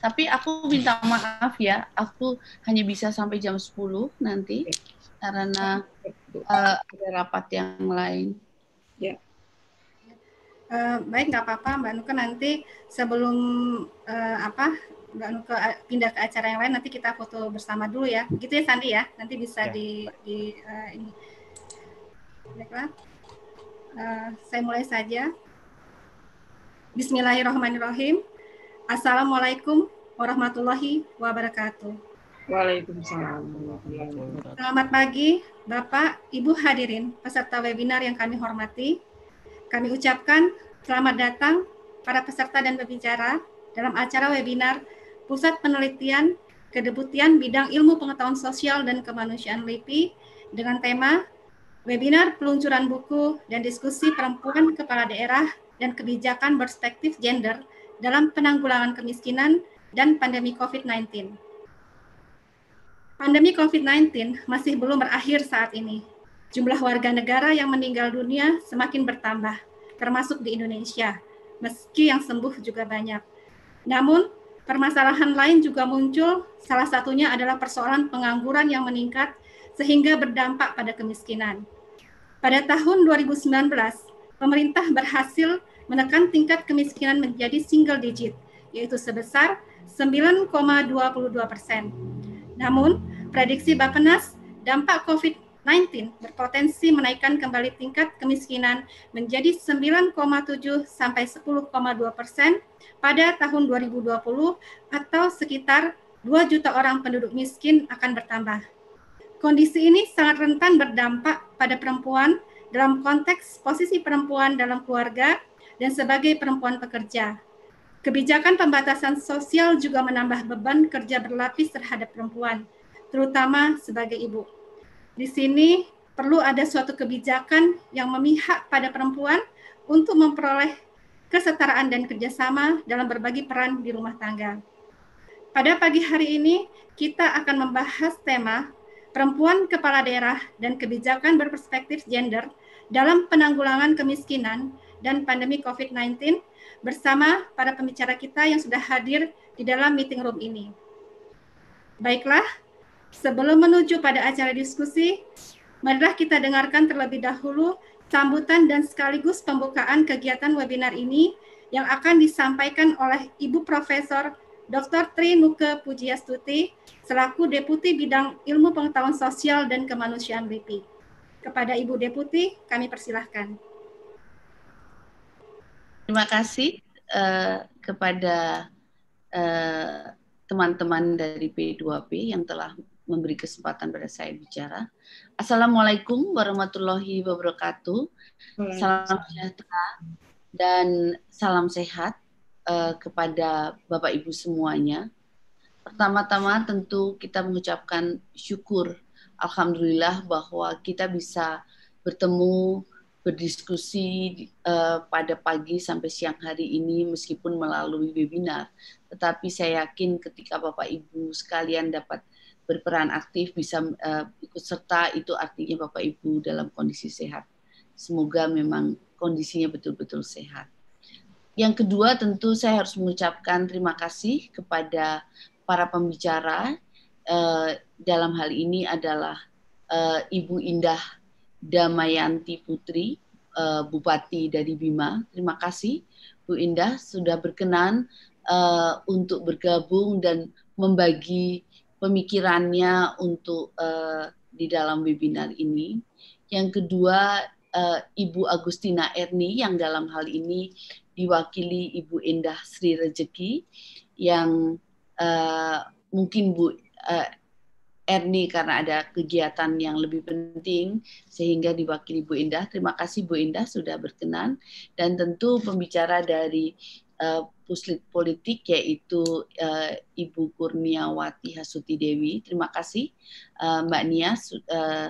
Tapi aku minta maaf ya, aku hanya bisa sampai jam 10 nanti karena uh, ada rapat yang lain. Ya. Uh, baik, nggak apa-apa, Mbak Nuka nanti sebelum uh, apa Mbak Nuka pindah ke acara yang lain nanti kita foto bersama dulu ya. Begitu ya Sandi ya. Nanti bisa ya. di di uh, ini. Baiklah. Uh, saya mulai saja. Bismillahirrahmanirrahim. Assalamualaikum warahmatullahi wabarakatuh. Waalaikumsalam. Selamat pagi, Bapak, Ibu hadirin, peserta webinar yang kami hormati. Kami ucapkan selamat datang para peserta dan pembicara dalam acara webinar Pusat Penelitian Kedeputian Bidang Ilmu Pengetahuan Sosial dan Kemanusiaan LIPI dengan tema Webinar Peluncuran Buku dan Diskusi Perempuan Kepala Daerah dan kebijakan berspektif gender dalam penanggulangan kemiskinan dan pandemi COVID-19. Pandemi COVID-19 masih belum berakhir saat ini. Jumlah warga negara yang meninggal dunia semakin bertambah, termasuk di Indonesia, meski yang sembuh juga banyak. Namun, permasalahan lain juga muncul, salah satunya adalah persoalan pengangguran yang meningkat sehingga berdampak pada kemiskinan. Pada tahun 2019, pemerintah berhasil menekan tingkat kemiskinan menjadi single digit, yaitu sebesar 9,22 persen. Namun, prediksi Bappenas, dampak COVID-19 berpotensi menaikkan kembali tingkat kemiskinan menjadi 9,7 sampai 10,2 persen pada tahun 2020 atau sekitar 2 juta orang penduduk miskin akan bertambah. Kondisi ini sangat rentan berdampak pada perempuan dalam konteks posisi perempuan dalam keluarga dan sebagai perempuan pekerja. Kebijakan pembatasan sosial juga menambah beban kerja berlapis terhadap perempuan, terutama sebagai ibu. Di sini perlu ada suatu kebijakan yang memihak pada perempuan untuk memperoleh kesetaraan dan kerjasama dalam berbagi peran di rumah tangga. Pada pagi hari ini, kita akan membahas tema perempuan kepala daerah dan kebijakan berperspektif gender dalam penanggulangan kemiskinan dan pandemi COVID-19 bersama para pembicara kita yang sudah hadir di dalam meeting room ini. Baiklah, sebelum menuju pada acara diskusi, marilah kita dengarkan terlebih dahulu sambutan dan sekaligus pembukaan kegiatan webinar ini yang akan disampaikan oleh Ibu Profesor Dr. Tri Nuke Pujiastuti selaku Deputi Bidang Ilmu Pengetahuan Sosial dan Kemanusiaan LIPI. Kepada Ibu Deputi, kami persilahkan. Terima kasih uh, kepada eh, teman-teman uh, dari P2P yang telah memberi kesempatan pada saya bicara. Assalamualaikum warahmatullahi wabarakatuh. Salam sejahtera dan salam sehat uh, kepada Bapak Ibu semuanya. Pertama-tama tentu kita mengucapkan syukur, Alhamdulillah bahwa kita bisa bertemu berdiskusi uh, pada pagi sampai siang hari ini meskipun melalui webinar. Tetapi saya yakin ketika Bapak Ibu sekalian dapat berperan aktif bisa uh, ikut serta itu artinya Bapak Ibu dalam kondisi sehat. Semoga memang kondisinya betul-betul sehat. Yang kedua tentu saya harus mengucapkan terima kasih kepada para pembicara uh, dalam hal ini adalah uh, Ibu Indah Damayanti Putri, uh, Bupati dari Bima. Terima kasih Bu Indah sudah berkenan uh, untuk bergabung dan membagi pemikirannya untuk uh, di dalam webinar ini. Yang kedua uh, Ibu Agustina Erni yang dalam hal ini diwakili Ibu Indah Sri Rejeki yang uh, mungkin Bu uh, Erni karena ada kegiatan yang lebih penting sehingga diwakili Bu Indah. Terima kasih Bu Indah sudah berkenan dan tentu pembicara dari uh, Puslit Politik yaitu uh, Ibu Kurniawati Hasuti Dewi. Terima kasih uh, Mbak Nia uh,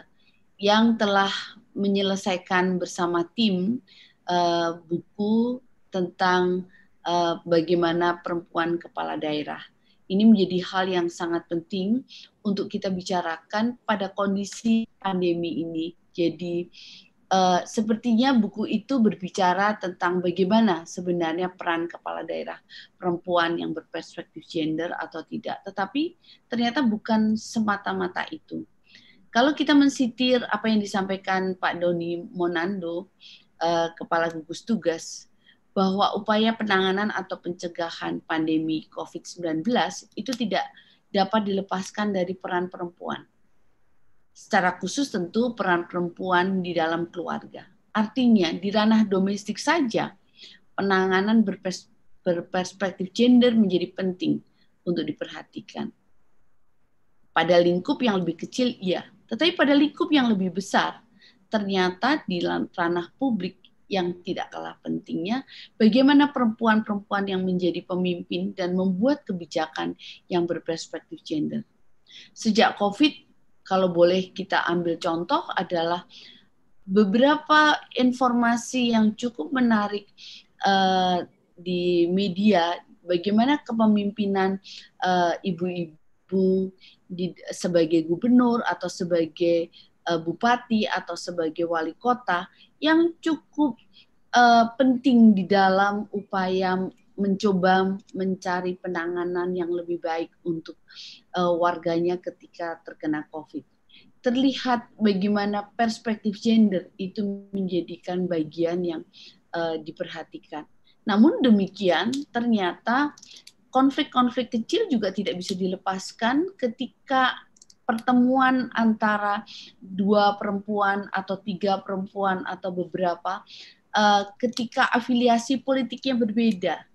yang telah menyelesaikan bersama tim uh, buku tentang uh, bagaimana perempuan kepala daerah ini menjadi hal yang sangat penting untuk kita bicarakan pada kondisi pandemi ini. Jadi uh, sepertinya buku itu berbicara tentang bagaimana sebenarnya peran kepala daerah perempuan yang berperspektif gender atau tidak. Tetapi ternyata bukan semata-mata itu. Kalau kita mensitir apa yang disampaikan Pak Doni Monando, uh, Kepala Gugus Tugas, bahwa upaya penanganan atau pencegahan pandemi COVID-19 itu tidak dapat dilepaskan dari peran perempuan secara khusus tentu peran perempuan di dalam keluarga. Artinya di ranah domestik saja penanganan berpers berperspektif gender menjadi penting untuk diperhatikan. Pada lingkup yang lebih kecil iya, tetapi pada lingkup yang lebih besar ternyata di ranah publik yang tidak kalah pentingnya bagaimana perempuan-perempuan yang menjadi pemimpin dan membuat kebijakan yang berperspektif gender. Sejak Covid kalau boleh kita ambil contoh adalah beberapa informasi yang cukup menarik uh, di media bagaimana kepemimpinan uh, ibu-ibu di, sebagai gubernur atau sebagai uh, bupati atau sebagai wali kota yang cukup uh, penting di dalam upaya mencoba mencari penanganan yang lebih baik untuk uh, warganya ketika terkena COVID. Terlihat bagaimana perspektif gender itu menjadikan bagian yang uh, diperhatikan. Namun demikian, ternyata konflik-konflik kecil juga tidak bisa dilepaskan ketika pertemuan antara dua perempuan atau tiga perempuan atau beberapa uh, ketika afiliasi politiknya berbeda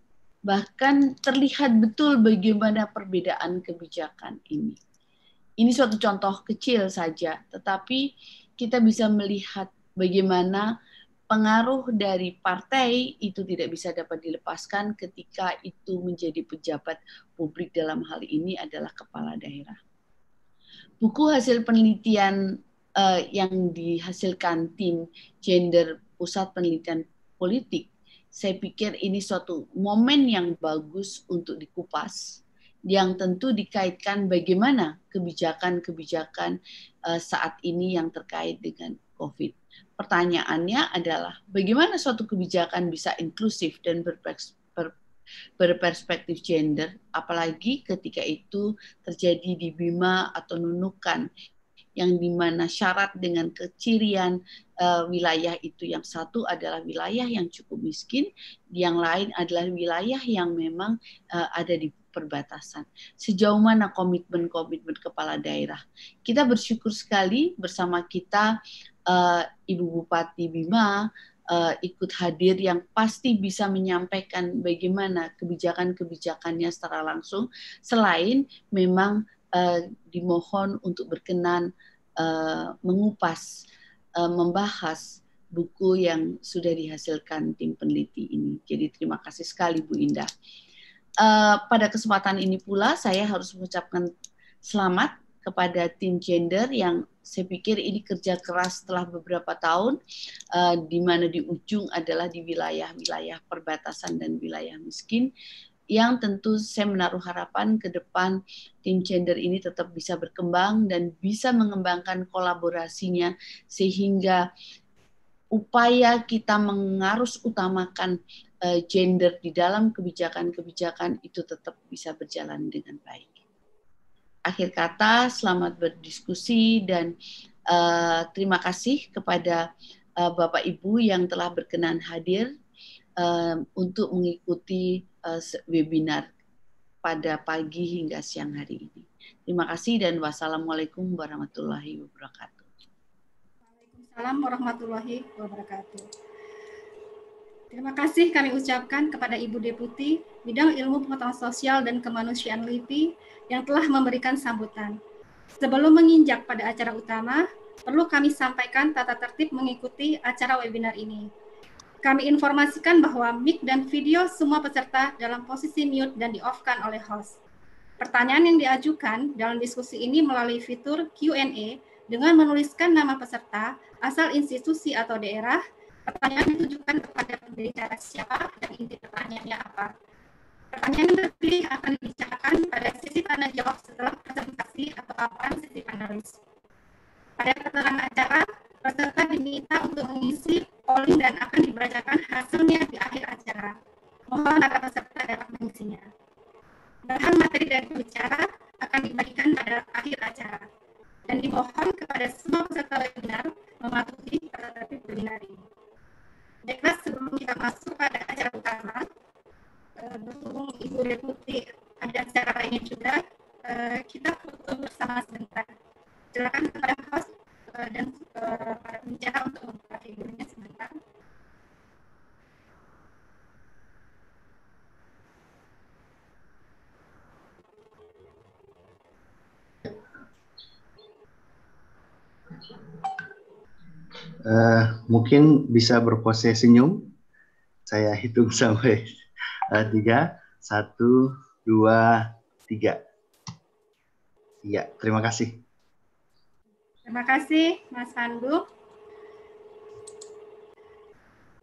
bahkan terlihat betul bagaimana perbedaan kebijakan ini. Ini suatu contoh kecil saja, tetapi kita bisa melihat bagaimana pengaruh dari partai itu tidak bisa dapat dilepaskan ketika itu menjadi pejabat publik dalam hal ini adalah kepala daerah. Buku hasil penelitian uh, yang dihasilkan tim gender pusat penelitian politik saya pikir ini suatu momen yang bagus untuk dikupas yang tentu dikaitkan bagaimana kebijakan-kebijakan uh, saat ini yang terkait dengan COVID. Pertanyaannya adalah bagaimana suatu kebijakan bisa inklusif dan berperspektif gender, apalagi ketika itu terjadi di Bima atau Nunukan yang di mana syarat dengan kecirian uh, wilayah itu yang satu adalah wilayah yang cukup miskin, yang lain adalah wilayah yang memang uh, ada di perbatasan. Sejauh mana komitmen-komitmen kepala daerah? Kita bersyukur sekali bersama kita uh, Ibu Bupati Bima uh, ikut hadir yang pasti bisa menyampaikan bagaimana kebijakan-kebijakannya secara langsung selain memang uh, dimohon untuk berkenan uh, mengupas, uh, membahas buku yang sudah dihasilkan tim peneliti ini. Jadi terima kasih sekali Bu Indah. Uh, pada kesempatan ini pula saya harus mengucapkan selamat kepada tim gender yang saya pikir ini kerja keras setelah beberapa tahun uh, di mana di ujung adalah di wilayah-wilayah perbatasan dan wilayah miskin yang tentu saya menaruh harapan ke depan tim gender ini tetap bisa berkembang dan bisa mengembangkan kolaborasinya sehingga upaya kita mengarus utamakan uh, gender di dalam kebijakan-kebijakan itu tetap bisa berjalan dengan baik. Akhir kata, selamat berdiskusi dan uh, terima kasih kepada uh, Bapak Ibu yang telah berkenan hadir uh, untuk mengikuti uh, webinar pada pagi hingga siang hari ini. Terima kasih dan wassalamualaikum warahmatullahi wabarakatuh. Waalaikumsalam warahmatullahi wabarakatuh. Terima kasih kami ucapkan kepada Ibu Deputi Bidang Ilmu Pengetahuan Sosial dan Kemanusiaan LIPI yang telah memberikan sambutan. Sebelum menginjak pada acara utama, perlu kami sampaikan tata tertib mengikuti acara webinar ini. Kami informasikan bahwa mic dan video semua peserta dalam posisi mute dan di-off-kan oleh host. Pertanyaan yang diajukan dalam diskusi ini melalui fitur Q&A dengan menuliskan nama peserta, asal institusi atau daerah, pertanyaan ditujukan kepada pembicara siapa dan inti pertanyaannya apa. Pertanyaan terpilih akan dibicarakan pada sesi tanya jawab setelah presentasi atau paparan sesi panelis. Pada keterangan acara, Peserta diminta untuk mengisi polling dan akan dibacakan hasilnya di akhir acara. Mohon para peserta dapat mengisinya. Bahan materi dan pembicara akan dibagikan pada akhir acara. Dan dimohon kepada semua peserta webinar mematuhi tata webinar ini. Baiklah, sebelum kita masuk pada acara utama, eh, berhubung Ibu Deputi ada acara lainnya juga, eh, kita foto bersama sebentar. Silakan kepada host eh, dan para pembicara untuk membuka figurnya sebentar. Uh, mungkin bisa berpose senyum. Saya hitung sampai uh, tiga, satu, dua, tiga. Iya, terima kasih. Terima kasih, Mas Pandu.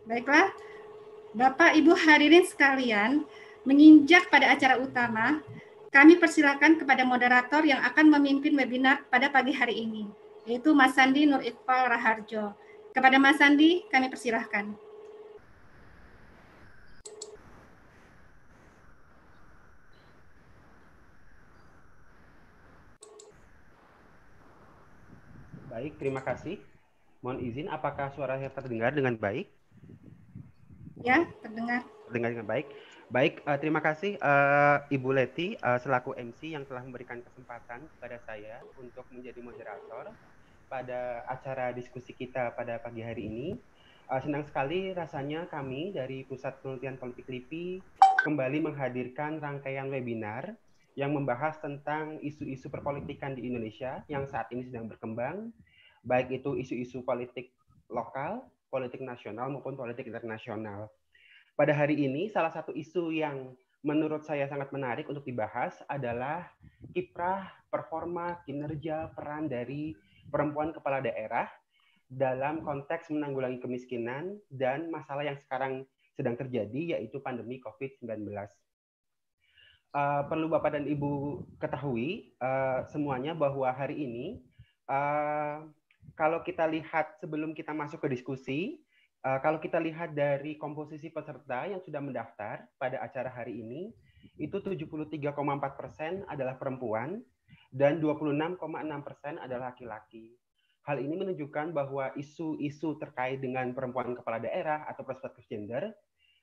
Baiklah, Bapak Ibu hadirin sekalian, menginjak pada acara utama, kami persilakan kepada moderator yang akan memimpin webinar pada pagi hari ini, yaitu Mas Sandi Nur Iqbal Raharjo. Kepada Mas Sandi, kami persilahkan. Baik, terima kasih. Mohon izin, apakah suara saya terdengar dengan baik? Ya, terdengar. Terdengar dengan baik. Baik, uh, terima kasih uh, Ibu Leti uh, selaku MC yang telah memberikan kesempatan kepada saya untuk menjadi moderator pada acara diskusi kita pada pagi hari ini. Uh, senang sekali rasanya kami dari Pusat Penelitian Politik LIPI kembali menghadirkan rangkaian webinar yang membahas tentang isu-isu perpolitikan di Indonesia yang saat ini sedang berkembang, baik itu isu-isu politik lokal, politik nasional maupun politik internasional. Pada hari ini salah satu isu yang menurut saya sangat menarik untuk dibahas adalah kiprah, performa, kinerja, peran dari perempuan kepala daerah dalam konteks menanggulangi kemiskinan dan masalah yang sekarang sedang terjadi yaitu pandemi COVID-19 uh, perlu Bapak dan Ibu ketahui uh, semuanya bahwa hari ini uh, kalau kita lihat sebelum kita masuk ke diskusi, uh, kalau kita lihat dari komposisi peserta yang sudah mendaftar pada acara hari ini, itu 73,4 persen adalah perempuan dan 26,6 persen adalah laki-laki. Hal ini menunjukkan bahwa isu-isu terkait dengan perempuan kepala daerah atau perspektif gender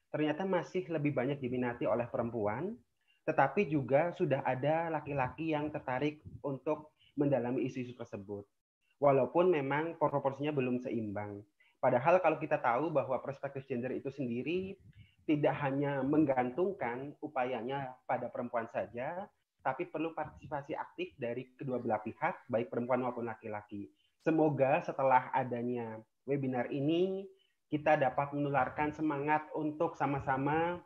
ternyata masih lebih banyak diminati oleh perempuan tetapi juga sudah ada laki-laki yang tertarik untuk mendalami isu-isu tersebut. Walaupun memang proporsinya belum seimbang. Padahal kalau kita tahu bahwa perspektif gender itu sendiri tidak hanya menggantungkan upayanya pada perempuan saja, tapi perlu partisipasi aktif dari kedua belah pihak, baik perempuan maupun laki-laki. Semoga setelah adanya webinar ini, kita dapat menularkan semangat untuk sama-sama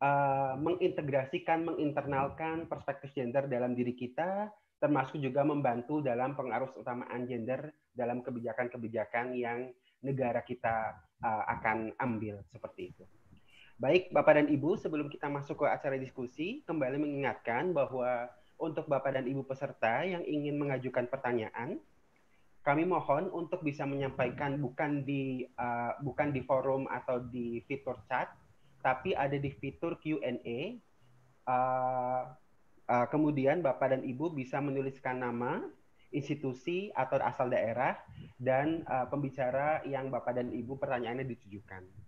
uh, mengintegrasikan, menginternalkan perspektif gender dalam diri kita, termasuk juga membantu dalam pengaruh utamaan gender dalam kebijakan-kebijakan yang negara kita uh, akan ambil seperti itu. Baik, Bapak dan Ibu, sebelum kita masuk ke acara diskusi, kembali mengingatkan bahwa untuk Bapak dan Ibu peserta yang ingin mengajukan pertanyaan, kami mohon untuk bisa menyampaikan bukan di uh, bukan di forum atau di fitur chat, tapi ada di fitur Q&A. Uh, uh, kemudian Bapak dan Ibu bisa menuliskan nama, institusi atau asal daerah, dan uh, pembicara yang Bapak dan Ibu pertanyaannya ditujukan.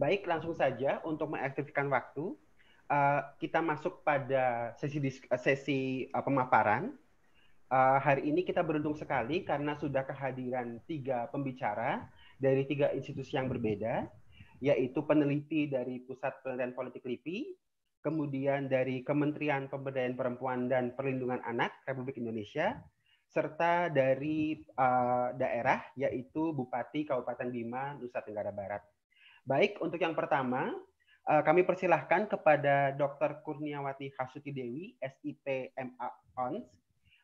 Baik, langsung saja untuk mengaktifkan waktu, uh, kita masuk pada sesi sesi uh, pemaparan. Uh, hari ini kita beruntung sekali karena sudah kehadiran tiga pembicara dari tiga institusi yang berbeda yaitu peneliti dari Pusat Penelitian Politik LIPI, kemudian dari Kementerian Pemberdayaan Perempuan dan Perlindungan Anak Republik Indonesia, serta dari uh, daerah yaitu Bupati Kabupaten Bima, Nusa Tenggara Barat. Baik, untuk yang pertama, uh, kami persilahkan kepada Dr. Kurniawati Hasuti Dewi, SIP MA ONS.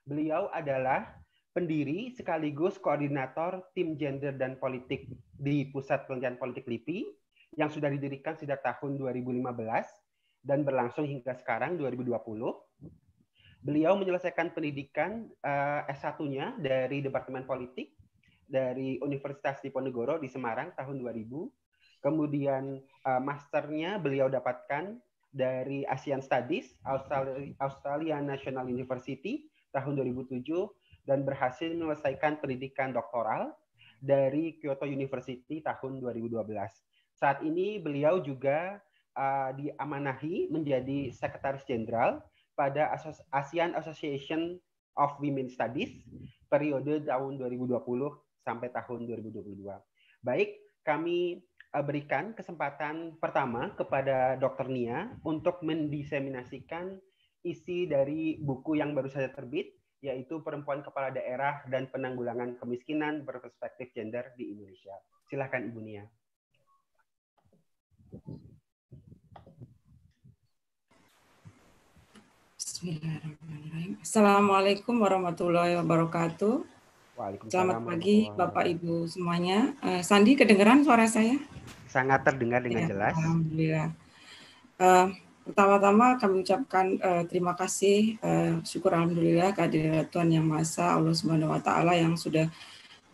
Beliau adalah pendiri sekaligus koordinator tim gender dan politik di Pusat Penelitian Politik LIPI yang sudah didirikan sejak tahun 2015 dan berlangsung hingga sekarang 2020. Beliau menyelesaikan pendidikan uh, S1-nya dari Departemen Politik dari Universitas Diponegoro di Semarang tahun 2000. Kemudian uh, masternya beliau dapatkan dari Asian Studies Australia, Australia National University tahun 2007 dan berhasil menyelesaikan pendidikan doktoral dari Kyoto University tahun 2012. Saat ini beliau juga uh, diamanahi menjadi Sekretaris Jenderal pada ASEAN Association of Women Studies periode tahun 2020 sampai tahun 2022. Baik, kami berikan kesempatan pertama kepada Dr. Nia untuk mendiseminasikan isi dari buku yang baru saja terbit yaitu Perempuan Kepala Daerah dan Penanggulangan Kemiskinan Berperspektif Gender di Indonesia. Silakan Ibu Nia. Bismillahirrahmanirrahim. Assalamualaikum warahmatullahi wabarakatuh. Selamat pagi Bapak Ibu semuanya. Uh, Sandi kedengeran suara saya? Sangat terdengar dengan ya, jelas. Alhamdulillah. Uh, pertama-tama kami ucapkan uh, terima kasih, uh, syukur alhamdulillah kehadiran Tuhan yang Maha Esa Allah Subhanahu wa taala yang sudah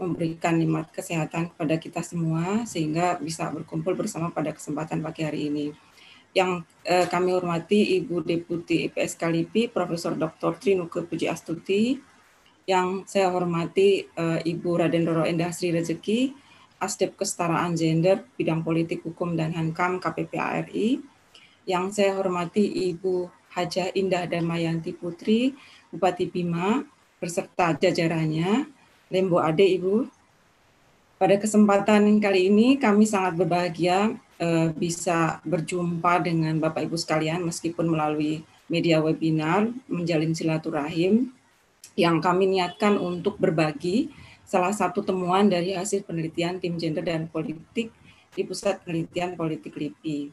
memberikan nikmat kesehatan kepada kita semua sehingga bisa berkumpul bersama pada kesempatan pagi hari ini. Yang eh, kami hormati Ibu Deputi IPS Kalipi, Profesor Dr. Trinuke Puji Astuti, yang saya hormati eh, Ibu Raden Roro Endah Sri Rezeki, Asdep Kesetaraan Gender, Bidang Politik Hukum dan Hankam KPP ARI, yang saya hormati Ibu Hajah Indah Damayanti Putri, Bupati Bima, beserta jajarannya, Lembo Ade Ibu. Pada kesempatan kali ini kami sangat berbahagia uh, bisa berjumpa dengan Bapak Ibu sekalian meskipun melalui media webinar menjalin silaturahim yang kami niatkan untuk berbagi salah satu temuan dari hasil penelitian tim gender dan politik di Pusat Penelitian Politik LIPI.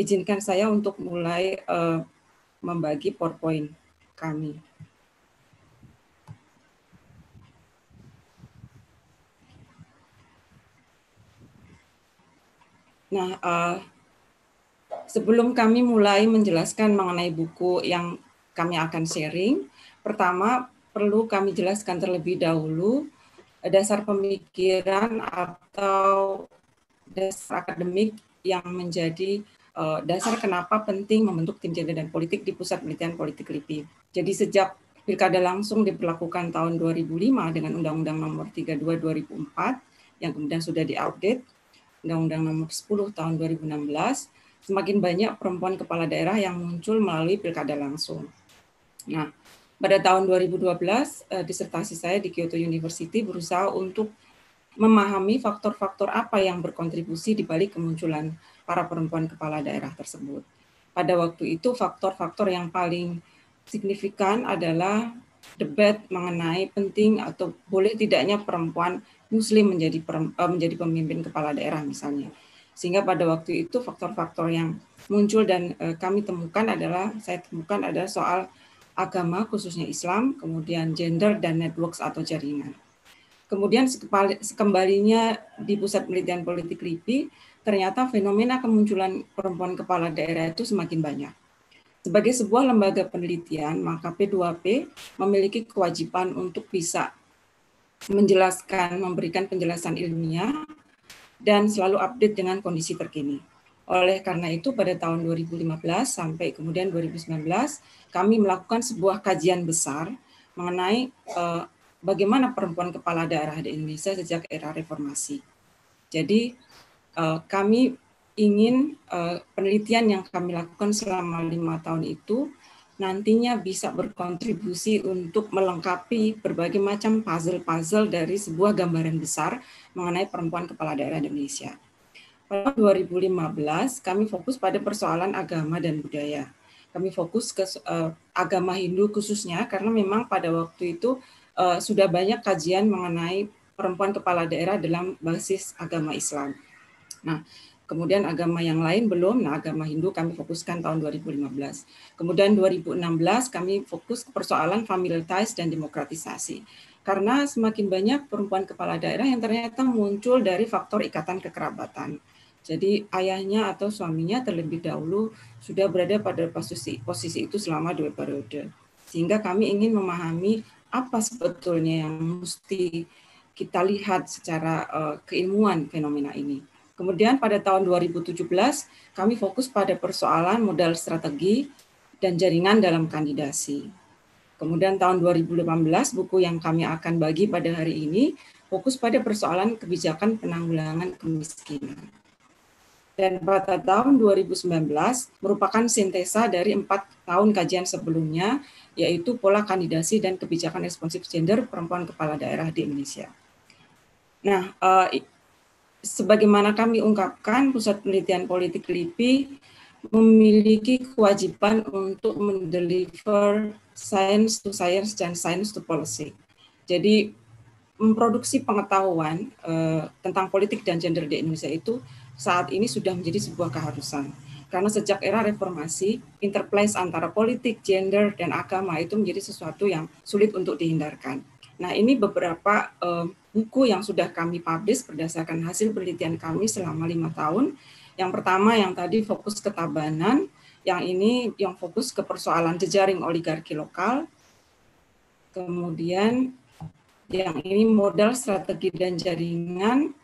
Izinkan saya untuk mulai uh, membagi PowerPoint kami. Nah, uh, sebelum kami mulai menjelaskan mengenai buku yang kami akan sharing, pertama perlu kami jelaskan terlebih dahulu dasar pemikiran atau dasar akademik yang menjadi uh, dasar kenapa penting membentuk tim gender dan politik di Pusat Penelitian Politik LIPI. Jadi sejak pilkada langsung diperlakukan tahun 2005 dengan Undang-Undang Nomor 32 2004 yang kemudian sudah diupdate Undang-Undang Nomor 10 Tahun 2016, semakin banyak perempuan kepala daerah yang muncul melalui pilkada langsung. Nah, pada tahun 2012, eh, disertasi saya di Kyoto University berusaha untuk memahami faktor-faktor apa yang berkontribusi di balik kemunculan para perempuan kepala daerah tersebut. Pada waktu itu, faktor-faktor yang paling signifikan adalah debat mengenai penting atau boleh tidaknya perempuan Muslim menjadi eh, menjadi pemimpin kepala daerah misalnya. Sehingga pada waktu itu faktor-faktor yang muncul dan eh, kami temukan adalah saya temukan adalah soal agama khususnya Islam, kemudian gender dan networks atau jaringan. Kemudian sekembalinya di pusat penelitian politik LIPI, ternyata fenomena kemunculan perempuan kepala daerah itu semakin banyak. Sebagai sebuah lembaga penelitian, maka P2P memiliki kewajiban untuk bisa menjelaskan, memberikan penjelasan ilmiah, dan selalu update dengan kondisi terkini. Oleh karena itu, pada tahun 2015 sampai kemudian 2019, kami melakukan sebuah kajian besar mengenai eh, bagaimana perempuan kepala daerah di Indonesia sejak era reformasi. Jadi, eh, kami ingin eh, penelitian yang kami lakukan selama lima tahun itu nantinya bisa berkontribusi untuk melengkapi berbagai macam puzzle-puzzle dari sebuah gambaran besar mengenai perempuan kepala daerah Indonesia. Pada 2015, kami fokus pada persoalan agama dan budaya. Kami fokus ke uh, agama Hindu khususnya karena memang pada waktu itu uh, sudah banyak kajian mengenai perempuan kepala daerah dalam basis agama Islam. Nah, Kemudian agama yang lain belum, nah agama Hindu kami fokuskan tahun 2015. Kemudian 2016 kami fokus ke persoalan family ties dan demokratisasi. Karena semakin banyak perempuan kepala daerah yang ternyata muncul dari faktor ikatan kekerabatan. Jadi ayahnya atau suaminya terlebih dahulu sudah berada pada posisi posisi itu selama dua periode. Sehingga kami ingin memahami apa sebetulnya yang mesti kita lihat secara uh, keilmuan fenomena ini. Kemudian pada tahun 2017 kami fokus pada persoalan modal strategi dan jaringan dalam kandidasi. Kemudian tahun 2018 buku yang kami akan bagi pada hari ini fokus pada persoalan kebijakan penanggulangan kemiskinan. Dan pada tahun 2019 merupakan sintesa dari empat tahun kajian sebelumnya, yaitu pola kandidasi dan kebijakan responsif gender perempuan kepala daerah di Indonesia. Nah, eh, sebagaimana kami ungkapkan, Pusat Penelitian Politik LIPI memiliki kewajiban untuk mendeliver science to science dan science to policy. Jadi memproduksi pengetahuan uh, tentang politik dan gender di Indonesia itu saat ini sudah menjadi sebuah keharusan. Karena sejak era reformasi, interplace antara politik, gender, dan agama itu menjadi sesuatu yang sulit untuk dihindarkan. Nah, ini beberapa uh, buku yang sudah kami publish berdasarkan hasil penelitian kami selama lima tahun. Yang pertama yang tadi fokus ketabanan, yang ini yang fokus ke persoalan jejaring oligarki lokal. Kemudian yang ini modal strategi dan jaringan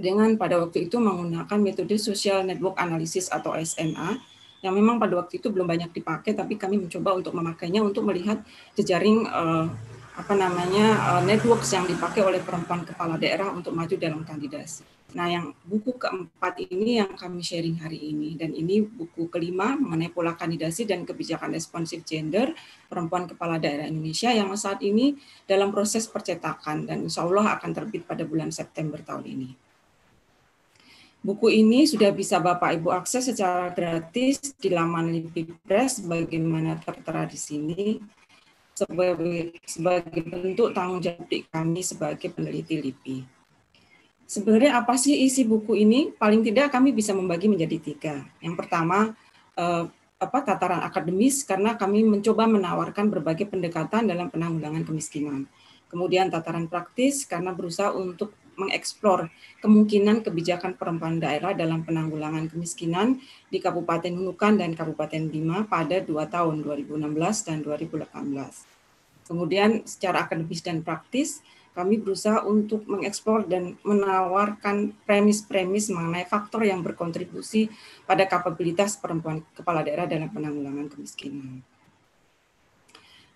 dengan pada waktu itu menggunakan metode social network analysis atau SMA yang memang pada waktu itu belum banyak dipakai tapi kami mencoba untuk memakainya untuk melihat jejaring uh, apa namanya uh, networks yang dipakai oleh perempuan kepala daerah untuk maju dalam kandidasi. Nah, yang buku keempat ini yang kami sharing hari ini, dan ini buku kelima mengenai pola kandidasi dan kebijakan responsif gender perempuan kepala daerah Indonesia yang saat ini dalam proses percetakan dan insya Allah akan terbit pada bulan September tahun ini. Buku ini sudah bisa Bapak Ibu akses secara gratis di laman LIPI Press, bagaimana tertera di sini, sebagai, sebagai bentuk tanggung jawab kami sebagai peneliti LIPI. Sebenarnya apa sih isi buku ini? Paling tidak kami bisa membagi menjadi tiga. Yang pertama, eh, apa tataran akademis karena kami mencoba menawarkan berbagai pendekatan dalam penanggulangan kemiskinan. Kemudian tataran praktis karena berusaha untuk mengeksplor kemungkinan kebijakan perempuan daerah dalam penanggulangan kemiskinan di Kabupaten Nunukan dan Kabupaten Bima pada dua tahun 2016 dan 2018. Kemudian secara akademis dan praktis kami berusaha untuk mengeksplor dan menawarkan premis-premis mengenai faktor yang berkontribusi pada kapabilitas perempuan kepala daerah dalam penanggulangan kemiskinan.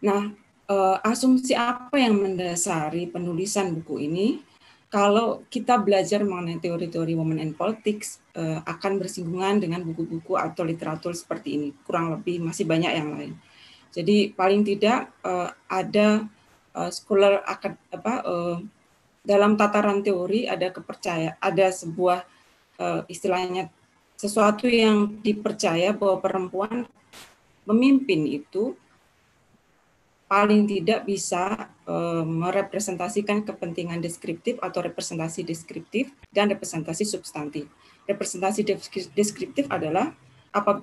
Nah, eh, asumsi apa yang mendasari penulisan buku ini? Kalau kita belajar mengenai teori-teori women in politics, eh, akan bersinggungan dengan buku-buku atau literatur seperti ini. Kurang lebih masih banyak yang lain. Jadi paling tidak eh, ada uh, scholar akad, apa uh, dalam tataran teori ada kepercayaan ada sebuah uh, istilahnya sesuatu yang dipercaya bahwa perempuan memimpin itu paling tidak bisa uh, merepresentasikan kepentingan deskriptif atau representasi deskriptif dan representasi substantif. Representasi deskriptif adalah apa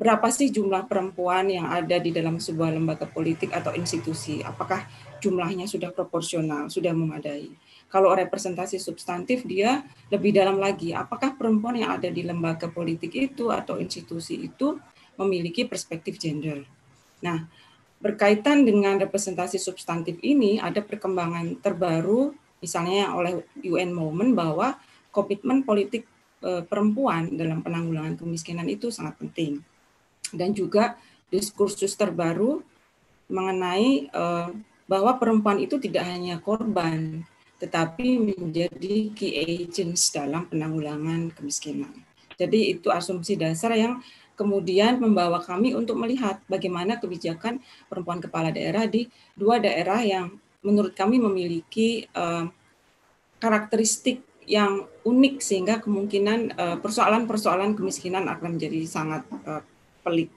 berapa sih jumlah perempuan yang ada di dalam sebuah lembaga politik atau institusi? Apakah jumlahnya sudah proporsional, sudah memadai? Kalau representasi substantif dia lebih dalam lagi, apakah perempuan yang ada di lembaga politik itu atau institusi itu memiliki perspektif gender? Nah, berkaitan dengan representasi substantif ini ada perkembangan terbaru misalnya oleh UN Moment bahwa komitmen politik eh, perempuan dalam penanggulangan kemiskinan itu sangat penting dan juga diskursus terbaru mengenai uh, bahwa perempuan itu tidak hanya korban, tetapi menjadi key agents dalam penanggulangan kemiskinan. Jadi itu asumsi dasar yang kemudian membawa kami untuk melihat bagaimana kebijakan perempuan kepala daerah di dua daerah yang menurut kami memiliki uh, karakteristik yang unik sehingga kemungkinan persoalan-persoalan kemiskinan akan menjadi sangat uh, pelik.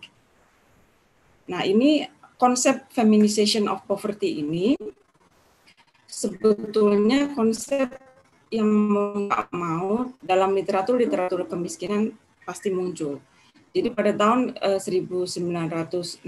Nah, ini konsep feminization of poverty ini sebetulnya konsep yang mau mau dalam literatur literatur kemiskinan pasti muncul. Jadi pada tahun uh, eh, 1969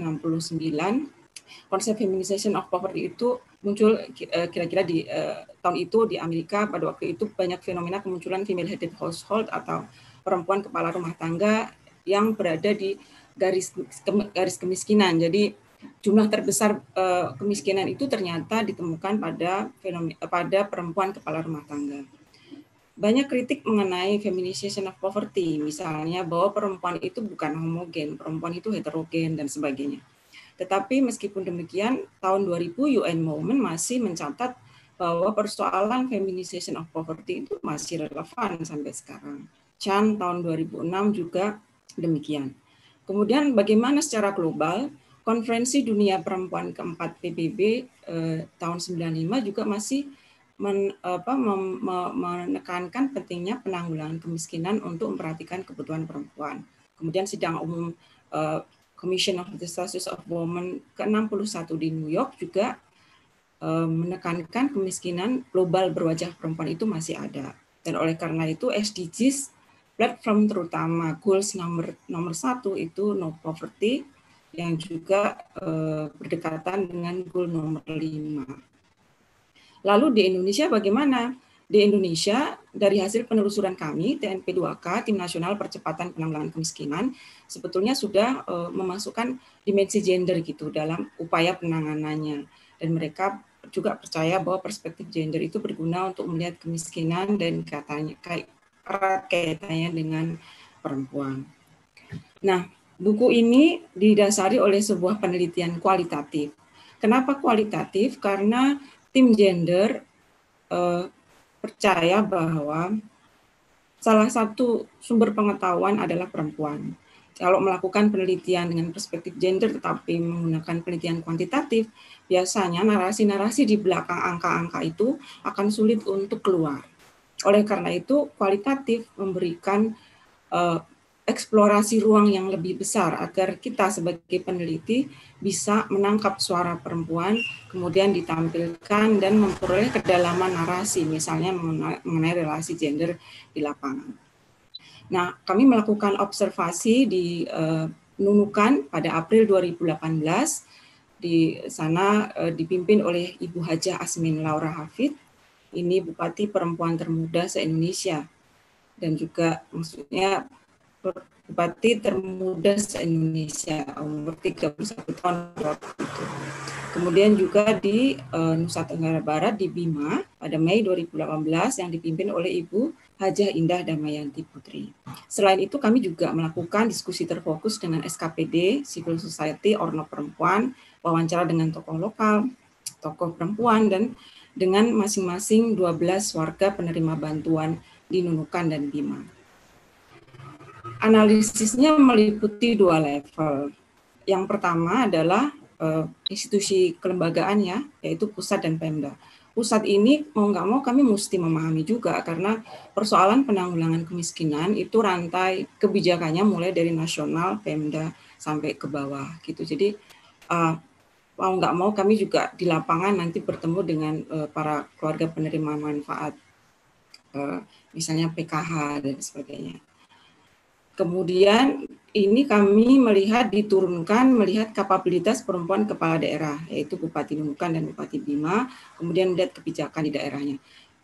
konsep feminization of poverty itu muncul eh, kira-kira di uh, tahun itu di Amerika pada waktu itu banyak fenomena kemunculan female headed household atau perempuan kepala rumah tangga yang berada di garis garis kemiskinan. Jadi jumlah terbesar uh, kemiskinan itu ternyata ditemukan pada fenomena, pada perempuan kepala rumah tangga. Banyak kritik mengenai feminization of poverty, misalnya bahwa perempuan itu bukan homogen, perempuan itu heterogen dan sebagainya. Tetapi meskipun demikian, tahun 2000 UN Women masih mencatat bahwa persoalan feminization of poverty itu masih relevan sampai sekarang. Chan tahun 2006 juga demikian. Kemudian bagaimana secara global Konferensi Dunia Perempuan keempat PBB eh, tahun 95 juga masih men, apa, mem, menekankan pentingnya penanggulangan kemiskinan untuk memperhatikan kebutuhan perempuan. Kemudian sidang umum eh, Commission of the Status of Women ke-61 di New York juga eh, menekankan kemiskinan global berwajah perempuan itu masih ada. Dan oleh karena itu SDGs platform terutama goals nomor nomor satu itu no poverty yang juga eh, berdekatan dengan goal nomor lima. Lalu di Indonesia bagaimana? Di Indonesia, dari hasil penelusuran kami, TNP2K, Tim Nasional Percepatan Penanggulangan Kemiskinan, sebetulnya sudah uh, memasukkan dimensi gender gitu dalam upaya penanganannya. Dan mereka juga percaya bahwa perspektif gender itu berguna untuk melihat kemiskinan dan katanya erat kaitannya dengan perempuan. Nah, buku ini didasari oleh sebuah penelitian kualitatif. Kenapa kualitatif? Karena tim gender eh, percaya bahwa salah satu sumber pengetahuan adalah perempuan. Kalau melakukan penelitian dengan perspektif gender tetapi menggunakan penelitian kuantitatif, biasanya narasi-narasi di belakang angka-angka itu akan sulit untuk keluar. Oleh karena itu, kualitatif memberikan uh, eksplorasi ruang yang lebih besar agar kita sebagai peneliti bisa menangkap suara perempuan, kemudian ditampilkan dan memperoleh kedalaman narasi, misalnya mengenai relasi gender di lapangan. Nah, kami melakukan observasi di uh, Nunukan pada April 2018. Di sana uh, dipimpin oleh Ibu Hajah Asmin Laura Hafid, ini bupati perempuan termuda se-Indonesia dan juga maksudnya bupati termuda se-Indonesia umur 31 tahun itu. Kemudian juga di uh, Nusa Tenggara Barat di Bima pada Mei 2018 yang dipimpin oleh Ibu Hajah Indah Damayanti Putri. Selain itu kami juga melakukan diskusi terfokus dengan SKPD, Civil Society, Orno Perempuan, wawancara dengan tokoh lokal, tokoh perempuan, dan dengan masing-masing 12 warga penerima bantuan di Nunukan dan Bima. Analisisnya meliputi dua level. Yang pertama adalah uh, institusi kelembagaan ya, yaitu pusat dan Pemda. Pusat ini mau nggak mau kami mesti memahami juga karena persoalan penanggulangan kemiskinan itu rantai kebijakannya mulai dari nasional, Pemda sampai ke bawah gitu. Jadi uh, mau nggak mau kami juga di lapangan nanti bertemu dengan uh, para keluarga penerima manfaat, uh, misalnya PKH dan sebagainya. Kemudian ini kami melihat diturunkan melihat kapabilitas perempuan kepala daerah, yaitu Bupati Nunukan dan Bupati Bima, kemudian melihat kebijakan di daerahnya.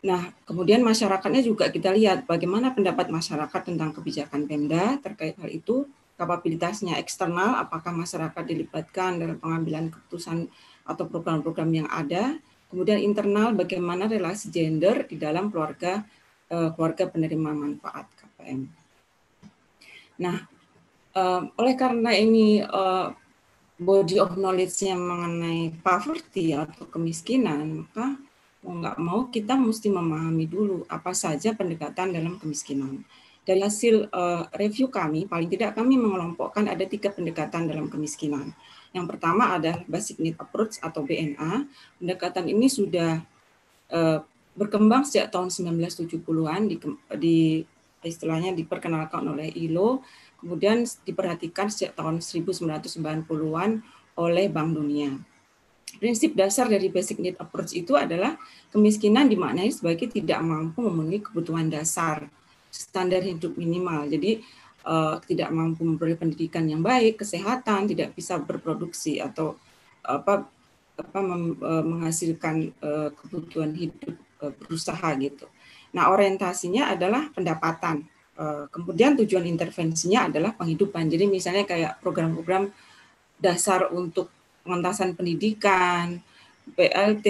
Nah, kemudian masyarakatnya juga kita lihat bagaimana pendapat masyarakat tentang kebijakan Pemda terkait hal itu, kapabilitasnya eksternal, apakah masyarakat dilibatkan dalam pengambilan keputusan atau program-program yang ada, kemudian internal bagaimana relasi gender di dalam keluarga eh, keluarga penerima manfaat KPM. Nah, eh, oleh karena ini eh, body of knowledge-nya mengenai poverty atau kemiskinan, maka mau nggak mau kita mesti memahami dulu apa saja pendekatan dalam kemiskinan. Dari hasil uh, review kami, paling tidak kami mengelompokkan ada tiga pendekatan dalam kemiskinan. Yang pertama ada Basic Need Approach atau BNA. Pendekatan ini sudah uh, berkembang sejak tahun 1970-an di, di istilahnya diperkenalkan oleh ILO, kemudian diperhatikan sejak tahun 1990-an oleh Bank Dunia. Prinsip dasar dari basic need approach itu adalah kemiskinan dimaknai sebagai tidak mampu memenuhi kebutuhan dasar standar hidup minimal. Jadi uh, tidak mampu memperoleh pendidikan yang baik, kesehatan, tidak bisa berproduksi atau apa apa mem, uh, menghasilkan uh, kebutuhan hidup uh, berusaha gitu. Nah, orientasinya adalah pendapatan. Uh, kemudian tujuan intervensinya adalah penghidupan. Jadi misalnya kayak program-program dasar untuk pengentasan pendidikan, PLT,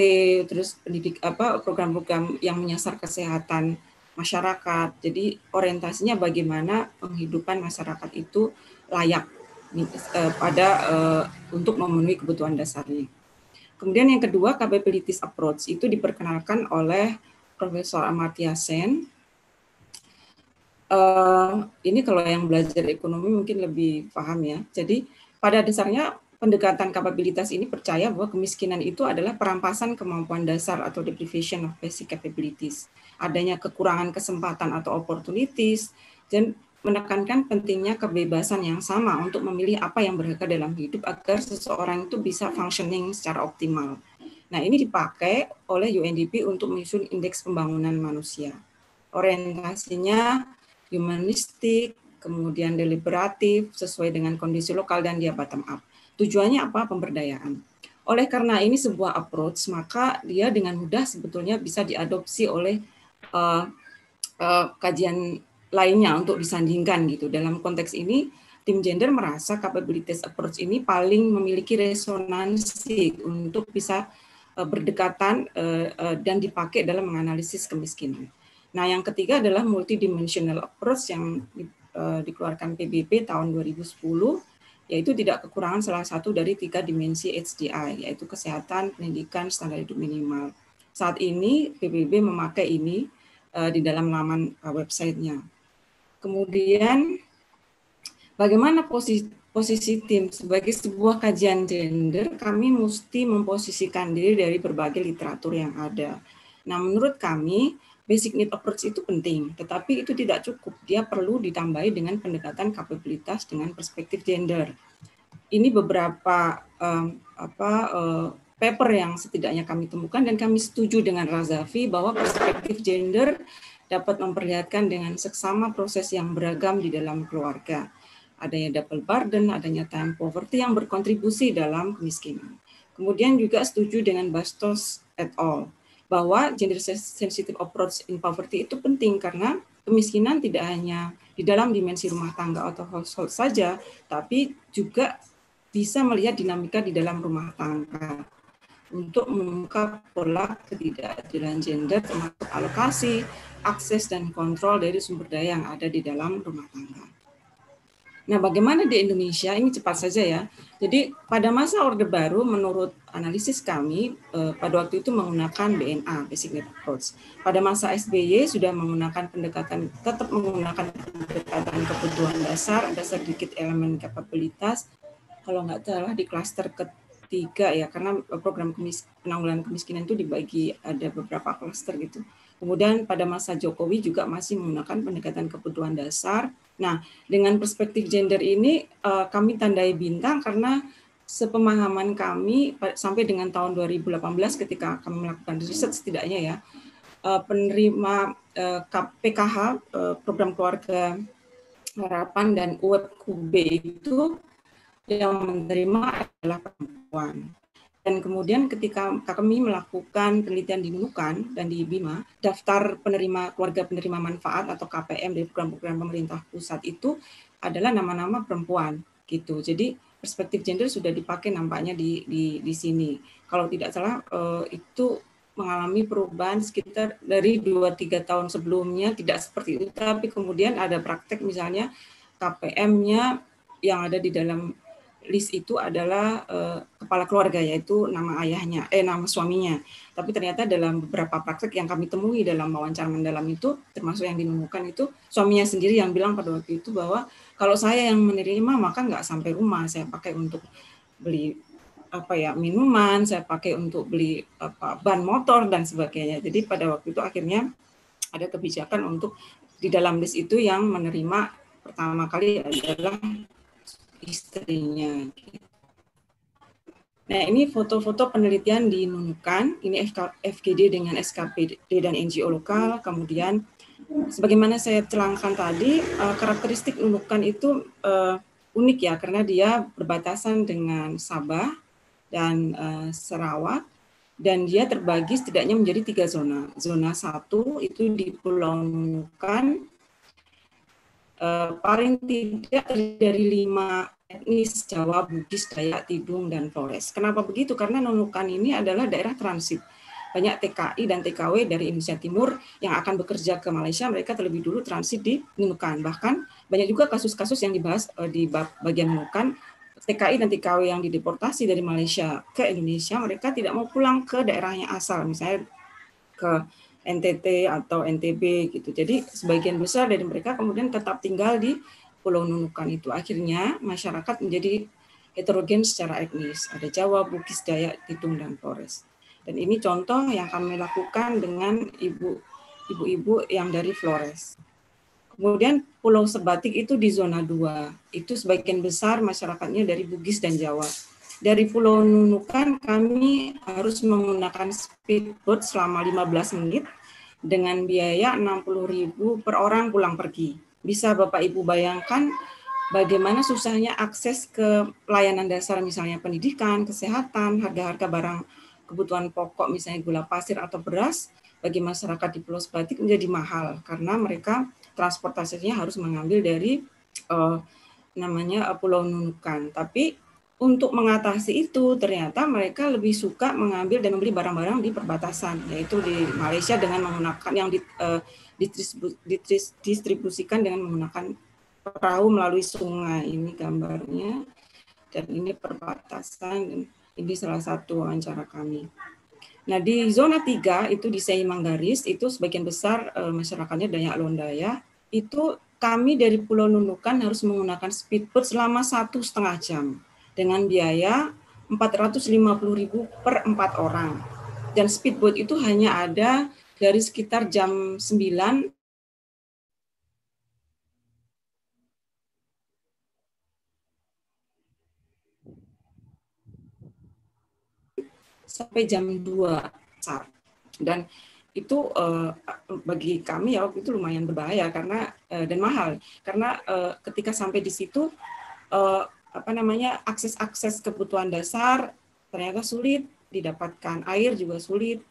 terus pendidik apa program-program yang menyasar kesehatan masyarakat. Jadi orientasinya bagaimana penghidupan masyarakat itu layak uh, pada uh, untuk memenuhi kebutuhan dasarnya. Kemudian yang kedua, capabilities approach itu diperkenalkan oleh Profesor Amartya Sen. Uh, ini kalau yang belajar ekonomi mungkin lebih paham ya. Jadi pada dasarnya pendekatan kapabilitas ini percaya bahwa kemiskinan itu adalah perampasan kemampuan dasar atau deprivation of basic capabilities. Adanya kekurangan kesempatan atau opportunities dan menekankan pentingnya kebebasan yang sama untuk memilih apa yang berharga dalam hidup agar seseorang itu bisa functioning secara optimal. Nah, ini dipakai oleh UNDP untuk menyusun indeks pembangunan manusia. Orientasinya humanistik, kemudian deliberatif, sesuai dengan kondisi lokal dan dia bottom up. Tujuannya apa? Pemberdayaan. Oleh karena ini sebuah approach, maka dia dengan mudah sebetulnya bisa diadopsi oleh uh, uh, kajian lainnya untuk disandingkan gitu. Dalam konteks ini, tim gender merasa capabilities approach ini paling memiliki resonansi untuk bisa berdekatan uh, uh, dan dipakai dalam menganalisis kemiskinan. Nah, yang ketiga adalah multidimensional approach yang dikeluarkan PBB tahun 2010 yaitu tidak kekurangan salah satu dari tiga dimensi HDI, yaitu kesehatan, pendidikan, standar hidup minimal. Saat ini PBB memakai ini di dalam laman uh, websitenya. Kemudian bagaimana posisi posisi tim sebagai sebuah kajian gender, kami mesti memposisikan diri dari berbagai literatur yang ada. Nah, menurut kami basic need approach itu penting, tetapi itu tidak cukup. Dia perlu ditambahi dengan pendekatan kapabilitas dengan perspektif gender. Ini beberapa um, apa uh, paper yang setidaknya kami temukan dan kami setuju dengan Razafi bahwa perspektif gender dapat memperlihatkan dengan seksama proses yang beragam di dalam keluarga. Adanya double burden, adanya time poverty yang berkontribusi dalam kemiskinan. Kemudian juga setuju dengan Bastos et al bahwa gender sensitive approach in poverty itu penting karena kemiskinan tidak hanya di dalam dimensi rumah tangga atau household saja, tapi juga bisa melihat dinamika di dalam rumah tangga untuk mengungkap pola ketidakadilan gender termasuk alokasi, akses dan kontrol dari sumber daya yang ada di dalam rumah tangga. Nah, bagaimana di Indonesia? Ini cepat saja ya. Jadi pada masa Orde Baru, menurut analisis kami, eh, pada waktu itu menggunakan BNA, Basic Need Approach. Pada masa SBY sudah menggunakan pendekatan, tetap menggunakan pendekatan kebutuhan dasar, ada sedikit elemen kapabilitas. Kalau nggak salah di klaster ketiga ya, karena program kemis, penanggulangan kemiskinan itu dibagi ada beberapa klaster gitu. Kemudian pada masa Jokowi juga masih menggunakan pendekatan kebutuhan dasar. Nah, dengan perspektif gender ini uh, kami tandai bintang karena sepemahaman kami sampai dengan tahun 2018 ketika kami melakukan riset setidaknya ya uh, penerima PKH uh, program keluarga harapan dan UEP itu yang menerima adalah perempuan. Dan kemudian ketika kami melakukan penelitian di Nunukan dan di Bima, daftar penerima keluarga penerima manfaat atau KPM dari program-program pemerintah pusat itu adalah nama-nama perempuan gitu. Jadi perspektif gender sudah dipakai nampaknya di di, di sini. Kalau tidak salah eh, itu mengalami perubahan sekitar dari 2-3 tahun sebelumnya tidak seperti itu, tapi kemudian ada praktek misalnya KPM-nya yang ada di dalam list itu adalah uh, kepala keluarga yaitu nama ayahnya eh nama suaminya. Tapi ternyata dalam beberapa praktek yang kami temui dalam wawancara mendalam itu termasuk yang dinemukan itu suaminya sendiri yang bilang pada waktu itu bahwa kalau saya yang menerima maka nggak sampai rumah. Saya pakai untuk beli apa ya minuman saya pakai untuk beli apa ban motor dan sebagainya. Jadi pada waktu itu akhirnya ada kebijakan untuk di dalam list itu yang menerima pertama kali adalah istrinya. Nah, ini foto-foto penelitian di Nunukan, ini FGD dengan SKPD dan NGO lokal, kemudian sebagaimana saya celangkan tadi, eh, karakteristik Nunukan itu uh, unik ya, karena dia berbatasan dengan Sabah dan uh, Sarawak, dan dia terbagi setidaknya menjadi tiga zona. Zona satu itu di Pulau Nunukan, uh, paling tidak dari lima etnis Jawa, Bugis, Dayak, Tidung, dan Flores. Kenapa begitu? Karena Nunukan ini adalah daerah transit. Banyak TKI dan TKW dari Indonesia Timur yang akan bekerja ke Malaysia, mereka terlebih dulu transit di Nunukan. Bahkan banyak juga kasus-kasus yang dibahas uh, di bagian Nunukan, TKI dan TKW yang dideportasi dari Malaysia ke Indonesia, mereka tidak mau pulang ke daerahnya asal, misalnya ke NTT atau NTB gitu. Jadi sebagian besar dari mereka kemudian tetap tinggal di Pulau Nunukan itu. Akhirnya masyarakat menjadi heterogen secara etnis. Ada Jawa, Bugis, Dayak, Tidung, dan Flores. Dan ini contoh yang kami lakukan dengan ibu ibu-ibu yang dari Flores. Kemudian Pulau Sebatik itu di zona 2. Itu sebagian besar masyarakatnya dari Bugis dan Jawa. Dari Pulau Nunukan kami harus menggunakan speedboat selama 15 menit dengan biaya 60.000 per orang pulang pergi bisa Bapak Ibu bayangkan bagaimana susahnya akses ke layanan dasar misalnya pendidikan, kesehatan, harga-harga barang kebutuhan pokok misalnya gula pasir atau beras bagi masyarakat di Pulau Sebatik menjadi mahal karena mereka transportasinya harus mengambil dari uh, namanya uh, Pulau Nunukan. Tapi untuk mengatasi itu ternyata mereka lebih suka mengambil dan membeli barang-barang di perbatasan yaitu di Malaysia dengan menggunakan yang di, didistribusikan dengan menggunakan perahu melalui sungai. Ini gambarnya dan ini perbatasan ini salah satu wawancara kami. Nah di zona 3 itu di Sei Manggaris itu sebagian besar e, masyarakatnya Dayak Londaya itu kami dari Pulau Nunukan harus menggunakan speedboat selama satu setengah jam dengan biaya 450.000 per empat orang. Dan speedboat itu hanya ada dari sekitar jam 9 sampai jam 2 saat. Dan itu uh, bagi kami ya waktu itu lumayan berbahaya karena uh, dan mahal. Karena uh, ketika sampai di situ uh, apa namanya akses-akses kebutuhan dasar ternyata sulit didapatkan air juga sulit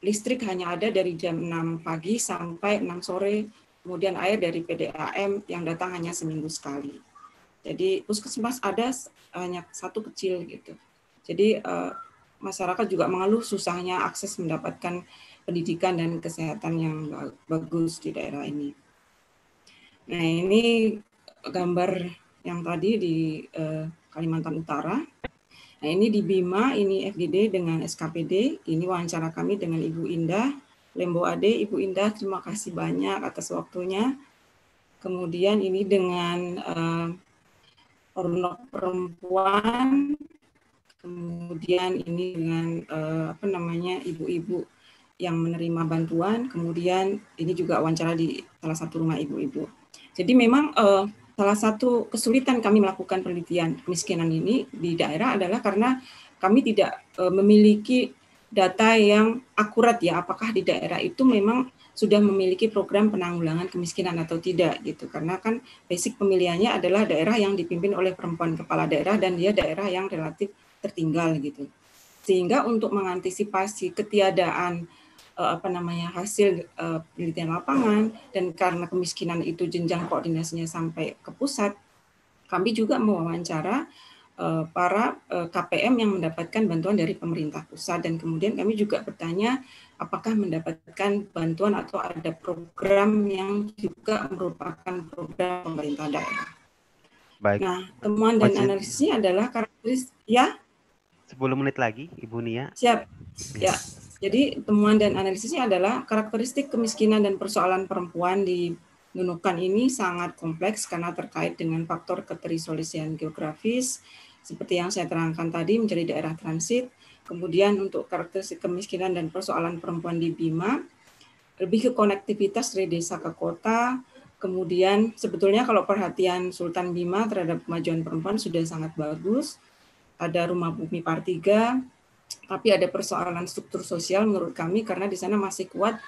listrik hanya ada dari jam 6 pagi sampai 6 sore, kemudian air dari PDAM yang datang hanya seminggu sekali. Jadi puskesmas ada hanya satu kecil gitu. Jadi uh, masyarakat juga mengeluh susahnya akses mendapatkan pendidikan dan kesehatan yang bagus di daerah ini. Nah ini gambar yang tadi di uh, Kalimantan Utara. Nah ini di Bima, ini FGD dengan SKPD, ini wawancara kami dengan Ibu Indah, Lembo Ade, Ibu Indah terima kasih banyak atas waktunya. Kemudian ini dengan uh, Perempuan, kemudian ini dengan uh, apa namanya ibu-ibu yang menerima bantuan, kemudian ini juga wawancara di salah satu rumah ibu-ibu. Jadi memang uh, salah satu kesulitan kami melakukan penelitian kemiskinan ini di daerah adalah karena kami tidak e, memiliki data yang akurat ya apakah di daerah itu memang sudah memiliki program penanggulangan kemiskinan atau tidak gitu. Karena kan basic pemilihannya adalah daerah yang dipimpin oleh perempuan kepala daerah dan dia daerah yang relatif tertinggal gitu. Sehingga untuk mengantisipasi ketiadaan apa namanya hasil uh, penelitian lapangan dan karena kemiskinan itu jenjang koordinasinya sampai ke pusat, kami juga mewawancara uh, para uh, KPM yang mendapatkan bantuan dari pemerintah pusat dan kemudian kami juga bertanya apakah mendapatkan bantuan atau ada program yang juga merupakan program pemerintah daerah. Baik. Nah, temuan dan analisisnya adalah karakteristik ya. 10 menit lagi, Ibu Nia. Siap. Ya. Jadi temuan dan analisisnya adalah karakteristik kemiskinan dan persoalan perempuan di Nunukan ini sangat kompleks karena terkait dengan faktor keterisolisian geografis, seperti yang saya terangkan tadi menjadi daerah transit. Kemudian untuk karakteristik kemiskinan dan persoalan perempuan di Bima, lebih ke konektivitas dari desa ke kota, Kemudian sebetulnya kalau perhatian Sultan Bima terhadap kemajuan perempuan sudah sangat bagus. Ada rumah bumi Partiga, tapi ada persoalan struktur sosial menurut kami karena di sana masih kuat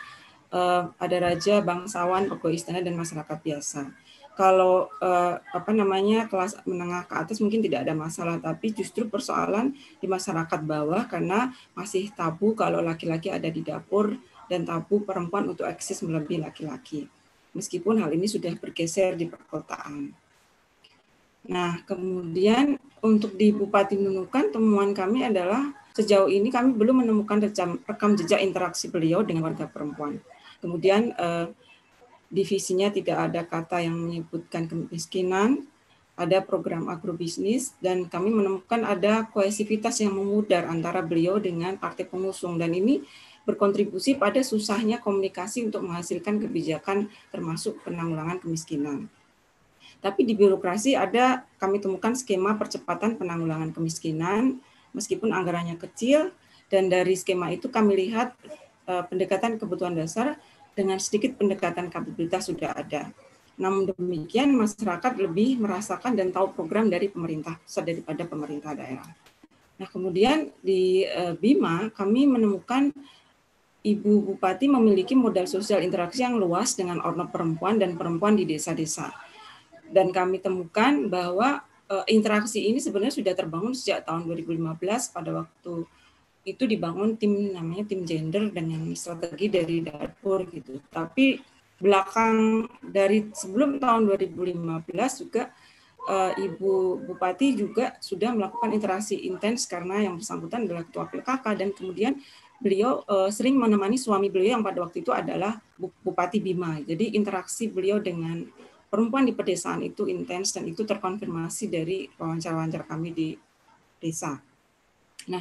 uh, ada raja, bangsawan, pegawai istana dan masyarakat biasa. Kalau uh, apa namanya kelas menengah ke atas mungkin tidak ada masalah, tapi justru persoalan di masyarakat bawah karena masih tabu kalau laki-laki ada di dapur dan tabu perempuan untuk eksis melebihi laki-laki. Meskipun hal ini sudah bergeser di perkotaan. Nah, kemudian untuk di Bupati Nunukan temuan kami adalah sejauh ini kami belum menemukan rekam, rekam jejak interaksi beliau dengan warga perempuan. Kemudian eh, divisinya tidak ada kata yang menyebutkan kemiskinan, ada program agrobisnis dan kami menemukan ada kohesivitas yang memudar antara beliau dengan partai pengusung dan ini berkontribusi pada susahnya komunikasi untuk menghasilkan kebijakan termasuk penanggulangan kemiskinan. Tapi di birokrasi ada kami temukan skema percepatan penanggulangan kemiskinan meskipun anggarannya kecil dan dari skema itu kami lihat uh, pendekatan kebutuhan dasar dengan sedikit pendekatan kapabilitas sudah ada. Namun demikian masyarakat lebih merasakan dan tahu program dari pemerintah daripada pemerintah daerah. Nah, kemudian di uh, Bima kami menemukan Ibu Bupati memiliki modal sosial interaksi yang luas dengan ormas perempuan dan perempuan di desa-desa dan kami temukan bahwa interaksi ini sebenarnya sudah terbangun sejak tahun 2015 pada waktu itu dibangun tim namanya tim gender dengan strategi dari dapur gitu. Tapi belakang dari sebelum tahun 2015 juga uh, Ibu Bupati juga sudah melakukan interaksi intens karena yang bersangkutan adalah ketua PKK dan kemudian beliau uh, sering menemani suami beliau yang pada waktu itu adalah Bupati Bima. Jadi interaksi beliau dengan perempuan di pedesaan itu intens dan itu terkonfirmasi dari wawancara-wawancara kami di desa. Nah,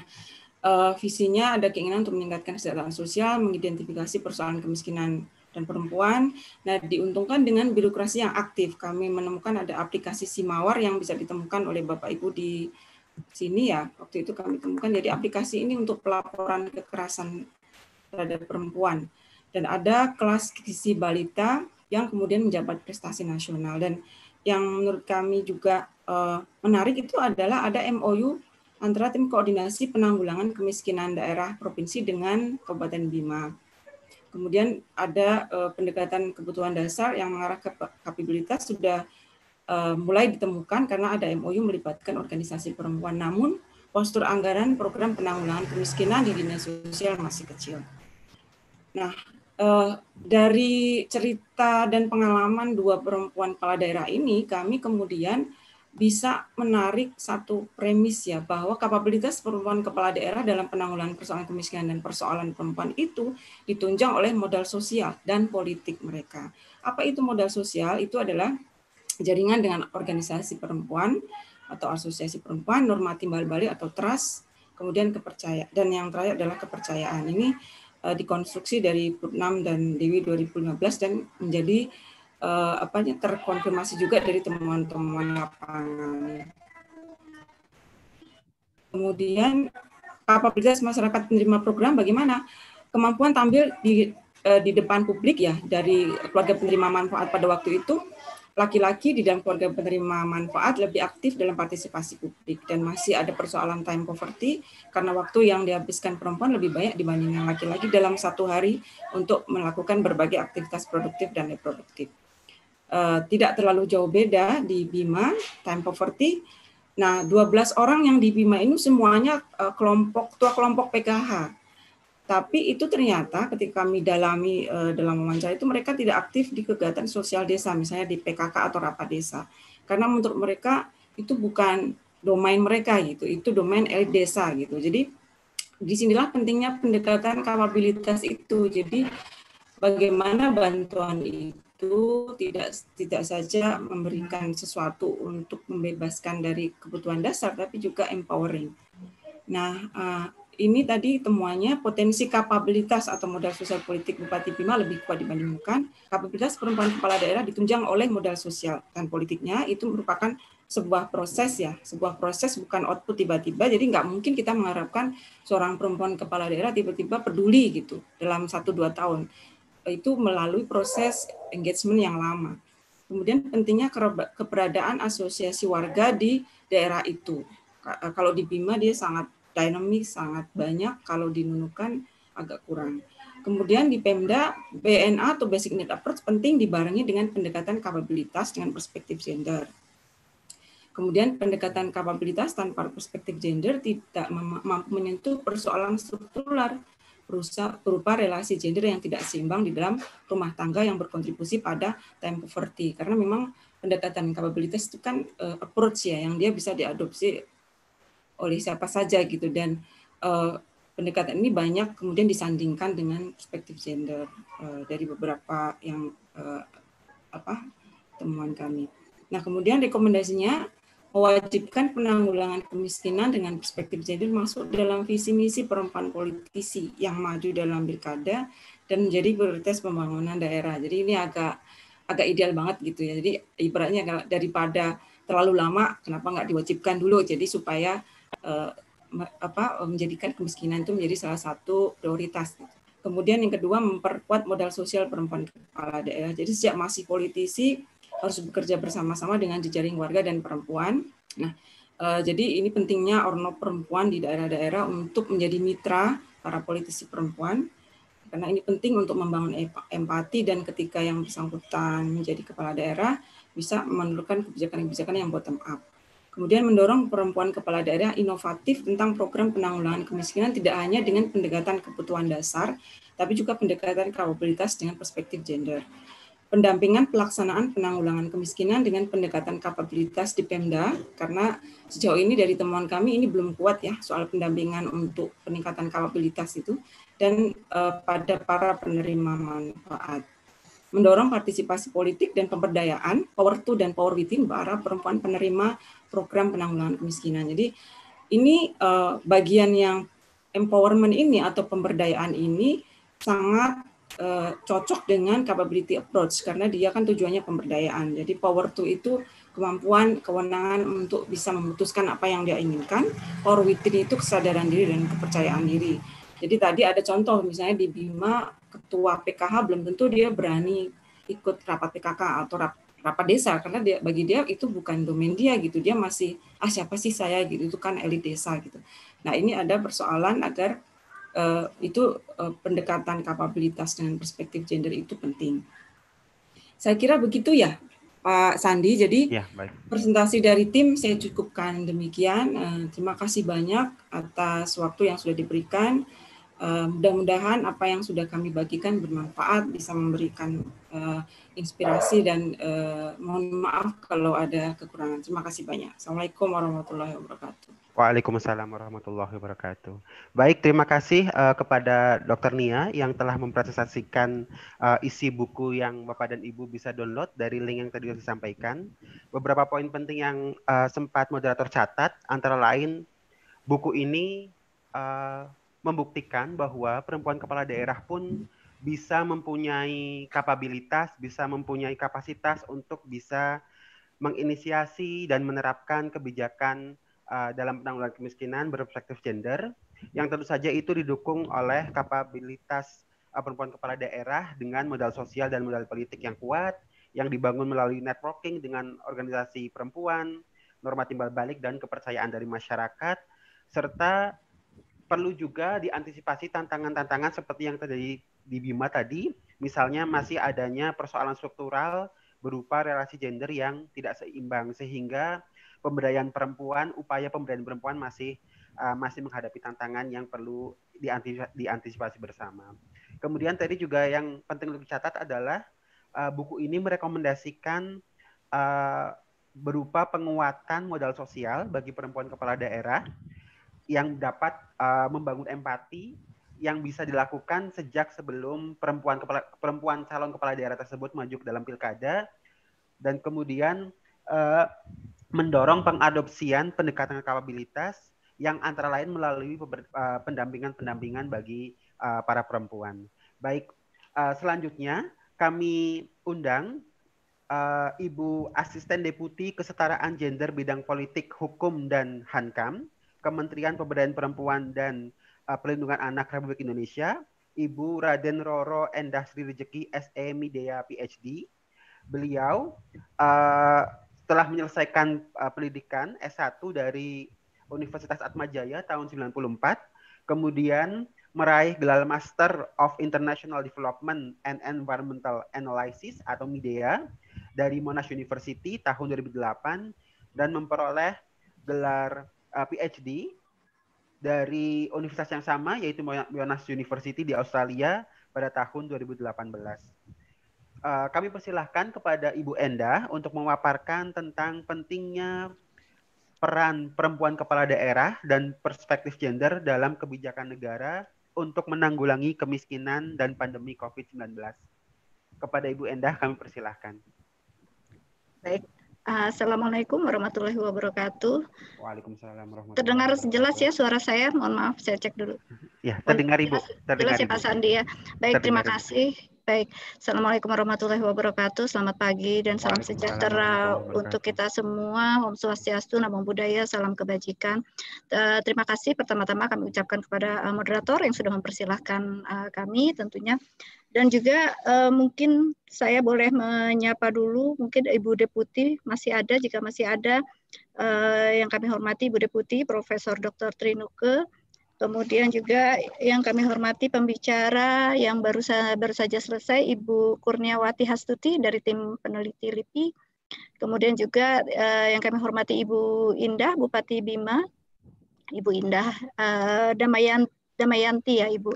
uh, visinya ada keinginan untuk meningkatkan kesejahteraan sosial, mengidentifikasi persoalan kemiskinan dan perempuan. Nah, diuntungkan dengan birokrasi yang aktif. Kami menemukan ada aplikasi Simawar yang bisa ditemukan oleh Bapak Ibu di sini ya. Waktu itu kami temukan jadi aplikasi ini untuk pelaporan kekerasan terhadap perempuan. Dan ada kelas gizi balita yang kemudian menjabat prestasi nasional dan yang menurut kami juga uh, menarik itu adalah ada MOU antara tim koordinasi penanggulangan kemiskinan daerah provinsi dengan Kabupaten Bima. Kemudian ada uh, pendekatan kebutuhan dasar yang mengarah ke kapabilitas sudah uh, mulai ditemukan karena ada MOU melibatkan organisasi perempuan. Namun postur anggaran program penanggulangan kemiskinan di dinas sosial masih kecil. Nah, uh, dari cerita dan pengalaman dua perempuan kepala daerah ini, kami kemudian bisa menarik satu premis ya bahwa kapabilitas perempuan kepala daerah dalam penanggulangan persoalan kemiskinan dan persoalan perempuan itu ditunjang oleh modal sosial dan politik mereka. Apa itu modal sosial? Itu adalah jaringan dengan organisasi perempuan atau asosiasi perempuan, norma timbal balik atau trust, kemudian kepercayaan dan yang terakhir adalah kepercayaan. Ini uh, dikonstruksi dari Putnam dan Dewi 2015 dan menjadi uh, apanya terkonfirmasi juga dari temuan-temuan lapangan. Kemudian kapabilitas masyarakat penerima program bagaimana? Kemampuan tampil di uh, di depan publik ya dari keluarga penerima manfaat pada waktu itu laki-laki di dalam keluarga penerima manfaat lebih aktif dalam partisipasi publik dan masih ada persoalan time poverty karena waktu yang dihabiskan perempuan lebih banyak dibandingkan laki-laki dalam satu hari untuk melakukan berbagai aktivitas produktif dan reproduktif. Uh, tidak terlalu jauh beda di Bima time poverty. Nah, 12 orang yang di Bima ini semuanya uh, kelompok tua kelompok PKH tapi itu ternyata ketika kami dalami uh, dalam wawancara itu mereka tidak aktif di kegiatan sosial desa, misalnya di PKK atau rapat desa. Karena menurut mereka itu bukan domain mereka gitu, itu domain elit desa gitu. Jadi di sinilah pentingnya pendekatan kapabilitas itu. Jadi bagaimana bantuan itu tidak tidak saja memberikan sesuatu untuk membebaskan dari kebutuhan dasar, tapi juga empowering. Nah, uh, ini tadi temuannya potensi kapabilitas atau modal sosial politik Bupati Bima lebih kuat dibandingkan kapabilitas perempuan kepala daerah ditunjang oleh modal sosial dan politiknya itu merupakan sebuah proses ya, sebuah proses bukan output tiba-tiba. Jadi nggak mungkin kita mengharapkan seorang perempuan kepala daerah tiba-tiba peduli gitu dalam satu dua tahun. Itu melalui proses engagement yang lama. Kemudian pentingnya keberadaan asosiasi warga di daerah itu. Kalau di Bima dia sangat dynamic sangat banyak, kalau dinunukan agak kurang. Kemudian di Pemda, BNA atau Basic Need Approach penting dibarengi dengan pendekatan kapabilitas dengan perspektif gender. Kemudian pendekatan kapabilitas tanpa perspektif gender tidak mampu menyentuh persoalan struktural berupa relasi gender yang tidak seimbang di dalam rumah tangga yang berkontribusi pada time poverty. Karena memang pendekatan kapabilitas itu kan uh, approach ya yang dia bisa diadopsi oleh siapa saja gitu dan uh, pendekatan ini banyak kemudian disandingkan dengan perspektif gender uh, dari beberapa yang uh, apa temuan kami. Nah kemudian rekomendasinya mewajibkan penanggulangan kemiskinan dengan perspektif gender masuk dalam visi misi perempuan politisi yang maju dalam pilkada dan menjadi prioritas pembangunan daerah. Jadi ini agak agak ideal banget gitu ya. Jadi ibaratnya daripada terlalu lama, kenapa nggak diwajibkan dulu? Jadi supaya uh, apa menjadikan kemiskinan itu menjadi salah satu prioritas. Kemudian yang kedua memperkuat modal sosial perempuan kepala daerah. Jadi sejak masih politisi harus bekerja bersama-sama dengan jejaring warga dan perempuan. Nah, uh, jadi ini pentingnya orno perempuan di daerah-daerah untuk menjadi mitra para politisi perempuan karena ini penting untuk membangun empati dan ketika yang bersangkutan menjadi kepala daerah bisa menentukan kebijakan-kebijakan yang bottom up. Kemudian mendorong perempuan kepala daerah inovatif tentang program penanggulangan kemiskinan tidak hanya dengan pendekatan kebutuhan dasar, tapi juga pendekatan kapabilitas dengan perspektif gender. Pendampingan pelaksanaan penanggulangan kemiskinan dengan pendekatan kapabilitas di Pemda karena sejauh ini dari temuan kami ini belum kuat ya soal pendampingan untuk peningkatan kapabilitas itu dan uh, pada para penerima manfaat. Mendorong partisipasi politik dan pemberdayaan power to dan power within para perempuan penerima program penanggulangan kemiskinan. Jadi ini uh, bagian yang empowerment ini atau pemberdayaan ini sangat uh, cocok dengan capability approach karena dia kan tujuannya pemberdayaan. Jadi power to itu kemampuan, kewenangan untuk bisa memutuskan apa yang dia inginkan. Power within itu kesadaran diri dan kepercayaan diri. Jadi tadi ada contoh misalnya di Bima ketua PKH belum tentu dia berani ikut rapat PKK atau rapat desa karena dia bagi dia itu bukan domain dia gitu. Dia masih ah siapa sih saya gitu itu kan elit desa gitu. Nah, ini ada persoalan agar uh, itu uh, pendekatan kapabilitas dengan perspektif gender itu penting. Saya kira begitu ya, Pak Sandi. Jadi ya, baik. presentasi dari tim saya cukupkan demikian. Uh, terima kasih banyak atas waktu yang sudah diberikan. Uh, mudah-mudahan apa yang sudah kami bagikan bermanfaat, bisa memberikan uh, inspirasi dan uh, mohon maaf kalau ada kekurangan. Terima kasih banyak. Assalamualaikum warahmatullahi wabarakatuh. Waalaikumsalam warahmatullahi wabarakatuh. Baik, terima kasih uh, kepada Dr. Nia yang telah mempresentasikan uh, isi buku yang Bapak dan Ibu bisa download dari link yang tadi sudah disampaikan. Beberapa poin penting yang uh, sempat moderator catat, antara lain buku ini uh, membuktikan bahwa perempuan kepala daerah pun bisa mempunyai kapabilitas, bisa mempunyai kapasitas untuk bisa menginisiasi dan menerapkan kebijakan uh, dalam penanggulangan kemiskinan berperspektif gender yang tentu saja itu didukung oleh kapabilitas uh, perempuan kepala daerah dengan modal sosial dan modal politik yang kuat yang dibangun melalui networking dengan organisasi perempuan, norma timbal balik dan kepercayaan dari masyarakat serta perlu juga diantisipasi tantangan-tantangan seperti yang terjadi di Bima tadi, misalnya masih adanya persoalan struktural berupa relasi gender yang tidak seimbang sehingga pemberdayaan perempuan, upaya pemberdayaan perempuan masih uh, masih menghadapi tantangan yang perlu diantisipasi bersama. Kemudian tadi juga yang penting untuk dicatat adalah uh, buku ini merekomendasikan uh, berupa penguatan modal sosial bagi perempuan kepala daerah yang dapat uh, membangun empati yang bisa dilakukan sejak sebelum perempuan kepala perempuan calon kepala daerah tersebut maju ke dalam pilkada dan kemudian uh, mendorong pengadopsian pendekatan kapabilitas yang antara lain melalui eh, pendampingan-pendampingan bagi uh, para perempuan. Baik, uh, selanjutnya kami undang uh, Ibu Asisten Deputi Kesetaraan Gender Bidang Politik, Hukum dan Hankam, Kementerian Pemberdayaan Perempuan dan Perlindungan Anak Republik Indonesia, Ibu Raden Roro Endah Sri Rejeki SE Midea PhD. Beliau uh, setelah menyelesaikan uh, pendidikan S1 dari Universitas Atmajaya tahun 94, kemudian meraih gelar Master of International Development and Environmental Analysis atau MIDEA dari Monash University tahun 2008 dan memperoleh gelar uh, PhD dari universitas yang sama yaitu Monash University di Australia pada tahun 2018. uh, kami persilahkan kepada Ibu Endah untuk memaparkan tentang pentingnya peran perempuan kepala daerah dan perspektif gender dalam kebijakan negara untuk menanggulangi kemiskinan dan pandemi COVID-19. Kepada Ibu Endah kami persilahkan. Baik, Assalamualaikum warahmatullahi wabarakatuh. Waalaikumsalam warahmatullahi Terdengar jelas ya suara saya? Mohon maaf, saya cek dulu. Ya, terdengar Ibu. Terdengar, jelas ya Pak Sandi ya. Baik, terdengar, terima kasih. Baik, Assalamualaikum warahmatullahi wabarakatuh. Selamat pagi dan salam sejahtera untuk kita semua. Om Swastiastu, Namo Buddhaya, salam kebajikan. Terima kasih pertama-tama kami ucapkan kepada eh, moderator yang sudah mempersilahkan eh, kami tentunya. Dan juga uh, mungkin saya boleh menyapa dulu, mungkin Ibu Deputi masih ada, jika masih ada uh, yang kami hormati Ibu Deputi Profesor Dr. Trinuke, Kemudian juga yang kami hormati pembicara yang baru, saja selesai Ibu Kurniawati Hastuti dari tim peneliti LIPI. Kemudian juga uh, yang kami hormati Ibu Indah Bupati Bima, Ibu Indah Damayan, Damayanti ya Ibu.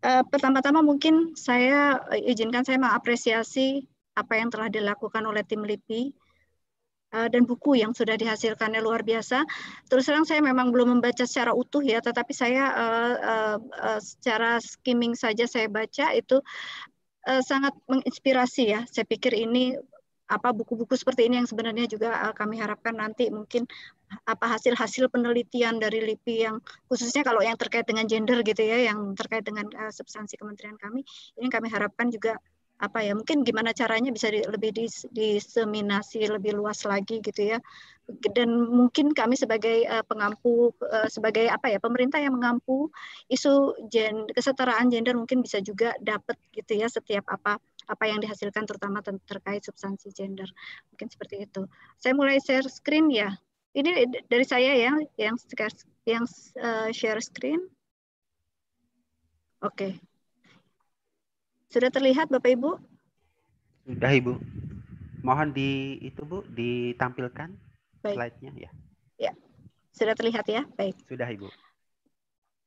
Uh, pertama-tama mungkin saya izinkan saya mengapresiasi apa yang telah dilakukan oleh tim LIPI Eh, dan buku yang sudah dihasilkannya luar biasa. Terus terang saya memang belum membaca secara utuh ya, tetapi saya uh, uh, secara skimming saja saya baca itu uh, sangat menginspirasi ya. Saya pikir ini apa buku-buku seperti ini yang sebenarnya juga uh, kami harapkan nanti mungkin apa hasil-hasil penelitian dari LIPI yang khususnya kalau yang terkait dengan gender gitu ya, yang terkait dengan uh, substansi kementerian kami, ini kami harapkan juga apa ya mungkin gimana caranya bisa di, lebih dis, diseminasi lebih luas lagi gitu ya. Dan mungkin kami sebagai uh, pengampu uh, sebagai apa ya pemerintah yang mengampu isu gen, kesetaraan gender mungkin bisa juga dapat gitu ya setiap apa apa yang dihasilkan terutama terkait substansi gender. Mungkin seperti itu. Saya mulai share screen ya. Ini dari saya ya yang yang uh, share screen. Oke. okay. Sudah terlihat Bapak Ibu? Sudah Ibu. Mohon di itu Bu ditampilkan slide-nya ya. Ya. Sudah terlihat ya? Baik. Sudah Ibu.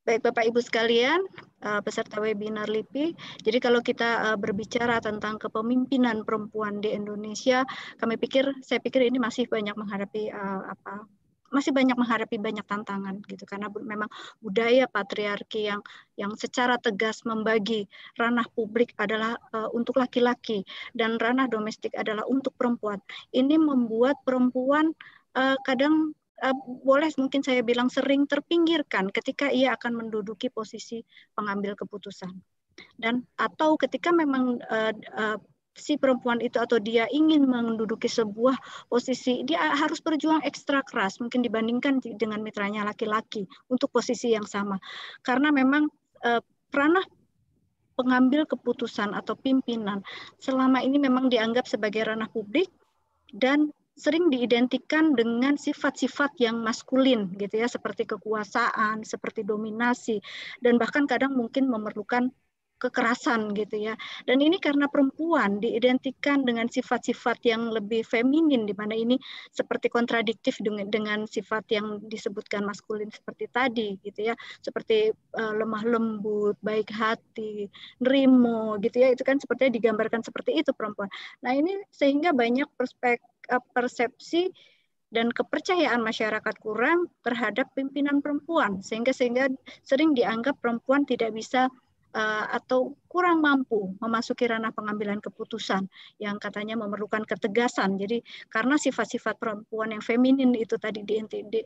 Baik Bapak Ibu sekalian, uh, peserta webinar LIPI. Jadi kalau kita uh, berbicara tentang kepemimpinan perempuan di Indonesia, kami pikir saya pikir ini masih banyak menghadapi uh, apa masih banyak menghadapi banyak tantangan gitu karena memang budaya patriarki yang yang secara tegas membagi ranah publik adalah uh, untuk laki-laki dan ranah domestik adalah untuk perempuan. Ini membuat perempuan uh, kadang uh, boleh mungkin saya bilang sering terpinggirkan ketika ia akan menduduki posisi pengambil keputusan dan atau ketika memang uh, uh, si perempuan itu atau dia ingin menduduki sebuah posisi, dia harus berjuang ekstra keras mungkin dibandingkan dengan mitranya laki-laki untuk posisi yang sama. Karena memang eh, ranah pengambil keputusan atau pimpinan selama ini memang dianggap sebagai ranah publik dan sering diidentikan dengan sifat-sifat yang maskulin gitu ya seperti kekuasaan, seperti dominasi dan bahkan kadang mungkin memerlukan kekerasan gitu ya. Dan ini karena perempuan diidentikan dengan sifat-sifat yang lebih feminin di mana ini seperti kontradiktif dengan dengan sifat yang disebutkan maskulin seperti tadi gitu ya. Seperti uh, lemah lembut, baik hati, nerimo gitu ya. Itu kan sepertinya digambarkan seperti itu perempuan. Nah, ini sehingga banyak perspek eh, persepsi dan kepercayaan masyarakat kurang terhadap pimpinan perempuan sehingga sehingga sering dianggap perempuan tidak bisa atau kurang mampu memasuki ranah pengambilan keputusan yang katanya memerlukan ketegasan. Jadi karena sifat-sifat perempuan yang feminin itu tadi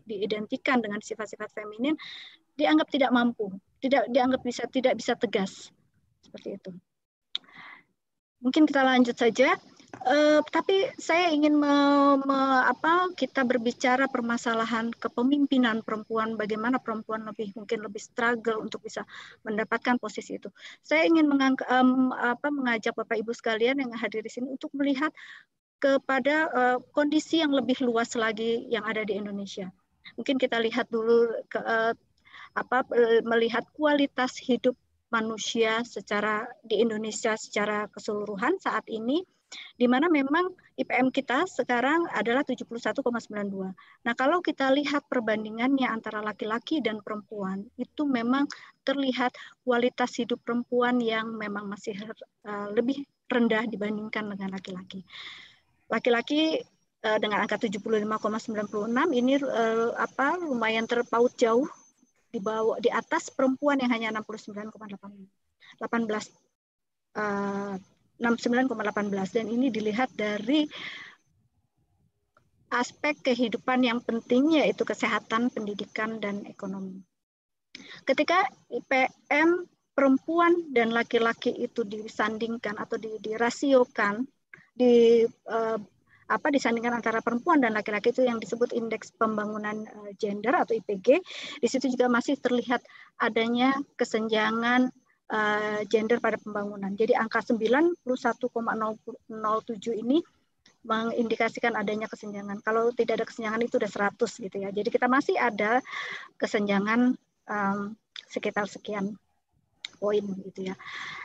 diidentikan dengan sifat-sifat feminin, dianggap tidak mampu, tidak dianggap bisa tidak bisa tegas seperti itu. Mungkin kita lanjut saja. Uh, tapi saya ingin me, me, apa, kita berbicara permasalahan kepemimpinan perempuan, bagaimana perempuan lebih mungkin lebih struggle untuk bisa mendapatkan posisi itu. Saya ingin mengang, um, apa, mengajak Bapak Ibu sekalian yang hadir di sini untuk melihat kepada uh, kondisi yang lebih luas lagi yang ada di Indonesia. Mungkin kita lihat dulu ke, uh, apa, melihat kualitas hidup manusia secara di Indonesia secara keseluruhan saat ini di mana memang IPM kita sekarang adalah 71,92. Nah, kalau kita lihat perbandingannya antara laki-laki dan perempuan, itu memang terlihat kualitas hidup perempuan yang memang masih uh, lebih rendah dibandingkan dengan laki-laki. Laki-laki uh, dengan angka 75,96 ini uh, apa lumayan terpaut jauh di bawah di atas perempuan yang hanya 69,18 18 uh, 69,18 dan ini dilihat dari aspek kehidupan yang penting yaitu kesehatan, pendidikan dan ekonomi. Ketika IPM perempuan dan laki-laki itu disandingkan atau dirasiokan di uh, apa disandingkan antara perempuan dan laki-laki itu yang disebut indeks pembangunan uh, gender atau IPG. Di situ juga masih terlihat adanya kesenjangan uh, gender pada pembangunan. Jadi angka 91,007 ini mengindikasikan adanya kesenjangan. Kalau tidak ada kesenjangan itu sudah 100 gitu ya. Jadi kita masih ada kesenjangan um, sekitar sekian poin gitu ya.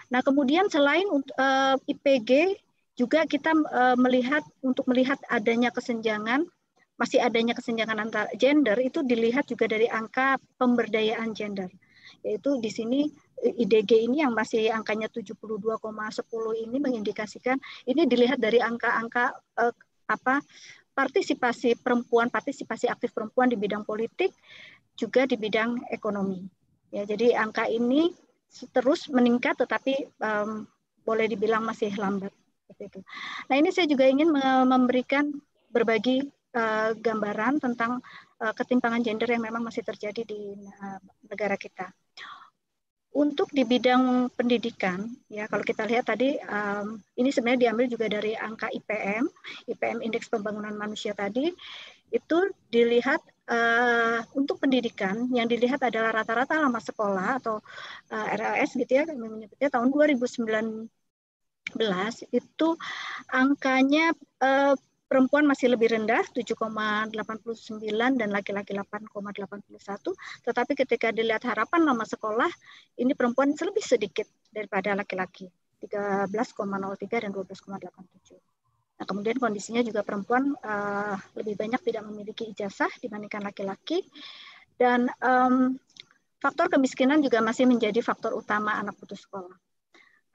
Nah, kemudian selain uh, IPG juga kita uh, melihat untuk melihat adanya kesenjangan masih adanya kesenjangan antar gender itu dilihat juga dari angka pemberdayaan gender yaitu di sini IDG ini yang masih angkanya 72,10 ini mengindikasikan ini dilihat dari angka-angka uh, apa partisipasi perempuan partisipasi aktif perempuan di bidang politik juga di bidang ekonomi ya jadi angka ini terus meningkat tetapi um, boleh dibilang masih lambat seperti itu. Nah ini saya juga ingin memberikan berbagi uh, gambaran tentang uh, ketimpangan gender yang memang masih terjadi di uh, negara kita. Untuk di bidang pendidikan, ya kalau kita lihat tadi um, ini sebenarnya diambil juga dari angka IPM, IPM Indeks Pembangunan Manusia tadi itu dilihat uh, untuk pendidikan yang dilihat adalah rata-rata lama sekolah atau uh, RLS gitu ya kami menyebutnya tahun 2009 itu angkanya eh, perempuan masih lebih rendah 7,89 dan laki-laki 8,81 tetapi ketika dilihat harapan lama sekolah ini perempuan lebih sedikit daripada laki-laki 13,03 dan 12,87 Nah, kemudian kondisinya juga perempuan uh, lebih banyak tidak memiliki ijazah dibandingkan laki-laki. Dan um, faktor kemiskinan juga masih menjadi faktor utama anak putus sekolah.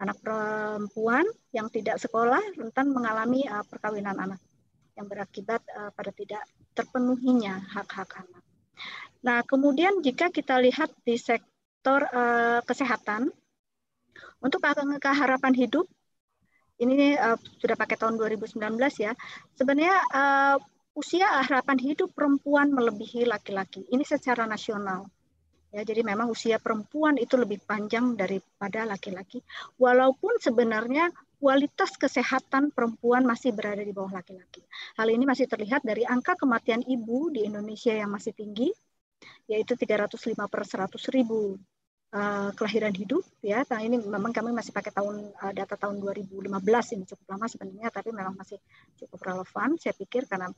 Anak perempuan yang tidak sekolah rentan mengalami uh, perkawinan anak yang berakibat uh, pada tidak terpenuhinya hak-hak anak. Nah, kemudian jika kita lihat di sektor uh, kesehatan, untuk angka harapan hidup ini uh, sudah pakai tahun 2019 ya. Sebenarnya uh, usia harapan hidup perempuan melebihi laki-laki. Ini secara nasional. Ya, jadi memang usia perempuan itu lebih panjang daripada laki-laki. Walaupun sebenarnya kualitas kesehatan perempuan masih berada di bawah laki-laki. Hal ini masih terlihat dari angka kematian ibu di Indonesia yang masih tinggi, yaitu 305 per 100 ribu uh, kelahiran hidup. Ya, nah ini memang kami masih pakai tahun uh, data tahun 2015 ini cukup lama sebenarnya, tapi memang masih cukup relevan. Saya pikir karena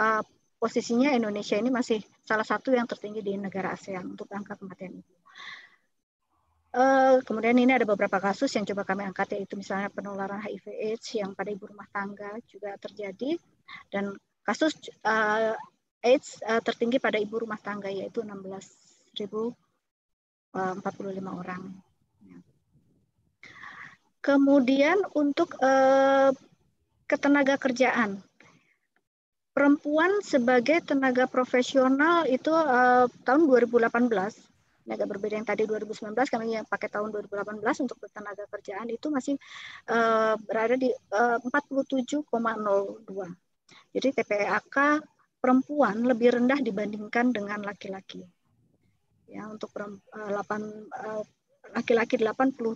uh, posisinya Indonesia ini masih salah satu yang tertinggi di negara ASEAN untuk angka kematian ibu. Uh, kemudian ini ada beberapa kasus yang coba kami angkat yaitu misalnya penularan HIV/AIDS yang pada ibu rumah tangga juga terjadi. Dan kasus uh, AIDS uh, tertinggi pada ibu rumah tangga yaitu 16.045 orang. Kemudian untuk uh, ketenaga kerjaan. Perempuan sebagai tenaga profesional itu uh, tahun 2018 ini agak berbeda yang tadi 2019 karena yang pakai tahun 2018 untuk tenaga kerjaan itu masih uh, berada di uh, 47,02. Jadi TPAK perempuan lebih rendah dibandingkan dengan laki-laki. Ya, untuk laki-laki 82,69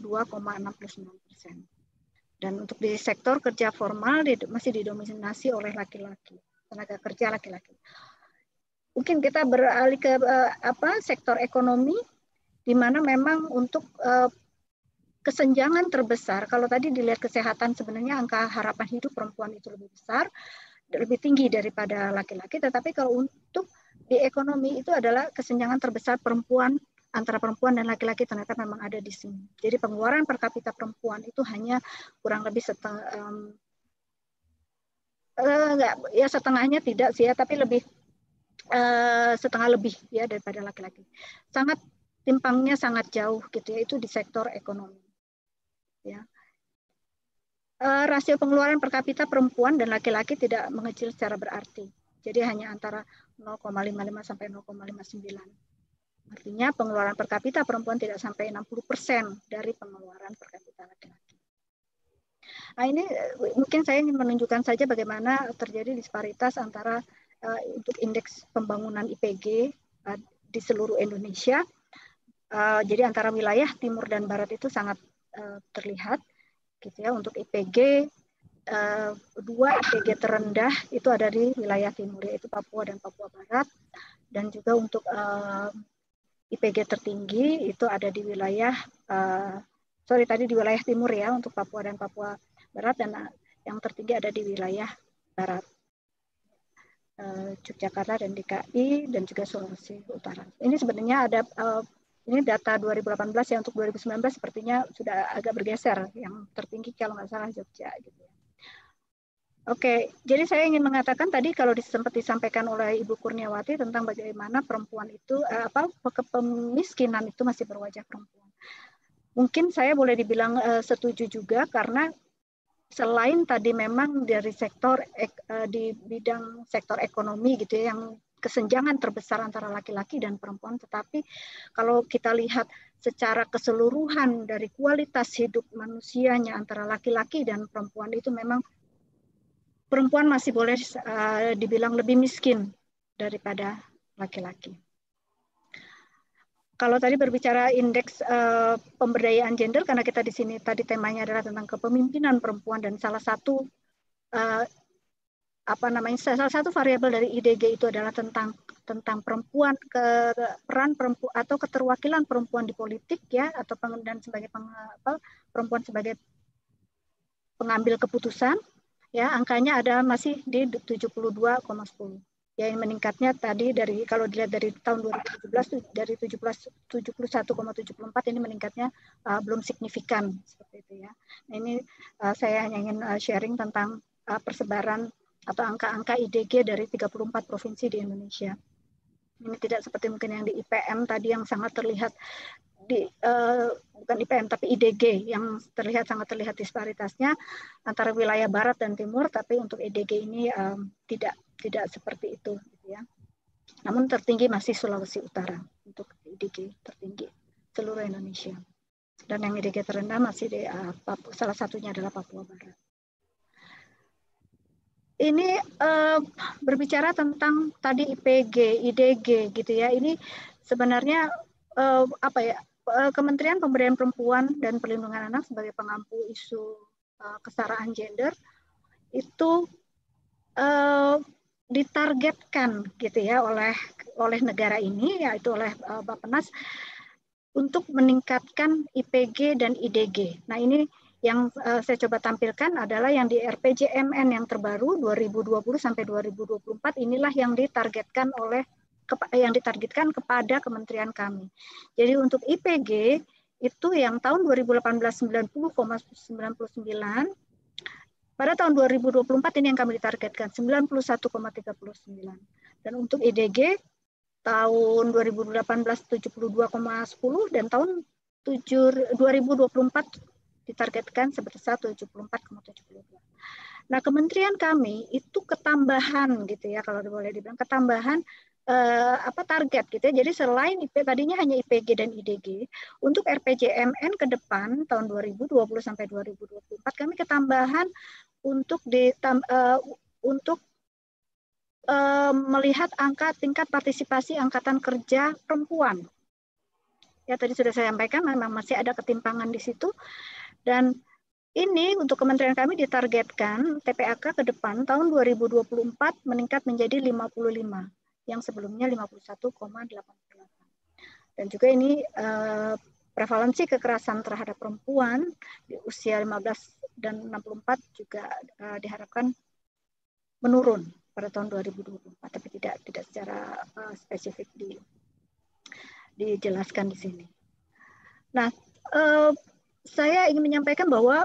persen. Dan untuk di sektor kerja formal masih didominasi oleh laki-laki tenaga kerja laki-laki. Mungkin kita beralih ke uh, apa sektor ekonomi di mana memang untuk uh, kesenjangan terbesar kalau tadi dilihat kesehatan sebenarnya angka harapan hidup perempuan itu lebih besar lebih tinggi daripada laki-laki tetapi kalau untuk di ekonomi itu adalah kesenjangan terbesar perempuan antara perempuan dan laki-laki ternyata memang ada di sini. Jadi pengeluaran per kapita perempuan itu hanya kurang lebih setengah, um, uh, enggak ya setengahnya tidak sih ya tapi lebih uh, setengah lebih ya daripada laki-laki sangat timpangnya sangat jauh gitu ya itu di sektor ekonomi ya uh, rasio pengeluaran per kapita perempuan dan laki-laki tidak mengecil secara berarti. Jadi hanya antara 0,55 sampai 0,59. Artinya pengeluaran per kapita perempuan tidak sampai 60% dari pengeluaran per kapita laki-laki. Nah ini eh, mungkin saya ingin menunjukkan saja bagaimana terjadi disparitas antara uh, untuk indeks pembangunan IPG uh, di seluruh Indonesia. Uh, jadi antara wilayah timur dan barat itu sangat uh, terlihat gitu ya untuk IPG uh, dua IPG terendah itu ada di wilayah timur yaitu Papua dan Papua Barat. Dan juga untuk uh, IPG tertinggi itu ada di wilayah uh, sorry tadi di wilayah timur ya untuk Papua dan Papua Barat. Dan yang tertinggi ada di wilayah barat Yogyakarta dan DKI dan juga Sulawesi Utara. Ini sebenarnya ada uh, ini data 2018 ya untuk 2019 sepertinya sudah agak bergeser yang tertinggi kalau nggak salah Jogja gitu ya. Oke, jadi saya ingin mengatakan tadi kalau sempat disampaikan oleh Ibu Kurniawati tentang bagaimana perempuan itu eh, apa kepemiskinan itu masih berwajah perempuan. Mungkin saya boleh dibilang eh, setuju juga karena selain tadi memang dari sektor eh, di bidang sektor ekonomi gitu ya yang kesenjangan terbesar antara laki-laki dan perempuan, tetapi kalau kita lihat secara keseluruhan dari kualitas hidup manusianya antara laki-laki dan perempuan itu memang perempuan masih boleh uh, dibilang lebih miskin daripada laki-laki. Kalau tadi berbicara indeks uh, pemberdayaan gender, karena kita di sini tadi temanya adalah tentang kepemimpinan perempuan dan salah satu uh, apa namanya salah satu variabel dari IDG itu adalah tentang tentang perempuan ke peran perempuan atau keterwakilan perempuan di politik ya atau dan sebagai peng, apa, perempuan sebagai pengambil keputusan ya angkanya ada masih di 72,10 ya yang meningkatnya tadi dari kalau dilihat dari tahun 2017 dari 17 71,74 ini meningkatnya uh, belum signifikan seperti itu ya. Nah, ini uh, saya hanya ingin uh, sharing tentang uh, persebaran atau angka-angka IDG dari 34 provinsi di Indonesia. Ini tidak seperti mungkin yang di IPM tadi yang sangat terlihat di uh, bukan IPM tapi IDG yang terlihat sangat terlihat disparitasnya antara wilayah barat dan timur tapi untuk IDG ini um, tidak tidak seperti itu gitu ya. Namun tertinggi masih Sulawesi Utara untuk IDG tertinggi seluruh Indonesia. Dan yang IDG terendah masih di uh, Papua, salah satunya adalah Papua Barat. Ini uh, berbicara tentang tadi IPG, IDG gitu ya. Ini sebenarnya uh, apa ya Eh, Kementerian Pemberdayaan Perempuan dan Perlindungan Anak sebagai pengampu isu uh, kesetaraan gender itu uh, ditargetkan gitu ya oleh oleh negara ini yaitu oleh uh, Bappenas untuk meningkatkan IPG dan IDG. Nah, ini yang uh, saya coba tampilkan adalah yang di RPJMN yang terbaru 2020 sampai 2024 inilah yang ditargetkan oleh yang ditargetkan kepada kementerian kami. Jadi untuk IPG itu yang tahun 2018 90,99 pada tahun 2024 ini yang kami ditargetkan 91,39 dan untuk IDG tahun 2018 72,10 dan tahun 7, 2024 ditargetkan sebesar 74,72. Nah, kementerian kami itu ketambahan gitu ya kalau boleh dibilang ketambahan uh, apa target gitu ya. Jadi selain IP tadinya hanya IPG dan IDG, untuk RPJMN ke depan tahun 2020 sampai 2024 kami ketambahan untuk di uh, untuk uh, melihat angka tingkat partisipasi angkatan kerja perempuan. Ya tadi sudah saya sampaikan memang masih ada ketimpangan di situ dan ini untuk kementerian kami ditargetkan TPAK ke depan tahun 2024 meningkat menjadi 55 yang sebelumnya 51,88. Dan juga ini uh, prevalensi kekerasan terhadap perempuan di usia 15 dan 64 juga uh, diharapkan menurun pada tahun 2024, tapi tidak tidak secara uh, spesifik di, dijelaskan di sini. Nah, saya ingin menyampaikan bahwa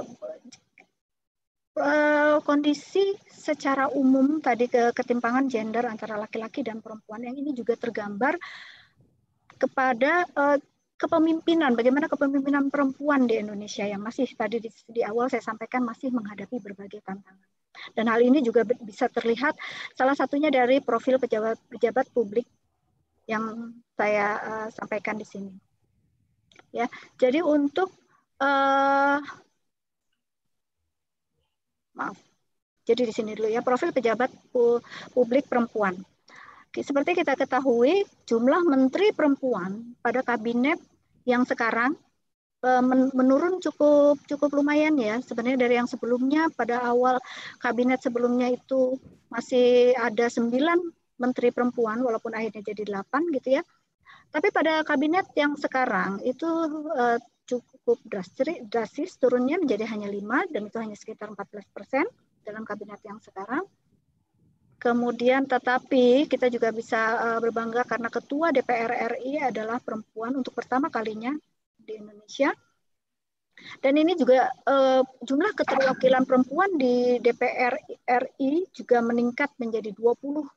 kondisi secara umum tadi ke ketimpangan gender antara laki-laki dan perempuan yang ini juga tergambar kepada uh, kepemimpinan, bagaimana kepemimpinan perempuan di Indonesia yang masih tadi di, di awal saya sampaikan masih menghadapi berbagai tantangan. Dan hal ini juga bisa terlihat salah satunya dari profil pejabat-pejabat publik yang saya uh, sampaikan di sini. Ya, jadi untuk uh, maaf, jadi di sini dulu ya profil pejabat publik perempuan. Seperti kita ketahui, jumlah menteri perempuan pada kabinet yang sekarang eh, menurun cukup cukup lumayan ya. Sebenarnya dari yang sebelumnya pada awal kabinet sebelumnya itu masih ada sembilan menteri perempuan walaupun akhirnya jadi delapan gitu ya. Tapi pada kabinet yang sekarang itu uh, cukup drastis, drastis turunnya menjadi hanya lima dan itu hanya sekitar 14 persen dalam kabinet yang sekarang Kemudian tetapi kita juga bisa uh, berbangga karena ketua DPR RI adalah perempuan untuk pertama kalinya di Indonesia. Dan ini juga uh, jumlah keterwakilan perempuan di DPR RI juga meningkat menjadi 20,8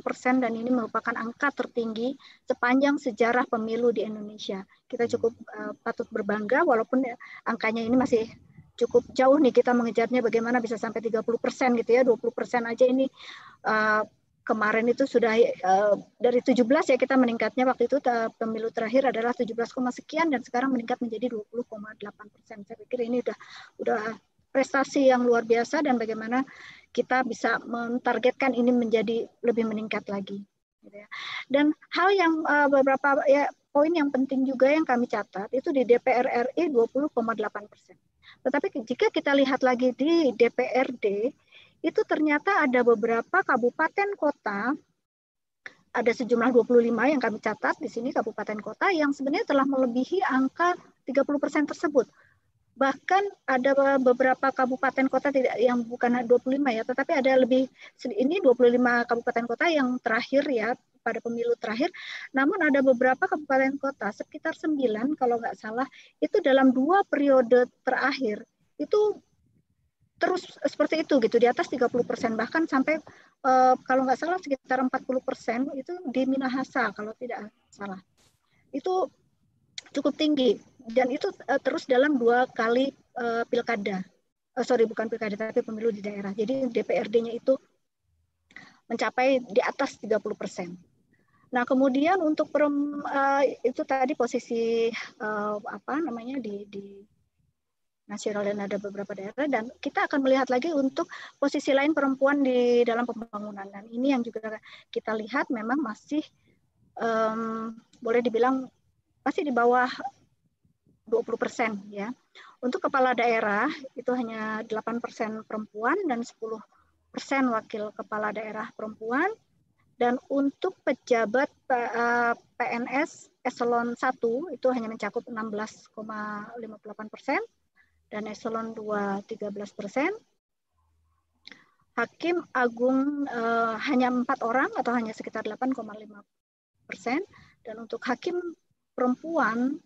persen dan ini merupakan angka tertinggi sepanjang sejarah pemilu di Indonesia. Kita cukup uh, patut berbangga walaupun angkanya ini masih cukup jauh nih kita mengejarnya bagaimana bisa sampai 30 persen gitu ya 20 persen aja ini uh, kemarin itu sudah uh, dari 17 ya kita meningkatnya waktu itu uh, pemilu terakhir adalah 17, sekian dan sekarang meningkat menjadi 20,8 persen saya pikir ini udah udah prestasi yang luar biasa dan bagaimana kita bisa mentargetkan ini menjadi lebih meningkat lagi gitu ya. dan hal yang uh, beberapa ya poin yang penting juga yang kami catat itu di DPR RI 20,8 persen tetapi jika kita lihat lagi di DPRD, itu ternyata ada beberapa kabupaten kota, ada sejumlah 25 yang kami catat di sini kabupaten kota yang sebenarnya telah melebihi angka 30% tersebut. Bahkan ada beberapa kabupaten kota tidak yang bukan 25 ya, tetapi ada lebih ini 25 kabupaten kota yang terakhir ya pada pemilu terakhir. Namun ada beberapa kabupaten kota, sekitar sembilan kalau nggak salah, itu dalam dua periode terakhir itu terus seperti itu gitu di atas 30 persen. Bahkan sampai uh, kalau nggak salah sekitar 40 persen itu di Minahasa kalau tidak salah. Itu cukup tinggi dan itu uh, terus dalam dua kali uh, pilkada. Uh, sorry bukan pilkada tapi pemilu di daerah. Jadi DPRD-nya itu mencapai di atas 30 persen. Nah, kemudian untuk perem, uh, itu tadi posisi uh, apa namanya di, di nasional dan ada beberapa daerah. Dan kita akan melihat lagi untuk posisi lain perempuan di dalam pembangunan. Dan ini yang juga kita lihat memang masih um, boleh dibilang masih di bawah 20 persen ya. Untuk kepala daerah itu hanya 8 persen perempuan dan 10 persen wakil kepala daerah perempuan dan untuk pejabat PNS eh, eselon 1 itu hanya mencakup 16,58 persen dan eselon 2 13 persen. Hakim agung uh, hanya empat orang atau hanya sekitar 8,5 persen dan untuk hakim perempuan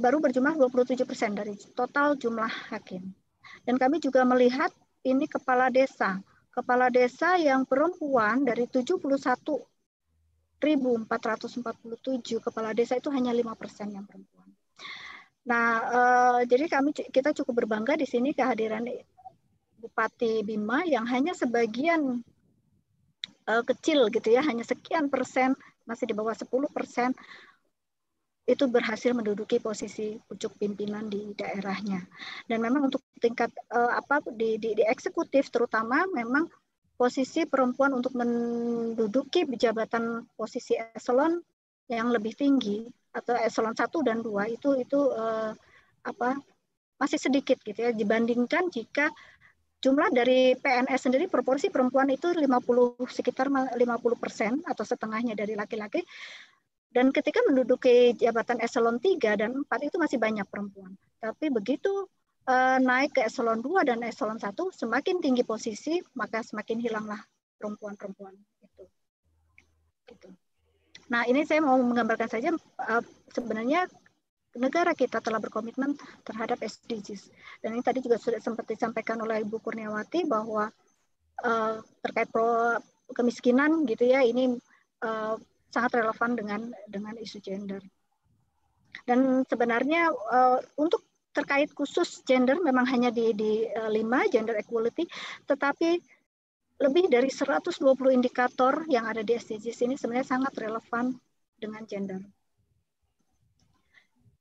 baru berjumlah 27 persen dari total jumlah hakim. Dan kami juga melihat ini kepala desa kepala desa yang perempuan dari 71.447 kepala desa itu hanya lima persen yang perempuan. Nah, eh, jadi kami kita cukup berbangga di sini kehadiran Bupati Bima yang hanya sebagian eh, kecil gitu ya, hanya sekian persen, masih di bawah 10 persen itu berhasil menduduki posisi pucuk pimpinan di daerahnya. Dan memang untuk tingkat uh, apa di, di, di eksekutif terutama memang posisi perempuan untuk menduduki jabatan posisi eselon yang lebih tinggi atau eselon 1 dan 2 itu itu uh, apa masih sedikit gitu ya dibandingkan jika jumlah dari PNS sendiri proporsi perempuan itu 50 sekitar 50 persen atau setengahnya dari laki-laki dan ketika menduduki jabatan eselon 3 dan 4 itu masih banyak perempuan. Tapi begitu uh, naik ke eselon 2 dan eselon 1, semakin tinggi posisi, maka semakin hilanglah perempuan-perempuan itu. Gitu. Nah, ini saya mau menggambarkan saja uh, sebenarnya negara kita telah berkomitmen terhadap SDGs. Dan ini tadi juga sudah sempat disampaikan oleh Ibu Kurniawati bahwa uh, terkait pro kemiskinan gitu ya, ini sangat relevan dengan dengan isu gender. Dan sebenarnya uh, untuk terkait khusus gender memang hanya di di uh, lima gender equality, tetapi lebih dari 120 indikator yang ada di SDGs ini sebenarnya sangat relevan dengan gender.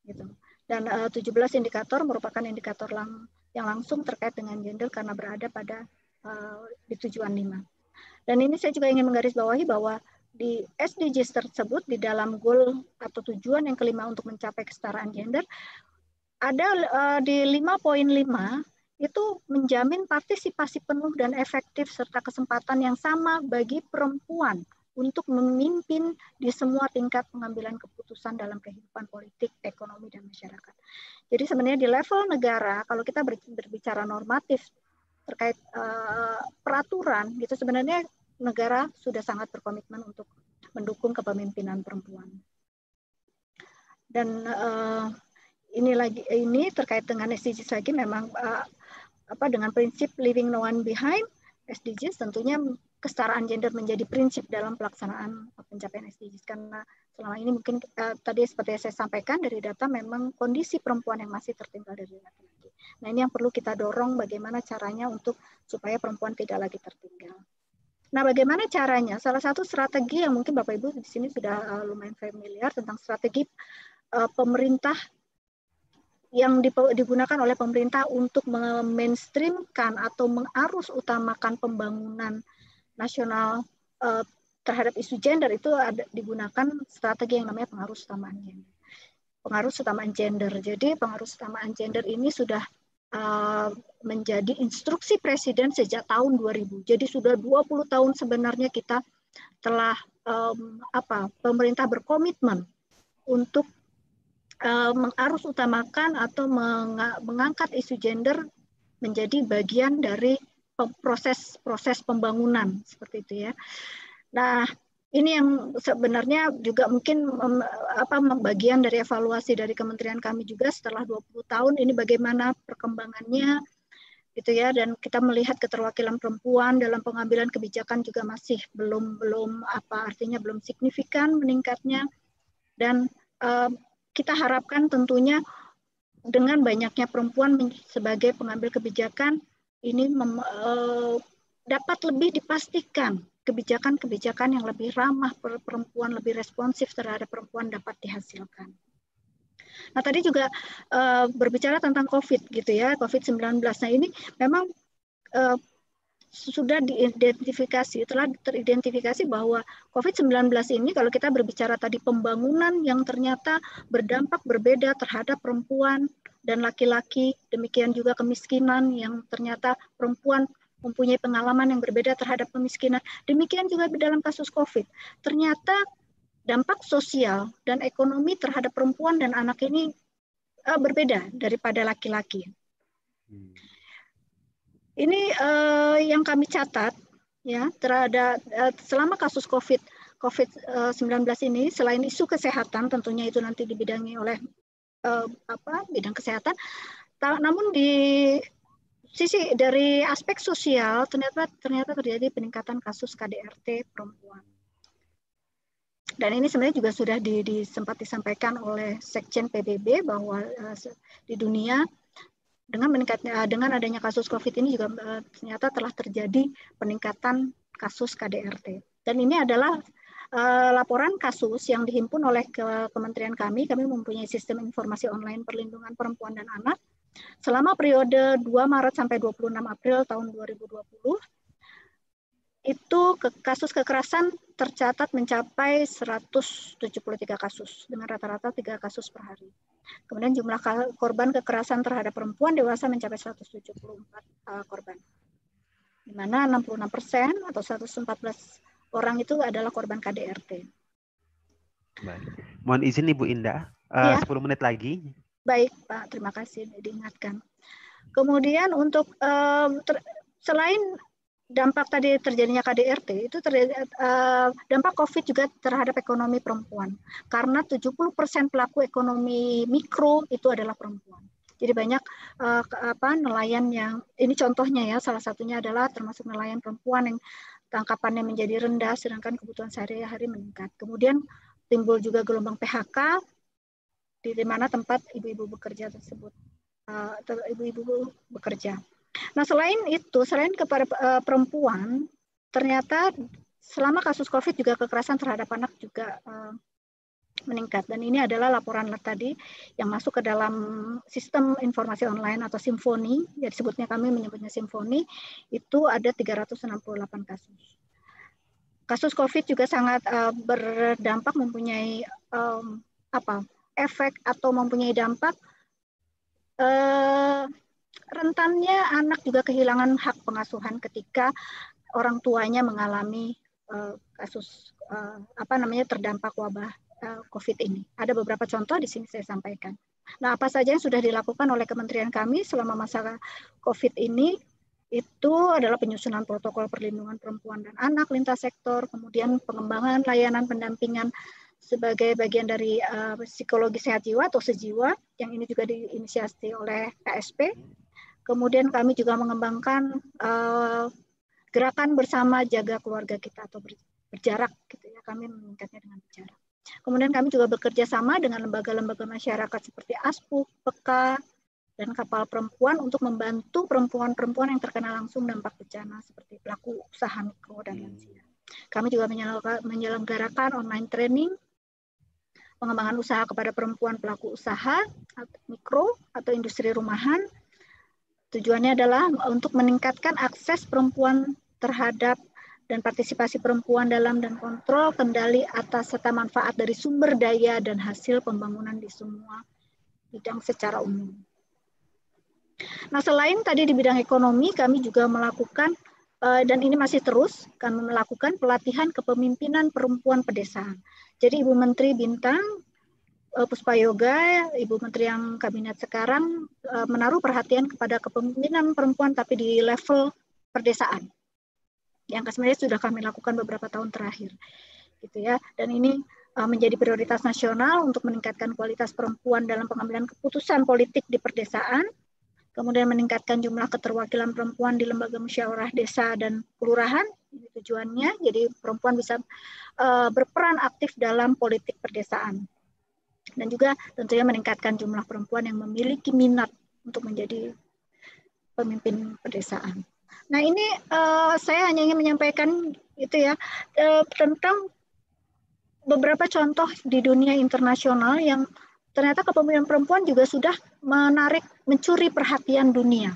Gitu. Dan uh, 17 indikator merupakan indikator lang yang langsung terkait dengan gender karena berada pada uh, di tujuan 5. Dan ini saya juga ingin menggarisbawahi bahwa di SDGs tersebut di dalam goal atau tujuan yang kelima untuk mencapai kesetaraan gender ada uh, di 5.5 itu menjamin partisipasi penuh dan efektif serta kesempatan yang sama bagi perempuan untuk memimpin di semua tingkat pengambilan keputusan dalam kehidupan politik, ekonomi, dan masyarakat. Jadi sebenarnya di level negara, kalau kita berbicara normatif terkait uh, peraturan, gitu sebenarnya negara sudah sangat berkomitmen untuk mendukung kepemimpinan perempuan. Dan uh, ini lagi ini terkait dengan SDGs lagi memang uh, apa dengan prinsip leaving no one behind SDGs tentunya kesetaraan gender menjadi prinsip dalam pelaksanaan pencapaian SDGs karena selama ini mungkin uh, tadi seperti yang saya sampaikan dari data memang kondisi perempuan yang masih tertinggal dari laki-laki. Nah ini yang perlu kita dorong bagaimana caranya untuk supaya perempuan tidak lagi tertinggal. Nah bagaimana caranya? Salah satu strategi yang mungkin Bapak Ibu di sini sudah uh, lumayan familiar tentang strategi uh, pemerintah yang digunakan oleh pemerintah untuk memainstreamkan atau mengarus utamakan pembangunan nasional uh, terhadap isu gender itu ada digunakan strategi yang namanya pengaruh utamaan gender. Pengaruh utamaan gender. Jadi pengaruh utamaan gender ini sudah menjadi instruksi presiden sejak tahun 2000. Jadi sudah 20 tahun sebenarnya kita telah um, apa pemerintah berkomitmen untuk uh, mengarus utamakan atau meng mengangkat isu gender menjadi bagian dari proses-proses pembangunan seperti itu ya. Nah, ini yang sebenarnya juga mungkin um, apa bagian dari evaluasi dari kementerian kami juga setelah 20 tahun ini bagaimana perkembangannya gitu ya. Dan kita melihat keterwakilan perempuan dalam pengambilan kebijakan juga masih belum belum apa artinya belum signifikan meningkatnya. Dan um, kita harapkan tentunya dengan banyaknya perempuan sebagai pengambil kebijakan ini mem, uh, dapat lebih dipastikan kebijakan-kebijakan yang lebih ramah perempuan, lebih responsif terhadap perempuan dapat dihasilkan. Nah tadi juga uh, berbicara tentang COVID gitu ya, COVID-19. Nah ini memang uh, sudah diidentifikasi, telah teridentifikasi bahwa COVID-19 ini kalau kita berbicara tadi pembangunan yang ternyata berdampak berbeda terhadap perempuan dan laki-laki, demikian juga kemiskinan yang ternyata perempuan mempunyai pengalaman yang berbeda terhadap kemiskinan. Demikian juga di dalam kasus COVID. Ternyata dampak sosial dan ekonomi terhadap perempuan dan anak ini uh, berbeda daripada laki-laki. Hmm. Ini uh, yang kami catat ya terhadap uh, selama kasus COVID COVID-19 ini selain isu kesehatan tentunya itu nanti dibidangi oleh uh, apa bidang kesehatan namun di sisi dari aspek sosial ternyata ternyata terjadi peningkatan kasus KDRT perempuan. Dan ini sebenarnya juga sudah di, di, sempat disampaikan oleh Sekjen PBB bahwa uh, di dunia dengan meningkatnya dengan adanya kasus COVID ini juga uh, ternyata telah terjadi peningkatan kasus KDRT. Dan ini adalah uh, laporan kasus yang dihimpun oleh ke Kementerian kami. Kami mempunyai sistem informasi online perlindungan perempuan dan anak selama periode 2 Maret sampai 26 April tahun 2020 itu ke, kasus kekerasan tercatat mencapai 173 kasus dengan rata-rata tiga kasus per hari. Kemudian jumlah korban kekerasan terhadap perempuan dewasa mencapai 174 uh, korban. Di mana 66 persen atau 114 orang itu adalah korban KDRT. Baik. Mohon izin Ibu Indah, uh, ya. 10 menit lagi. Baik Pak, terima kasih diingatkan. Kemudian untuk um, ter, selain dampak tadi terjadinya KDRT itu terjadi, uh, dampak COVID juga terhadap ekonomi perempuan karena 70% pelaku ekonomi mikro itu adalah perempuan. Jadi banyak uh, apa nelayan yang ini contohnya ya salah satunya adalah termasuk nelayan perempuan yang tangkapannya menjadi rendah, sedangkan kebutuhan sehari-hari meningkat. Kemudian timbul juga gelombang PHK di mana tempat ibu-ibu bekerja tersebut, ibu-ibu bekerja. Nah, selain itu, selain kepada perempuan, ternyata selama kasus COVID juga kekerasan terhadap anak juga meningkat dan ini adalah laporan tadi yang masuk ke dalam sistem informasi online atau simfoni ya disebutnya kami menyebutnya simfoni itu ada 368 kasus. Kasus COVID juga sangat uh, berdampak mempunyai um, apa efek atau mempunyai dampak uh, rentannya anak juga kehilangan hak pengasuhan ketika orang tuanya mengalami uh, kasus uh, apa namanya terdampak wabah Eh, COVID ini. Ada beberapa contoh di sini saya sampaikan. Nah, apa saja yang sudah dilakukan oleh kementerian kami selama masa COVID ini itu adalah penyusunan protokol perlindungan perempuan dan anak lintas sektor, kemudian pengembangan layanan pendampingan sebagai bagian dari uh, psikologi sehat jiwa atau sejiwa yang ini juga diinisiasi oleh KSP. Kemudian kami juga mengembangkan uh, gerakan bersama jaga keluarga kita atau berjarak gitu ya. Kami meningkatnya dengan berjarak. Kemudian kami juga bekerja sama dengan lembaga-lembaga masyarakat seperti ASPU, PEKA, dan kapal perempuan untuk membantu perempuan-perempuan yang terkena langsung dampak bencana seperti pelaku usaha mikro dan hmm. lansia. Kami juga menyelenggarakan online training pengembangan usaha kepada perempuan pelaku usaha mikro atau industri rumahan. Tujuannya adalah untuk meningkatkan akses perempuan terhadap dan partisipasi perempuan dalam dan kontrol kendali atas serta manfaat dari sumber daya dan hasil pembangunan di semua bidang secara umum. Nah, selain tadi di bidang ekonomi, kami juga melakukan dan ini masih terus kami melakukan pelatihan kepemimpinan perempuan pedesaan. Jadi Ibu Menteri Bintang eh, Puspa Yoga, Ibu Menteri yang kabinet sekarang eh, menaruh perhatian kepada kepemimpinan perempuan tapi di level perdesaan. Yang sebenarnya sudah kami lakukan beberapa tahun terakhir gitu ya. Dan ini menjadi prioritas nasional untuk meningkatkan kualitas perempuan dalam pengambilan keputusan politik di perdesaan kemudian meningkatkan jumlah keterwakilan perempuan di lembaga musyawarah desa dan kelurahan ini tujuannya jadi perempuan bisa uh, berperan aktif dalam politik perdesaan dan juga tentunya meningkatkan jumlah perempuan yang memiliki minat untuk menjadi pemimpin pedesaan. Nah ini uh, saya hanya ingin menyampaikan itu ya uh, tentang beberapa contoh di dunia internasional yang ternyata kepemimpinan perempuan juga sudah menarik mencuri perhatian dunia.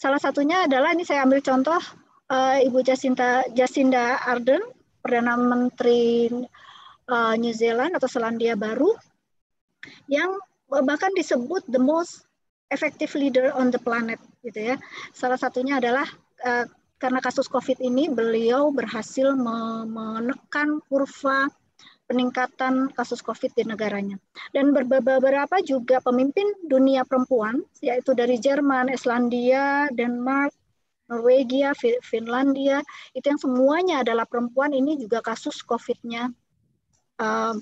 Salah satunya adalah ini saya ambil contoh uh, Ibu Jacinta Jacinda Ardern, perdana menteri uh, New Zealand atau Selandia Baru, yang bahkan disebut the most effective leader on the planet gitu ya. Salah satunya adalah uh, karena kasus COVID ini beliau berhasil menekan kurva peningkatan kasus COVID di negaranya. Dan beberapa juga pemimpin dunia perempuan, yaitu dari Jerman, Islandia, Denmark, Norwegia, Finlandia, itu yang semuanya adalah perempuan ini juga kasus COVID-nya uh,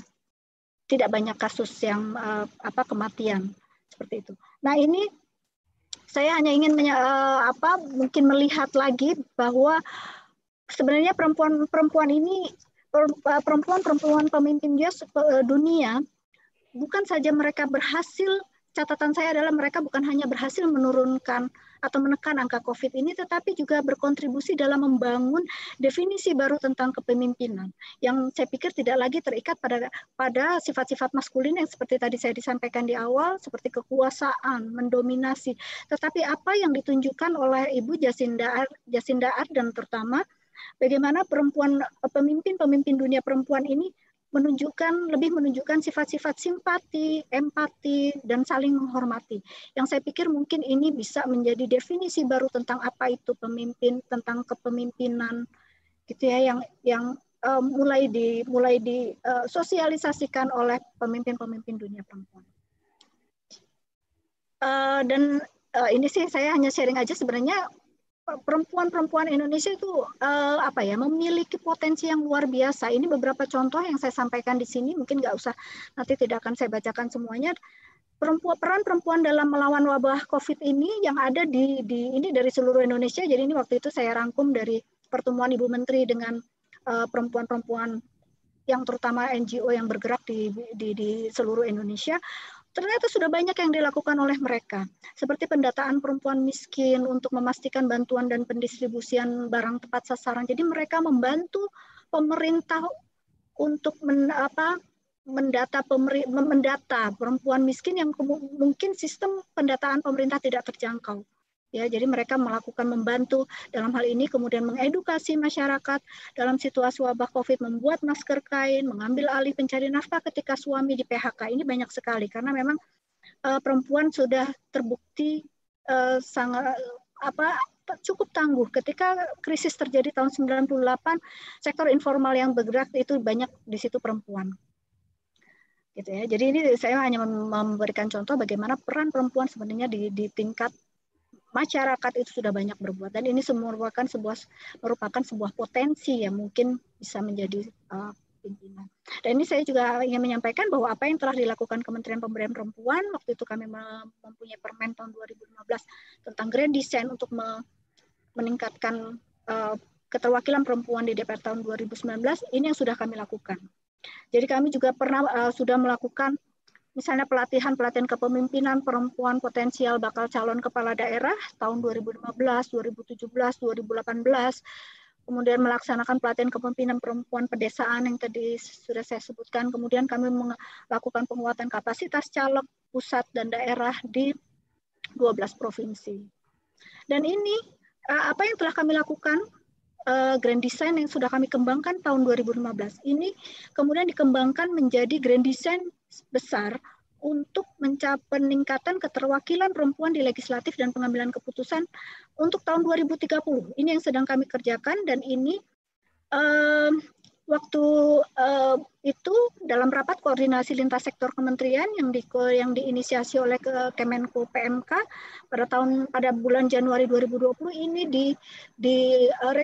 tidak banyak kasus yang uh, apa kematian seperti itu. Nah ini saya hanya ingin uh, apa mungkin melihat lagi bahwa sebenarnya perempuan-perempuan ini perempuan-perempuan pemimpin dia eh, dunia bukan saja mereka berhasil catatan saya adalah mereka bukan hanya berhasil menurunkan atau menekan angka COVID ini, tetapi juga berkontribusi dalam membangun definisi baru tentang kepemimpinan yang saya pikir tidak lagi terikat pada pada sifat-sifat maskulin yang seperti tadi saya disampaikan di awal, seperti kekuasaan, mendominasi, tetapi apa yang ditunjukkan oleh Ibu Jasinda Jasinda dan terutama bagaimana perempuan pemimpin-pemimpin dunia perempuan ini menunjukkan lebih menunjukkan sifat-sifat simpati, empati, dan saling menghormati. Yang saya pikir mungkin ini bisa menjadi definisi baru tentang apa itu pemimpin, tentang kepemimpinan, gitu ya, yang yang uh, mulai di mulai disosialisasikan uh, oleh pemimpin-pemimpin dunia perempuan. Uh, dan uh, ini sih saya hanya sharing aja sebenarnya perempuan-perempuan Indonesia itu uh, apa ya memiliki potensi yang luar biasa. Ini beberapa contoh yang saya sampaikan di sini, mungkin nggak usah nanti tidak akan saya bacakan semuanya. Perempuan peran perempuan dalam melawan wabah COVID ini yang ada di, di ini dari seluruh Indonesia. Jadi ini waktu itu saya rangkum dari pertemuan Ibu Menteri dengan perempuan-perempuan yang terutama NGO yang bergerak di, di, di seluruh Indonesia, ternyata sudah banyak yang dilakukan oleh mereka, seperti pendataan perempuan miskin untuk memastikan bantuan dan pendistribusian barang tepat sasaran. Jadi mereka membantu pemerintah untuk men, apa, mendata pemeri, mendata perempuan miskin yang mungkin sistem pendataan pemerintah tidak terjangkau. Ya, jadi mereka melakukan membantu dalam hal ini kemudian mengedukasi masyarakat dalam situasi wabah Covid, membuat masker kain, mengambil alih pencari nafkah ketika suami di PHK. Ini banyak sekali karena memang uh, perempuan sudah terbukti uh, sangat apa cukup tangguh. Ketika krisis terjadi tahun 98 sektor informal yang bergerak itu banyak di situ perempuan. Gitu ya. Jadi ini saya hanya memberikan contoh bagaimana peran perempuan sebenarnya di, di tingkat masyarakat itu sudah banyak berbuat dan ini semua merupakan sebuah merupakan sebuah potensi yang mungkin bisa menjadi uh, pimpinan. Dan ini saya juga ingin menyampaikan bahwa apa yang telah dilakukan Kementerian Pemberdayaan Perempuan waktu itu kami mempunyai Permen tahun 2015 tentang grand design untuk me meningkatkan uh, keterwakilan perempuan di DPR tahun 2019 ini yang sudah kami lakukan. Jadi kami juga pernah uh, sudah melakukan misalnya pelatihan-pelatihan kepemimpinan perempuan potensial bakal calon kepala daerah tahun 2015, 2017, 2018, kemudian melaksanakan pelatihan kepemimpinan perempuan pedesaan yang tadi sudah saya sebutkan, kemudian kami melakukan penguatan kapasitas caleg pusat dan daerah di 12 provinsi. Dan ini eh, apa yang telah kami lakukan? Uh, grand design yang sudah kami kembangkan tahun 2015 ini kemudian dikembangkan menjadi grand design besar untuk mencapai peningkatan keterwakilan perempuan di legislatif dan pengambilan keputusan untuk tahun 2030. Ini yang sedang kami kerjakan dan ini uh, waktu uh, itu dalam rapat koordinasi lintas sektor kementerian yang di yang diinisiasi oleh Kemenko PMK pada tahun pada bulan Januari 2020 ini di di uh,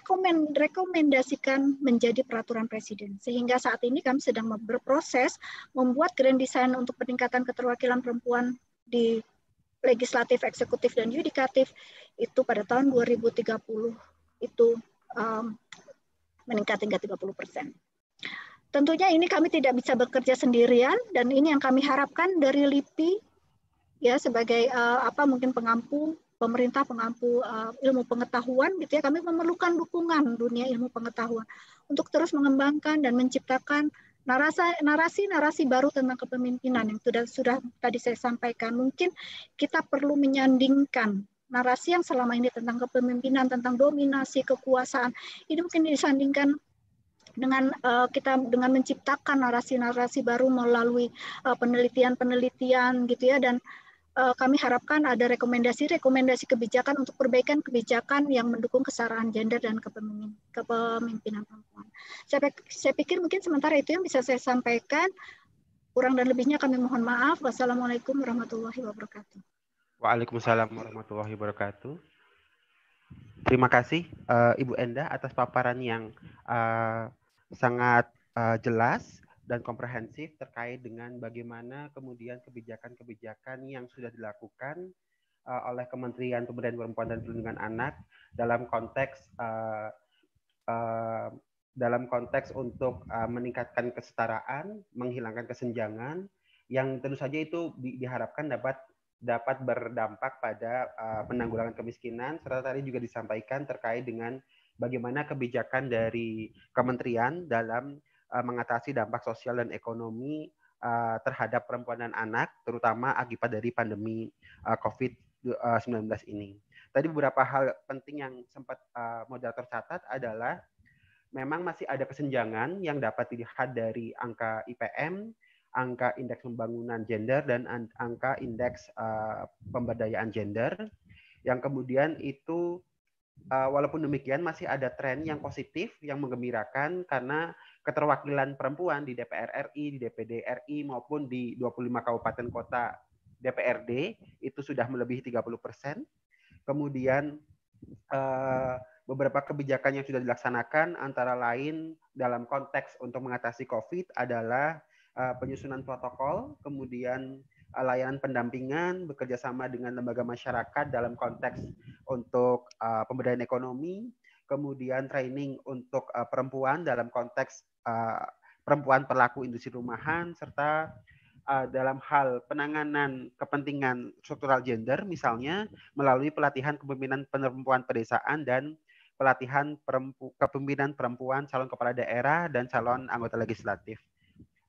menjadi peraturan presiden. Sehingga saat ini kami sedang berproses membuat grand design untuk peningkatan keterwakilan perempuan di legislatif, eksekutif dan yudikatif itu pada tahun 2030 itu um, meningkat hingga 30 persen. Tentunya ini kami tidak bisa bekerja sendirian dan ini yang kami harapkan dari LIPI ya sebagai uh, apa mungkin pengampu pemerintah pengampu uh, ilmu pengetahuan gitu ya kami memerlukan dukungan dunia ilmu pengetahuan untuk terus mengembangkan dan menciptakan narasi narasi narasi baru tentang kepemimpinan yang sudah sudah tadi saya sampaikan mungkin kita perlu menyandingkan narasi yang selama ini tentang kepemimpinan, tentang dominasi, kekuasaan, ini mungkin disandingkan dengan uh, kita dengan menciptakan narasi-narasi baru melalui uh, penelitian-penelitian gitu ya dan uh, kami harapkan ada rekomendasi-rekomendasi kebijakan untuk perbaikan kebijakan yang mendukung kesetaraan gender dan kepemimpinan perempuan. Saya, saya pikir mungkin sementara itu yang bisa saya sampaikan. Kurang dan lebihnya kami mohon maaf. Wassalamualaikum warahmatullahi wabarakatuh. Waalaikumsalam warahmatullahi wabarakatuh. Terima kasih uh, Ibu Enda atas paparan yang uh, sangat uh, jelas dan komprehensif terkait dengan bagaimana kemudian kebijakan-kebijakan yang sudah dilakukan uh, oleh Kementerian Pemberdayaan Perempuan dan Perlindungan Anak dalam konteks uh, uh, dalam konteks untuk uh, meningkatkan kesetaraan, menghilangkan kesenjangan, yang tentu saja itu di, diharapkan dapat dapat berdampak pada uh, penanggulangan kemiskinan serta tadi juga disampaikan terkait dengan bagaimana kebijakan dari kementerian dalam uh, mengatasi dampak sosial dan ekonomi uh, terhadap perempuan dan anak terutama akibat dari pandemi uh, COVID-19 ini. Tadi beberapa hal penting yang sempat uh, moderator catat adalah memang masih ada kesenjangan yang dapat dilihat dari angka IPM angka indeks pembangunan gender dan angka indeks uh, pemberdayaan gender yang kemudian itu uh, walaupun demikian masih ada tren yang positif yang menggembirakan karena keterwakilan perempuan di DPR RI, di DPD RI maupun di 25 kabupaten kota DPRD itu sudah melebihi 30 persen. Kemudian uh, beberapa kebijakan yang sudah dilaksanakan antara lain dalam konteks untuk mengatasi COVID adalah uh, penyusunan protokol, kemudian uh, layanan pendampingan, bekerja sama dengan lembaga masyarakat dalam konteks untuk uh, pemberdayaan ekonomi, kemudian training untuk uh, perempuan dalam konteks uh, perempuan pelaku industri rumahan, serta uh, dalam hal penanganan kepentingan struktural gender, misalnya melalui pelatihan kepemimpinan perempuan pedesaan dan pelatihan perempu, kepemimpinan perempuan calon kepala daerah dan calon anggota legislatif.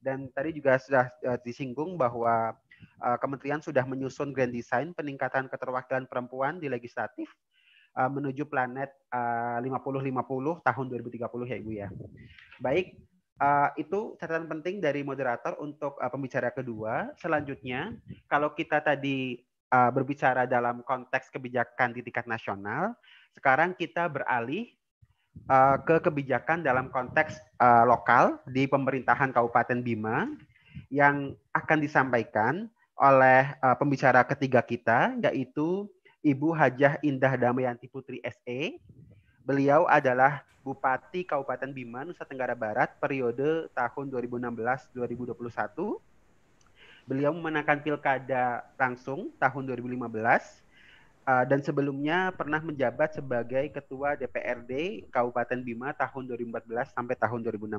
Dan tadi juga sudah uh, disinggung bahwa uh, kementerian sudah menyusun grand design peningkatan keterwakilan perempuan di legislatif uh, menuju planet uh, 50-50 tahun 2030 ya Ibu ya. Baik, itu catatan penting dari moderator untuk pembicara kedua. Selanjutnya, kalau kita tadi berbicara dalam konteks kebijakan di tingkat nasional, sekarang kita beralih uh, ke kebijakan dalam konteks uh, lokal di pemerintahan Kabupaten Bima yang akan disampaikan oleh uh, pembicara ketiga kita yaitu Ibu Hajah Indah Damayanti Putri SE. Beliau adalah Bupati Kabupaten Bima, Nusa Tenggara Barat periode tahun 2016-2021. Beliau memenangkan pilkada langsung tahun 2015 uh, dan sebelumnya pernah menjabat sebagai Ketua DPRD Kabupaten Bima tahun 2014 sampai tahun 2016.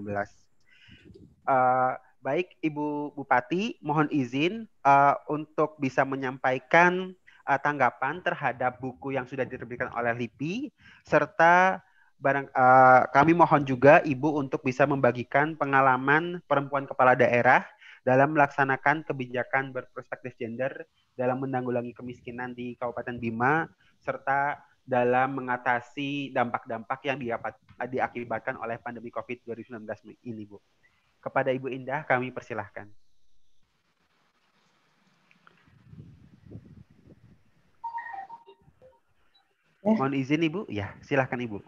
Uh, baik Ibu Bupati, mohon izin uh, untuk bisa menyampaikan uh, tanggapan terhadap buku yang sudah diterbitkan oleh LIPI serta barang uh, kami mohon juga Ibu untuk bisa membagikan pengalaman perempuan kepala daerah dalam melaksanakan kebijakan berperspektif gender dalam menanggulangi kemiskinan di Kabupaten Bima serta dalam mengatasi dampak-dampak yang diakibatkan oleh pandemi COVID-19 ini, Bu. Kepada Ibu Indah, kami persilahkan. Eh. Mohon izin Ibu. Ya, silahkan Ibu.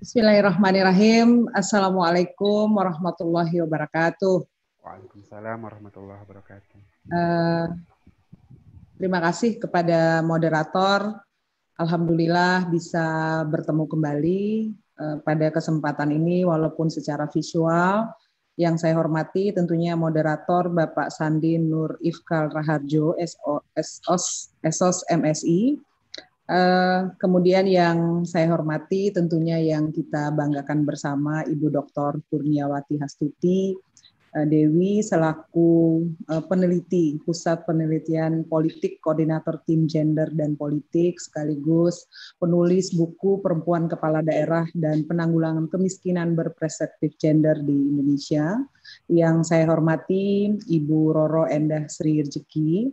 Bismillahirrahmanirrahim. Assalamualaikum warahmatullahi wabarakatuh. Waalaikumsalam warahmatullahi wabarakatuh. Uh, terima kasih kepada moderator. Alhamdulillah bisa bertemu kembali uh, pada kesempatan ini walaupun secara visual. Yang saya hormati tentunya moderator Bapak Sandi Nur Ifkal Raharjo, SOS, MSI, Uh, kemudian yang saya hormati tentunya yang kita banggakan bersama Ibu Dr. Kurniawati Hastuti Dewi selaku uh, peneliti Pusat Penelitian Politik Koordinator Tim Gender dan Politik sekaligus penulis buku Perempuan Kepala Daerah dan Penanggulangan Kemiskinan Berperspektif Gender di Indonesia. Yang saya hormati Ibu Roro Endah Sri Rejeki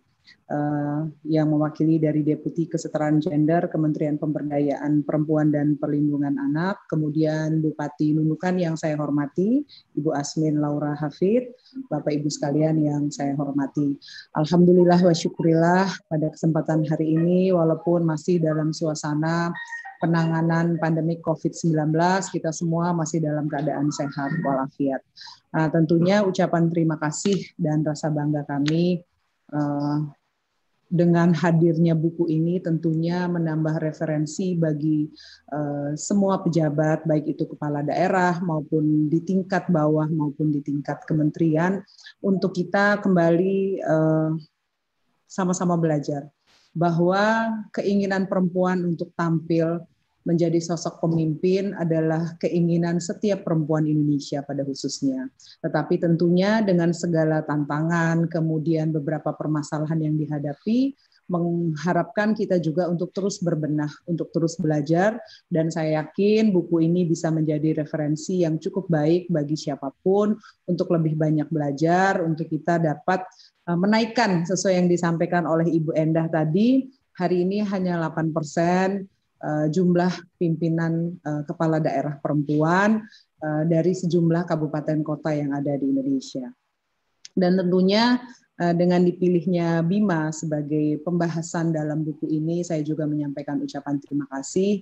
uh, yang mewakili dari Deputi Kesetaraan Gender Kementerian Pemberdayaan Perempuan dan Perlindungan Anak, kemudian Bupati Nunukan yang saya hormati, Ibu Asmin Laura Hafid, Bapak Ibu sekalian yang saya hormati. Alhamdulillah wa syukurillah pada kesempatan hari ini walaupun masih dalam suasana penanganan pandemi COVID-19, kita semua masih dalam keadaan sehat walafiat. Nah, tentunya ucapan terima kasih dan rasa bangga kami dengan hadirnya buku ini tentunya menambah referensi bagi uh, semua pejabat baik itu kepala daerah maupun di tingkat bawah maupun di tingkat kementerian untuk kita kembali eh, sama-sama belajar bahwa keinginan perempuan untuk tampil menjadi sosok pemimpin adalah keinginan setiap perempuan Indonesia pada khususnya. Tetapi tentunya dengan segala tantangan, kemudian beberapa permasalahan yang dihadapi, mengharapkan kita juga untuk terus berbenah, untuk terus belajar, dan saya yakin buku ini bisa menjadi referensi yang cukup baik bagi siapa pun untuk lebih banyak belajar, untuk kita dapat eh, menaikkan sesuai yang disampaikan oleh Ibu Endah tadi, hari ini hanya 8 persen jumlah pimpinan uh, kepala daerah perempuan uh, dari sejumlah kabupaten kota yang ada di Indonesia. Dan tentunya dengan dipilihnya Bima sebagai pembahasan dalam buku ini, saya juga menyampaikan ucapan terima kasih.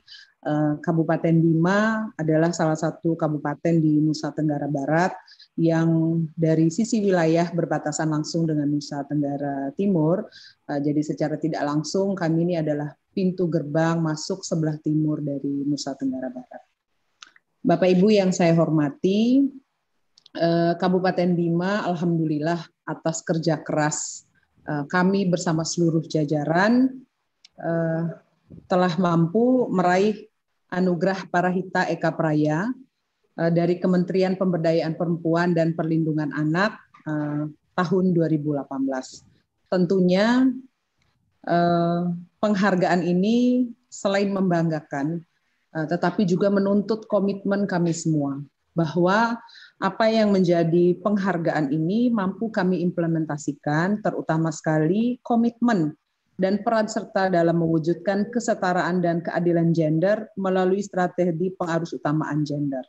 Kabupaten Bima adalah salah satu kabupaten di Nusa Tenggara Barat yang dari sisi wilayah berbatasan langsung dengan Nusa Tenggara Timur. Jadi secara tidak langsung kami ini adalah pintu gerbang masuk sebelah timur dari Nusa Tenggara Barat. Bapak Ibu yang saya hormati, eh, Kabupaten Bima, alhamdulillah atas kerja keras eh, kami bersama seluruh jajaran eh, telah mampu meraih Anugerah Parahita Eka Praya dari Kementerian Pemberdayaan Perempuan dan Perlindungan Anak tahun 2018. Tentunya penghargaan ini selain membanggakan, uh, tetapi juga menuntut komitmen kami semua bahwa apa yang menjadi penghargaan ini mampu kami implementasikan, terutama sekali komitmen dan peran serta dalam mewujudkan kesetaraan dan keadilan gender melalui strategi pengarus utamaan gender.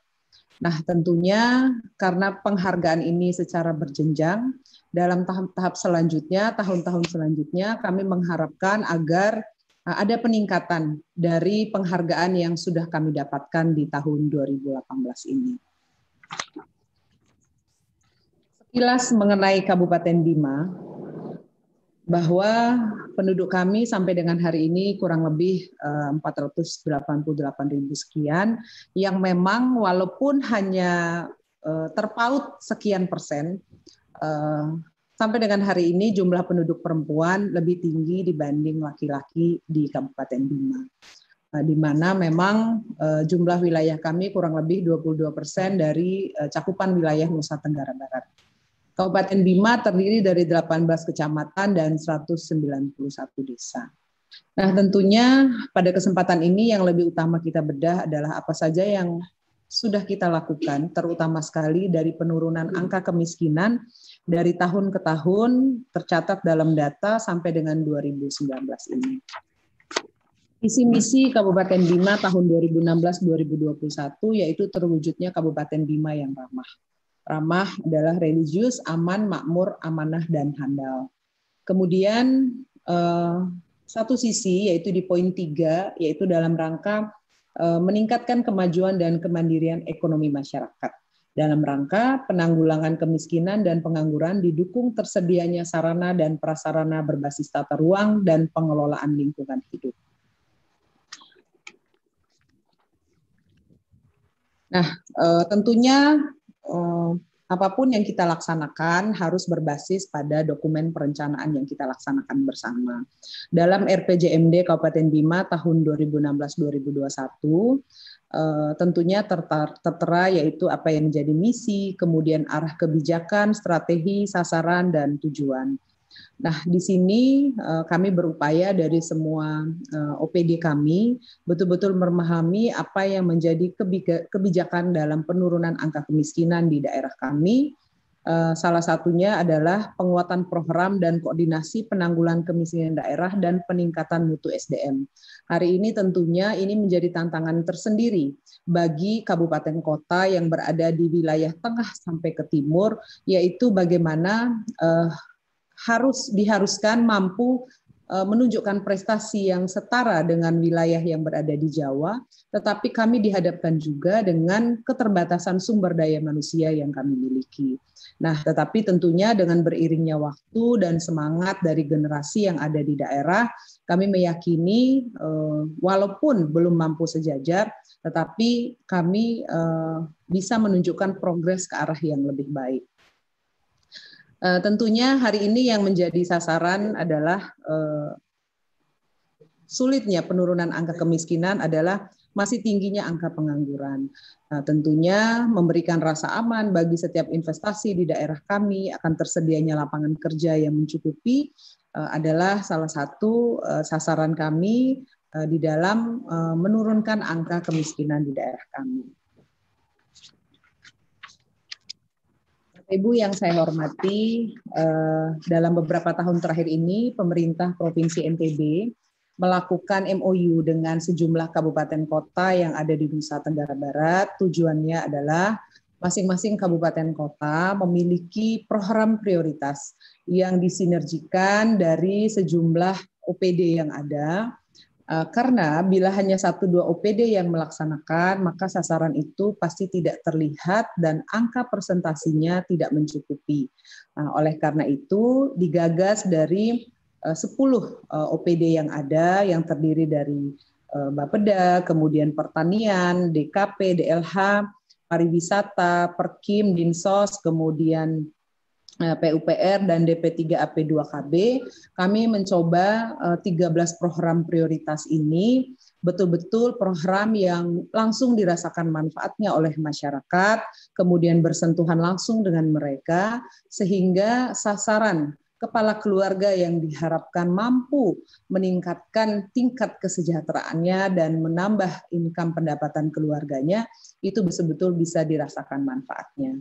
Nah, tentunya karena penghargaan ini secara berjenjang, dalam tahap-tahap selanjutnya, tahun-tahun selanjutnya, kami mengharapkan agar uh, ada peningkatan dari penghargaan yang sudah kami dapatkan di tahun 2018 ini. Sekilas mengenai Kabupaten Bima, bahwa penduduk kami sampai dengan hari ini kurang lebih 488 eh, ribu sekian, yang memang walaupun hanya eh, terpaut sekian persen, sampai dengan hari ini jumlah penduduk perempuan lebih tinggi dibanding laki-laki di Kabupaten Bima. Di mana memang jumlah wilayah kami kurang lebih 22 persen dari cakupan wilayah Nusa Tenggara Barat. Kabupaten Bima terdiri dari 18 kecamatan dan 191 desa. Nah, tentunya pada kesempatan ini yang lebih utama kita bedah adalah apa saja yang sudah kita lakukan, terutama sekali dari penurunan angka kemiskinan dari tahun ke tahun tercatat dalam data sampai dengan 2019 ini. Visi misi Kabupaten Bima tahun 2016-2021 yaitu terwujudnya Kabupaten Bima yang ramah ramah adalah religius, aman, makmur, amanah, dan handal. Kemudian eh, satu sisi yaitu di poin tiga, yaitu dalam rangka meningkatkan kemajuan dan kemandirian ekonomi masyarakat. Dalam rangka penanggulangan kemiskinan dan pengangguran didukung tersedianya sarana dan prasarana berbasis tata ruang dan pengelolaan lingkungan hidup. Nah, eh, tentunya Eh, apa pun yang kita laksanakan harus berbasis pada dokumen perencanaan yang kita laksanakan bersama. Dalam RPJMD Kabupaten Bima tahun 2016-2021 eh, tentunya tertera yaitu apa yang menjadi misi, kemudian arah kebijakan, strategi, sasaran dan tujuan. Nah, di sini uh, kami berupaya dari semua eh, OPD kami betul-betul memahami apa yang menjadi kebijakan dalam penurunan angka kemiskinan di daerah kami. Uh, salah satunya adalah penguatan program dan koordinasi penanggulan kemiskinan daerah dan peningkatan mutu SDM. Hari ini tentunya ini menjadi tantangan tersendiri bagi kabupaten kota yang berada di wilayah tengah sampai ke timur, yaitu bagaimana harus diharuskan mampu eh, menunjukkan prestasi yang setara dengan wilayah yang berada di Jawa, tetapi kami dihadapkan juga dengan keterbatasan sumber daya manusia yang kami miliki. Nah, tetapi tentunya dengan beriringnya waktu dan semangat dari generasi yang ada di daerah, kami meyakini eh, walaupun belum mampu sejajar, tetapi kami eh, bisa menunjukkan progres ke arah yang lebih baik. Uh, tentunya hari ini yang menjadi sasaran adalah uh, sulitnya penurunan angka kemiskinan adalah masih tingginya angka pengangguran. Nah, tentunya memberikan rasa aman bagi setiap investasi di daerah kami akan tersedianya lapangan kerja yang mencukupi uh, adalah salah satu uh, sasaran kami uh, di dalam menurunkan angka kemiskinan di daerah kami. Ibu yang saya hormati, eh, dalam beberapa tahun terakhir ini pemerintah Provinsi NTB melakukan MOU dengan sejumlah kabupaten kota yang ada di Nusa Tenggara Barat. Tujuannya adalah masing-masing kabupaten kota memiliki program prioritas yang disinergikan dari sejumlah OPD yang ada karena bila hanya satu dua OPD yang melaksanakan, maka sasaran itu pasti tidak terlihat dan angka persentasinya tidak mencukupi. Nah, oleh karena itu, digagas dari uh, 10 uh, OPD yang ada, yang terdiri dari Bapeda, kemudian pertanian, DKP, DLH, pariwisata, Perkim, Dinsos, kemudian Eh, PUPR dan DP3AP2KB, kami mencoba 13 eh, program prioritas ini betul-betul program yang langsung dirasakan manfaatnya oleh masyarakat, kemudian bersentuhan langsung dengan mereka, sehingga sasaran kepala keluarga yang diharapkan mampu meningkatkan tingkat kesejahteraannya dan menambah income pendapatan keluarganya itu betul-betul bisa dirasakan manfaatnya.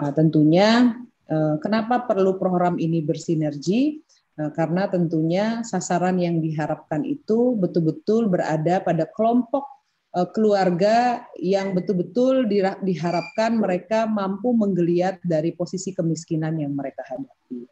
Nah, tentunya eh, kenapa perlu program ini bersinergi? Eh, karena tentunya sasaran yang diharapkan itu betul-betul berada pada kelompok eh, keluarga yang betul-betul diharapkan mereka mampu menggeliat dari posisi kemiskinan yang mereka hadapi.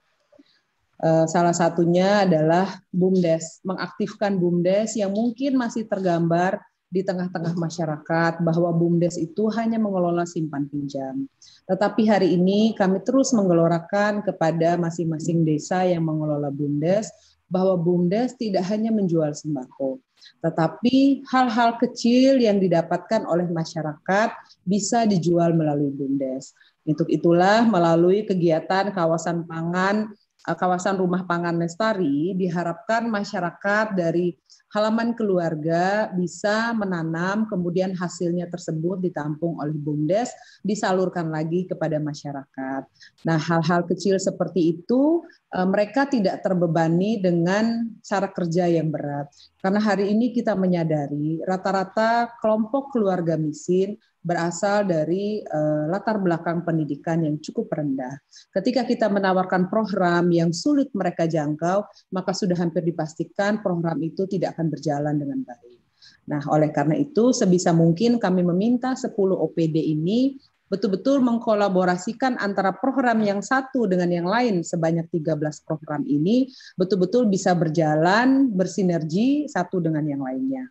Eh, salah satunya adalah BUMDes, mengaktifkan BUMDes yang mungkin masih tergambar di tengah-tengah masyarakat bahwa BUMDes itu hanya mengelola simpan pinjam. Tetapi hari ini kami terus menggelorakan kepada masing-masing desa yang mengelola BUMDes bahwa BUMDes tidak hanya menjual sembako, tetapi hal-hal kecil yang didapatkan oleh masyarakat bisa dijual melalui BUMDes. Untuk itulah melalui kegiatan kawasan pangan Eh, kawasan rumah pangan lestari diharapkan masyarakat dari halaman keluarga bisa menanam kemudian hasilnya tersebut ditampung oleh BUMDes disalurkan lagi kepada masyarakat. Nah, hal-hal kecil seperti itu eh, mereka tidak terbebani dengan cara kerja yang berat. Karena hari ini kita menyadari rata-rata kelompok keluarga miskin berasal dari uh, latar belakang pendidikan yang cukup rendah. Ketika kita menawarkan program yang sulit mereka jangkau, maka sudah hampir dipastikan program itu tidak akan berjalan dengan baik. Nah, oleh karena itu sebisa mungkin kami meminta 10 OPD ini betul-betul mengkolaborasikan antara program yang satu dengan yang lain sebanyak 13 program ini betul-betul bisa berjalan bersinergi satu dengan yang lainnya.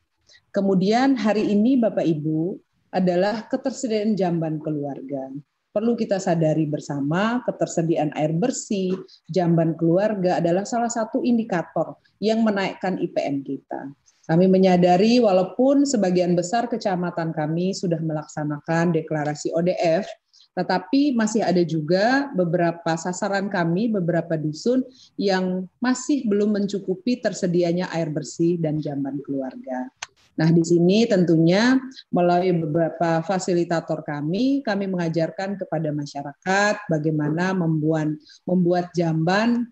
Kemudian hari ini Bapak Ibu adalah ketersediaan jamban keluarga. Perlu kita sadari bersama, ketersediaan air bersih, jamban keluarga adalah salah satu indikator yang menaikkan IPM kita. Kami menyadari walaupun sebagian besar kecamatan kami sudah melaksanakan deklarasi ODF, tetapi masih ada juga beberapa sasaran kami, beberapa dusun yang masih belum mencukupi tersedianya air bersih dan jamban keluarga. Nah, di sini tentunya melalui beberapa fasilitator kami, kami mengajarkan kepada masyarakat bagaimana membuat membuat jamban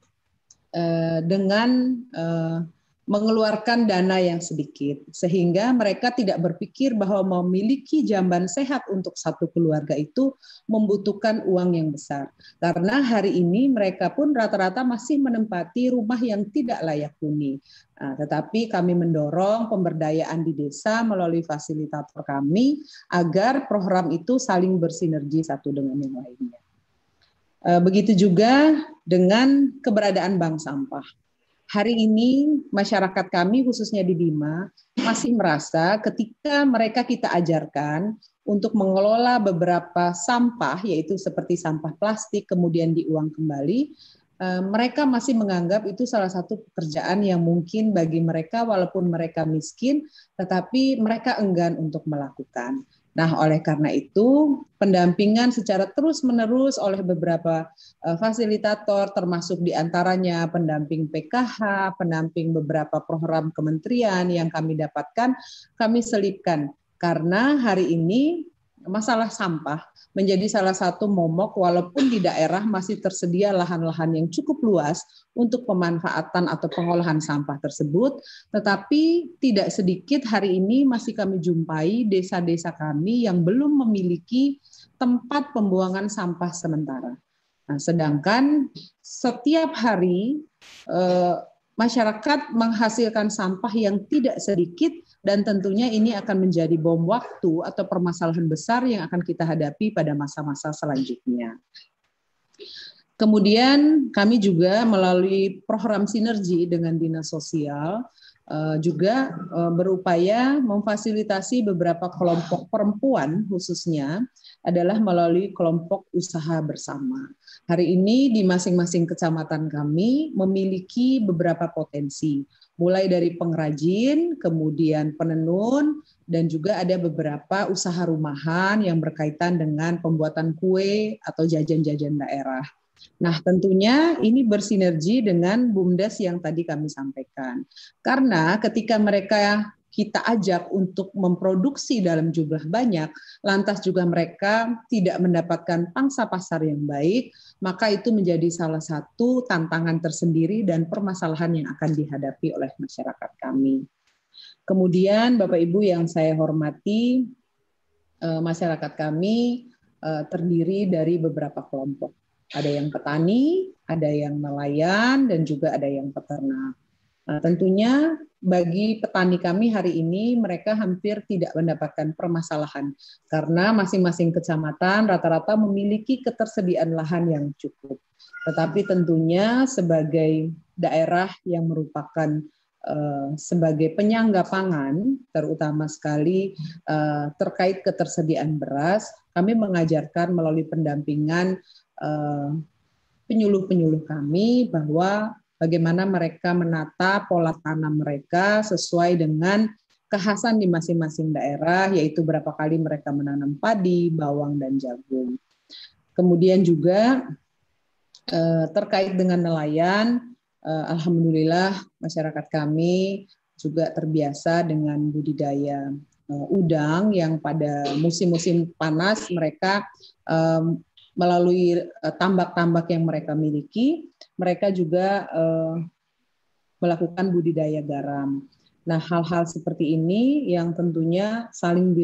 eh, dengan eh, mengeluarkan dana yang sedikit sehingga mereka tidak berpikir bahwa memiliki jamban sehat untuk satu keluarga itu membutuhkan uang yang besar. Karena hari ini mereka pun rata-rata masih menempati rumah yang tidak layak huni. Nah, tetapi kami mendorong pemberdayaan di desa melalui fasilitator kami agar program itu saling bersinergi satu dengan yang lainnya. Eh, begitu juga dengan keberadaan bank sampah hari ini masyarakat kami khususnya di Bima masih merasa ketika mereka kita ajarkan untuk mengelola beberapa sampah yaitu seperti sampah plastik kemudian diuang kembali eh, mereka masih menganggap itu salah satu pekerjaan yang mungkin bagi mereka walaupun mereka miskin tetapi mereka enggan untuk melakukan. Nah, oleh karena itu, pendampingan secara terus-menerus oleh beberapa uh, fasilitator, termasuk di antaranya pendamping PKH, pendamping beberapa program kementerian yang kami dapatkan, kami selipkan. Karena hari ini masalah sampah menjadi salah satu momok walaupun di daerah masih tersedia lahan-lahan yang cukup luas untuk pemanfaatan atau pengolahan sampah tersebut, tetapi tidak sedikit hari ini masih kami jumpai desa-desa kami yang belum memiliki tempat pembuangan sampah sementara. Nah, sedangkan setiap hari eh, masyarakat menghasilkan sampah yang tidak sedikit dan tentunya ini akan menjadi bom waktu atau permasalahan besar yang akan kita hadapi pada masa-masa selanjutnya. Kemudian kami juga melalui program sinergi dengan dinas sosial eh, juga eh, berupaya memfasilitasi beberapa kelompok perempuan khususnya adalah melalui kelompok usaha bersama. Hari ini di masing-masing kecamatan kami memiliki beberapa potensi mulai dari pengrajin, kemudian penenun, dan juga ada beberapa usaha rumahan yang berkaitan dengan pembuatan kue atau jajan-jajan daerah. Nah, tentunya ini bersinergi dengan BUMDes yang tadi kami sampaikan. Karena ketika mereka kita ajak untuk memproduksi dalam jumlah banyak, lantas juga mereka tidak mendapatkan pangsa pasar yang baik, maka itu menjadi salah satu tantangan tersendiri dan permasalahan yang akan dihadapi oleh masyarakat kami. Kemudian Bapak Ibu yang saya hormati, eh, masyarakat kami eh, terdiri dari beberapa kelompok. Ada yang petani, ada yang nelayan, dan juga ada yang peternak. Nah, tentunya bagi petani kami hari ini mereka hampir tidak mendapatkan permasalahan karena masing-masing kecamatan rata-rata memiliki ketersediaan lahan yang cukup. Tetapi tentunya sebagai daerah yang merupakan uh, sebagai penyangga pangan, terutama sekali uh, terkait ketersediaan beras, kami mengajarkan melalui pendampingan uh, penyuluh-penyuluh kami bahwa bagaimana mereka menata pola tanam mereka sesuai dengan kekhasan di masing-masing daerah, yaitu berapa kali mereka menanam padi, bawang, dan jagung. Kemudian juga eh, terkait dengan nelayan, eh, alhamdulillah masyarakat kami juga terbiasa dengan budidaya eh, udang yang pada musim-musim panas mereka melalui tambak-tambak yang mereka miliki mereka juga uh, melakukan budidaya garam. Nah, hal-hal seperti ini yang tentunya saling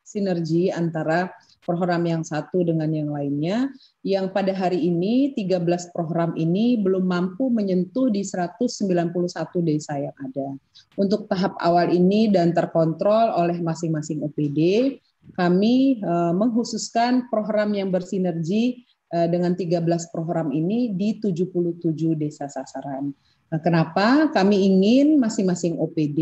sinergi antara program yang satu dengan yang lainnya, yang pada hari ini 13 program ini belum mampu menyentuh di 191 desa yang ada. Untuk tahap awal ini dan terkontrol oleh masing-masing OPD, kami uh, menghususkan program yang bersinergi Eh, dengan 13 program ini di 77 desa sasaran. Nah, kenapa? Kami ingin masing-masing OPD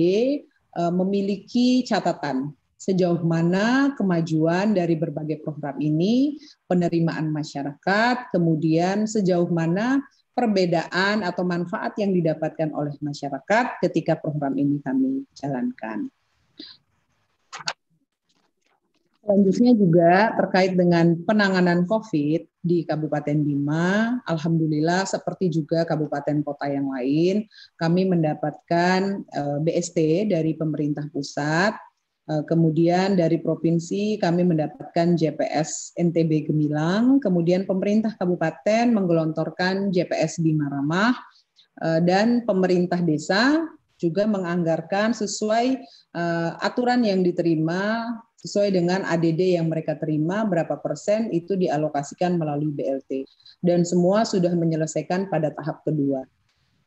eh, memiliki catatan sejauh mana kemajuan dari berbagai program ini, penerimaan masyarakat, kemudian sejauh mana perbedaan atau manfaat yang didapatkan oleh masyarakat ketika program ini kami jalankan. Selanjutnya juga terkait dengan penanganan COVID di Kabupaten Bima, Alhamdulillah seperti juga kabupaten kota yang lain, kami mendapatkan eh, BST dari pemerintah pusat, eh, kemudian dari provinsi kami mendapatkan JPS NTB Gemilang, kemudian pemerintah kabupaten menggelontorkan JPS Bima Ramah, eh, dan pemerintah desa juga menganggarkan sesuai aturan yang diterima sesuai dengan ADD yang mereka terima berapa persen itu dialokasikan melalui BLT dan semua sudah menyelesaikan pada tahap kedua.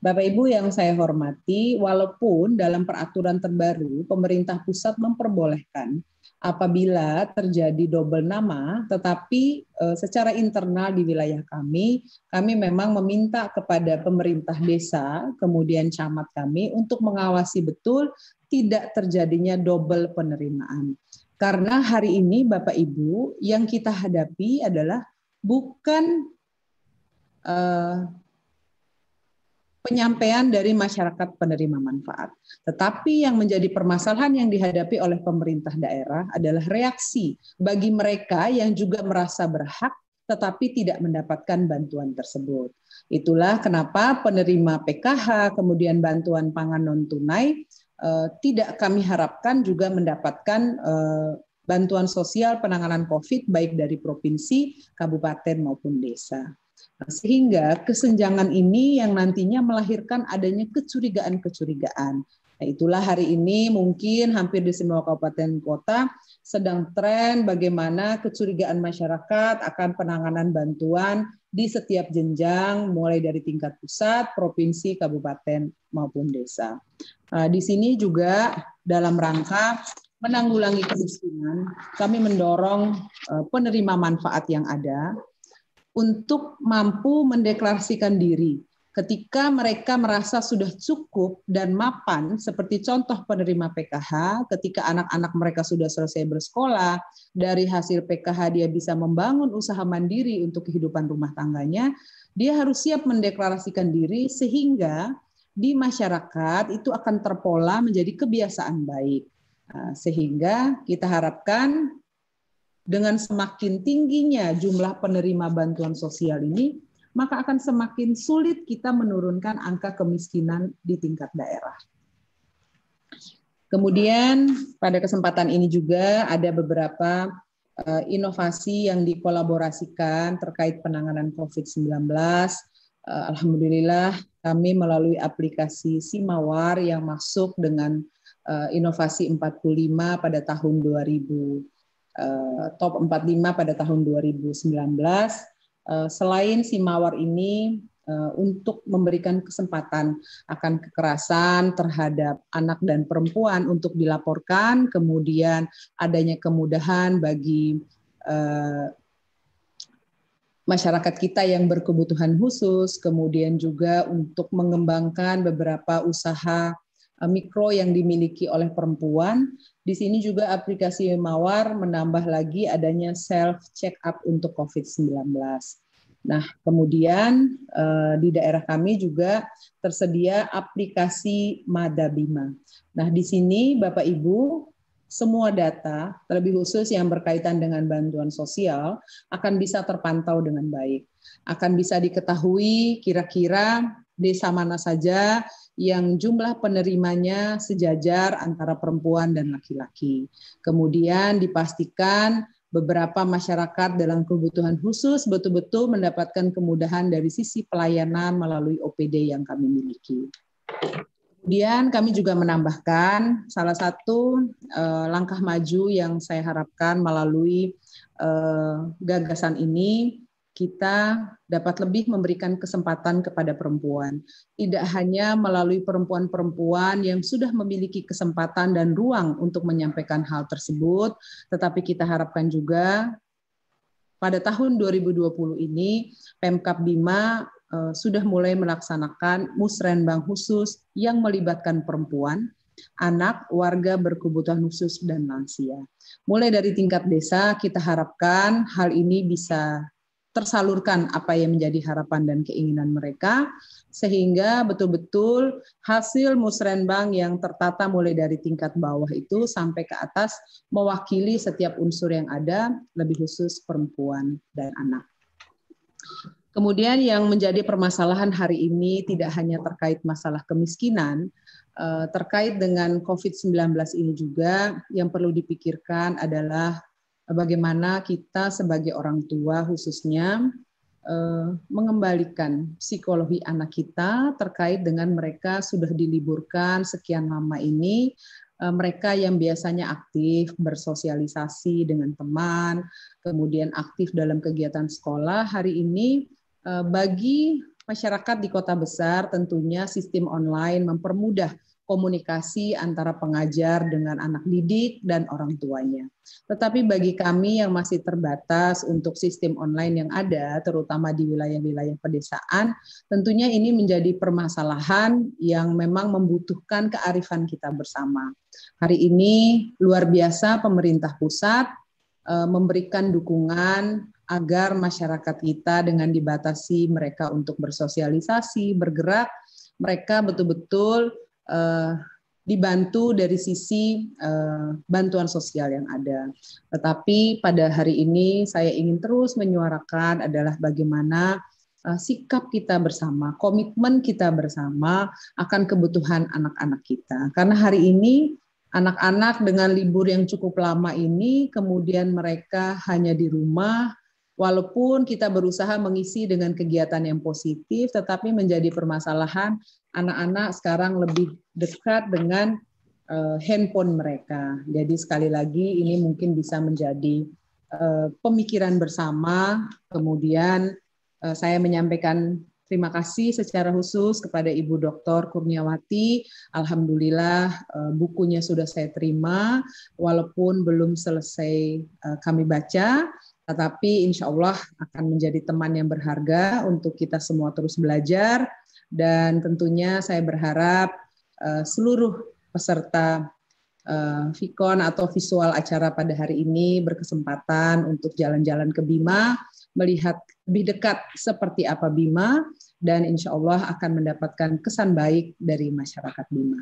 Bapak Ibu yang saya hormati, walaupun dalam peraturan terbaru pemerintah pusat memperbolehkan apabila terjadi double nama, tetapi e, secara internal di wilayah kami, kami memang meminta kepada pemerintah desa, kemudian camat kami untuk mengawasi betul tidak terjadinya double penerimaan. Karena hari ini Bapak Ibu yang kita hadapi adalah bukan uh, penyampaian dari masyarakat penerima manfaat. Tetapi yang menjadi permasalahan yang dihadapi oleh pemerintah daerah adalah reaksi bagi mereka yang juga merasa berhak tetapi tidak mendapatkan bantuan tersebut. Itulah kenapa penerima PKH, kemudian bantuan pangan non-tunai, Eh, tidak kami harapkan juga mendapatkan eh, bantuan sosial penanganan COVID baik dari provinsi, kabupaten maupun desa. Sehingga kesenjangan ini yang nantinya melahirkan adanya kecurigaan-kecurigaan. Nah, itulah hari ini mungkin hampir di semua kabupaten kota sedang tren bagaimana kecurigaan masyarakat akan penanganan bantuan di setiap jenjang mulai dari tingkat pusat, provinsi, kabupaten maupun desa. Uh, di sini juga dalam rangka menanggulangi kemiskinan, kami mendorong uh, penerima manfaat yang ada untuk mampu mendeklarasikan diri ketika mereka merasa sudah cukup dan mapan, seperti contoh penerima PKH, ketika anak-anak mereka sudah selesai bersekolah, dari hasil PKH dia bisa membangun usaha mandiri untuk kehidupan rumah tangganya, dia harus siap mendeklarasikan diri sehingga di masyarakat itu akan terpola menjadi kebiasaan baik. Nah, sehingga kita harapkan dengan semakin tingginya jumlah penerima bantuan sosial ini, maka akan semakin sulit kita menurunkan angka kemiskinan di tingkat daerah. Kemudian pada kesempatan ini juga ada beberapa uh, inovasi yang dikolaborasikan terkait penanganan COVID-19. Uh, Alhamdulillah kami melalui aplikasi Simawar yang masuk dengan uh, inovasi 45 pada tahun 2000 uh, top 45 pada tahun 2019. Uh, selain Simawar ini uh, untuk memberikan kesempatan akan kekerasan terhadap anak dan perempuan untuk dilaporkan, kemudian adanya kemudahan bagi uh, masyarakat kita yang berkebutuhan khusus, kemudian juga untuk mengembangkan beberapa usaha Eh, mikro yang dimiliki oleh perempuan. Di sini juga aplikasi Mawar menambah lagi adanya self check up untuk COVID-19. Nah, kemudian eh, di daerah kami juga tersedia aplikasi Madabima. Nah, di sini Bapak Ibu semua data, terlebih khusus yang berkaitan dengan bantuan sosial, akan bisa terpantau dengan baik. Akan bisa diketahui kira-kira desa mana saja yang jumlah penerimanya sejajar antara perempuan dan laki-laki. Kemudian dipastikan beberapa masyarakat dalam kebutuhan khusus betul-betul mendapatkan kemudahan dari sisi pelayanan melalui OPD yang kami miliki. Kemudian kami juga menambahkan salah satu uh, langkah maju yang saya harapkan melalui uh, gagasan ini kita dapat lebih memberikan kesempatan kepada perempuan. Tidak hanya melalui perempuan-perempuan yang sudah memiliki kesempatan dan ruang untuk menyampaikan hal tersebut, tetapi kita harapkan juga pada tahun 2020 ini Pemkap Bima eh, sudah mulai melaksanakan musrenbang khusus yang melibatkan perempuan, anak, warga berkebutuhan khusus, dan lansia. Mulai dari tingkat desa, kita harapkan hal ini bisa tersalurkan apa yang menjadi harapan dan keinginan mereka sehingga betul-betul hasil musrenbang yang tertata mulai dari tingkat bawah itu sampai ke atas mewakili setiap unsur yang ada lebih khusus perempuan dan anak. Kemudian yang menjadi permasalahan hari ini tidak hanya terkait masalah kemiskinan, eh, terkait dengan COVID-19 ini juga yang perlu dipikirkan adalah bagaimana kita sebagai orang tua khususnya eh, mengembalikan psikologi anak kita terkait dengan mereka sudah diliburkan sekian lama ini eh, mereka yang biasanya aktif bersosialisasi dengan teman, kemudian aktif dalam kegiatan sekolah, hari ini eh, bagi masyarakat di kota besar tentunya sistem online mempermudah komunikasi antara pengajar dengan anak didik dan orang tuanya. Tetapi bagi kami yang masih terbatas untuk sistem online yang ada, terutama di wilayah-wilayah pedesaan, tentunya ini menjadi permasalahan yang memang membutuhkan kearifan kita bersama. Hari ini luar biasa pemerintah pusat eh, memberikan dukungan agar masyarakat kita dengan dibatasi mereka untuk bersosialisasi, bergerak, mereka betul-betul uh, dibantu dari sisi uh, bantuan sosial yang ada. Tetapi pada hari ini saya ingin terus menyuarakan adalah bagaimana uh, sikap kita bersama, komitmen kita bersama akan kebutuhan anak-anak kita. Karena hari ini anak-anak dengan libur yang cukup lama ini kemudian mereka hanya di rumah walaupun kita berusaha mengisi dengan kegiatan yang positif tetapi menjadi permasalahan anak-anak sekarang lebih dekat dengan uh, handphone mereka. Jadi sekali lagi ini mungkin bisa menjadi uh, pemikiran bersama. Kemudian uh, saya menyampaikan terima kasih secara khusus kepada Ibu Dr. Kurniawati. Alhamdulillah bukunya sudah saya terima, walaupun belum selesai kami baca, tetapi insya Allah akan menjadi teman yang berharga untuk kita semua terus belajar dan tentunya saya berharap uh, seluruh peserta uh, Vicon atau visual acara pada hari ini berkesempatan untuk jalan-jalan ke Bima, melihat lebih dekat seperti apa Bima, dan insya Allah akan mendapatkan kesan baik dari masyarakat Bima.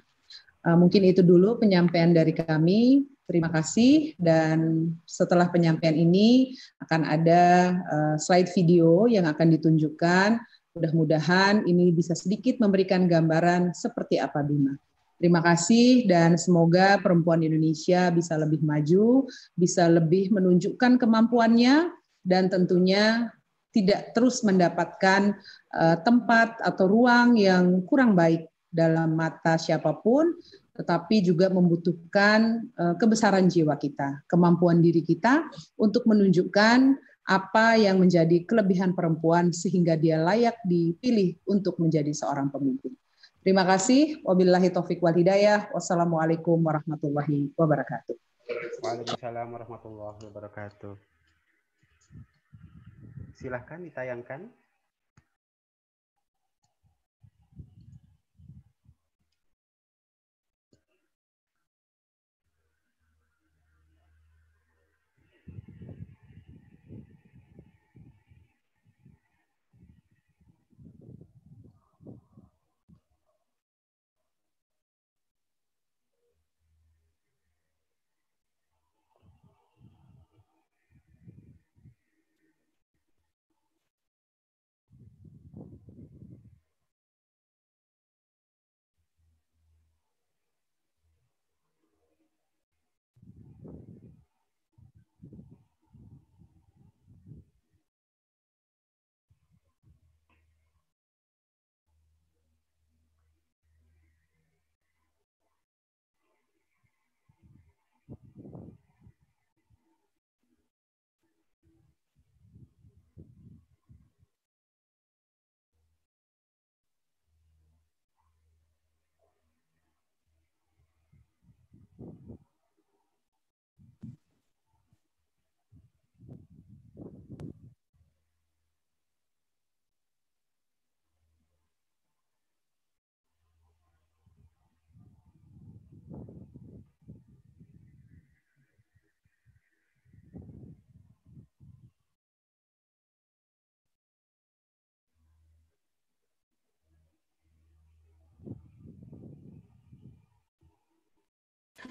Uh, mungkin itu dulu penyampaian dari kami. Terima kasih. Dan setelah penyampaian ini akan ada uh, slide video yang akan ditunjukkan. Mudah-mudahan ini bisa sedikit memberikan gambaran seperti apa Bima. Terima kasih dan semoga perempuan Indonesia bisa lebih maju, bisa lebih menunjukkan kemampuannya dan tentunya tidak terus mendapatkan uh, tempat atau ruang yang kurang baik dalam mata siapa pun, tetapi juga membutuhkan uh, kebesaran jiwa kita, kemampuan diri kita untuk menunjukkan apa yang menjadi kelebihan perempuan sehingga dia layak dipilih untuk menjadi seorang pemimpin. Terima kasih. Wabillahi taufik wal hidayah. Wassalamualaikum warahmatullahi wabarakatuh. Waalaikumsalam warahmatullahi wabarakatuh. Silahkan ditayangkan.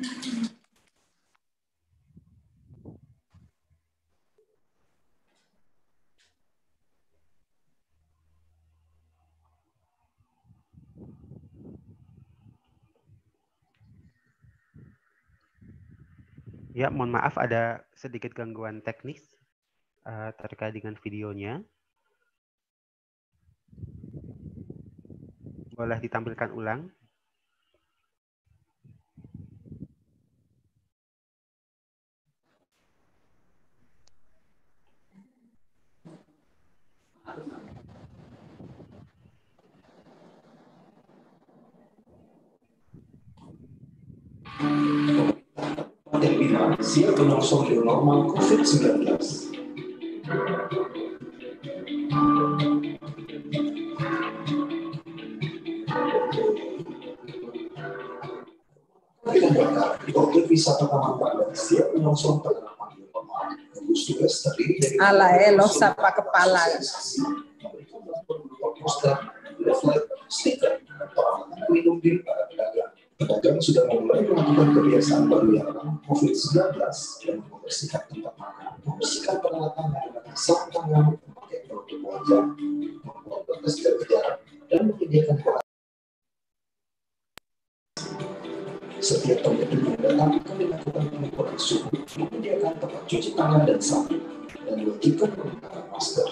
Ya, mohon maaf ada sedikit gangguan teknis uh, terkait dengan videonya. Boleh ditampilkan ulang? Terminasi atau langsung normal COVID-19. Kita berkata, di objek wisata Taman Bagan siap menyongsong penerapan new normal. Gugus tugas terdiri dari... Ala elo sapa kepala. Poster, leaflet, stiker, para pedagang pedagang sudah mulai melakukan kebiasaan baru yang ramah COVID-19 dan membersihkan tempat makan, membersihkan peralatan menggunakan sarung tangan, memakai penutup wajah, membuat batas jaga jarak, dan menyediakan peralatan. Setiap pengunjung yang datang akan dilakukan pengukuran suhu, menyediakan tempat cuci tangan dan sabun, dan diwajibkan menggunakan masker.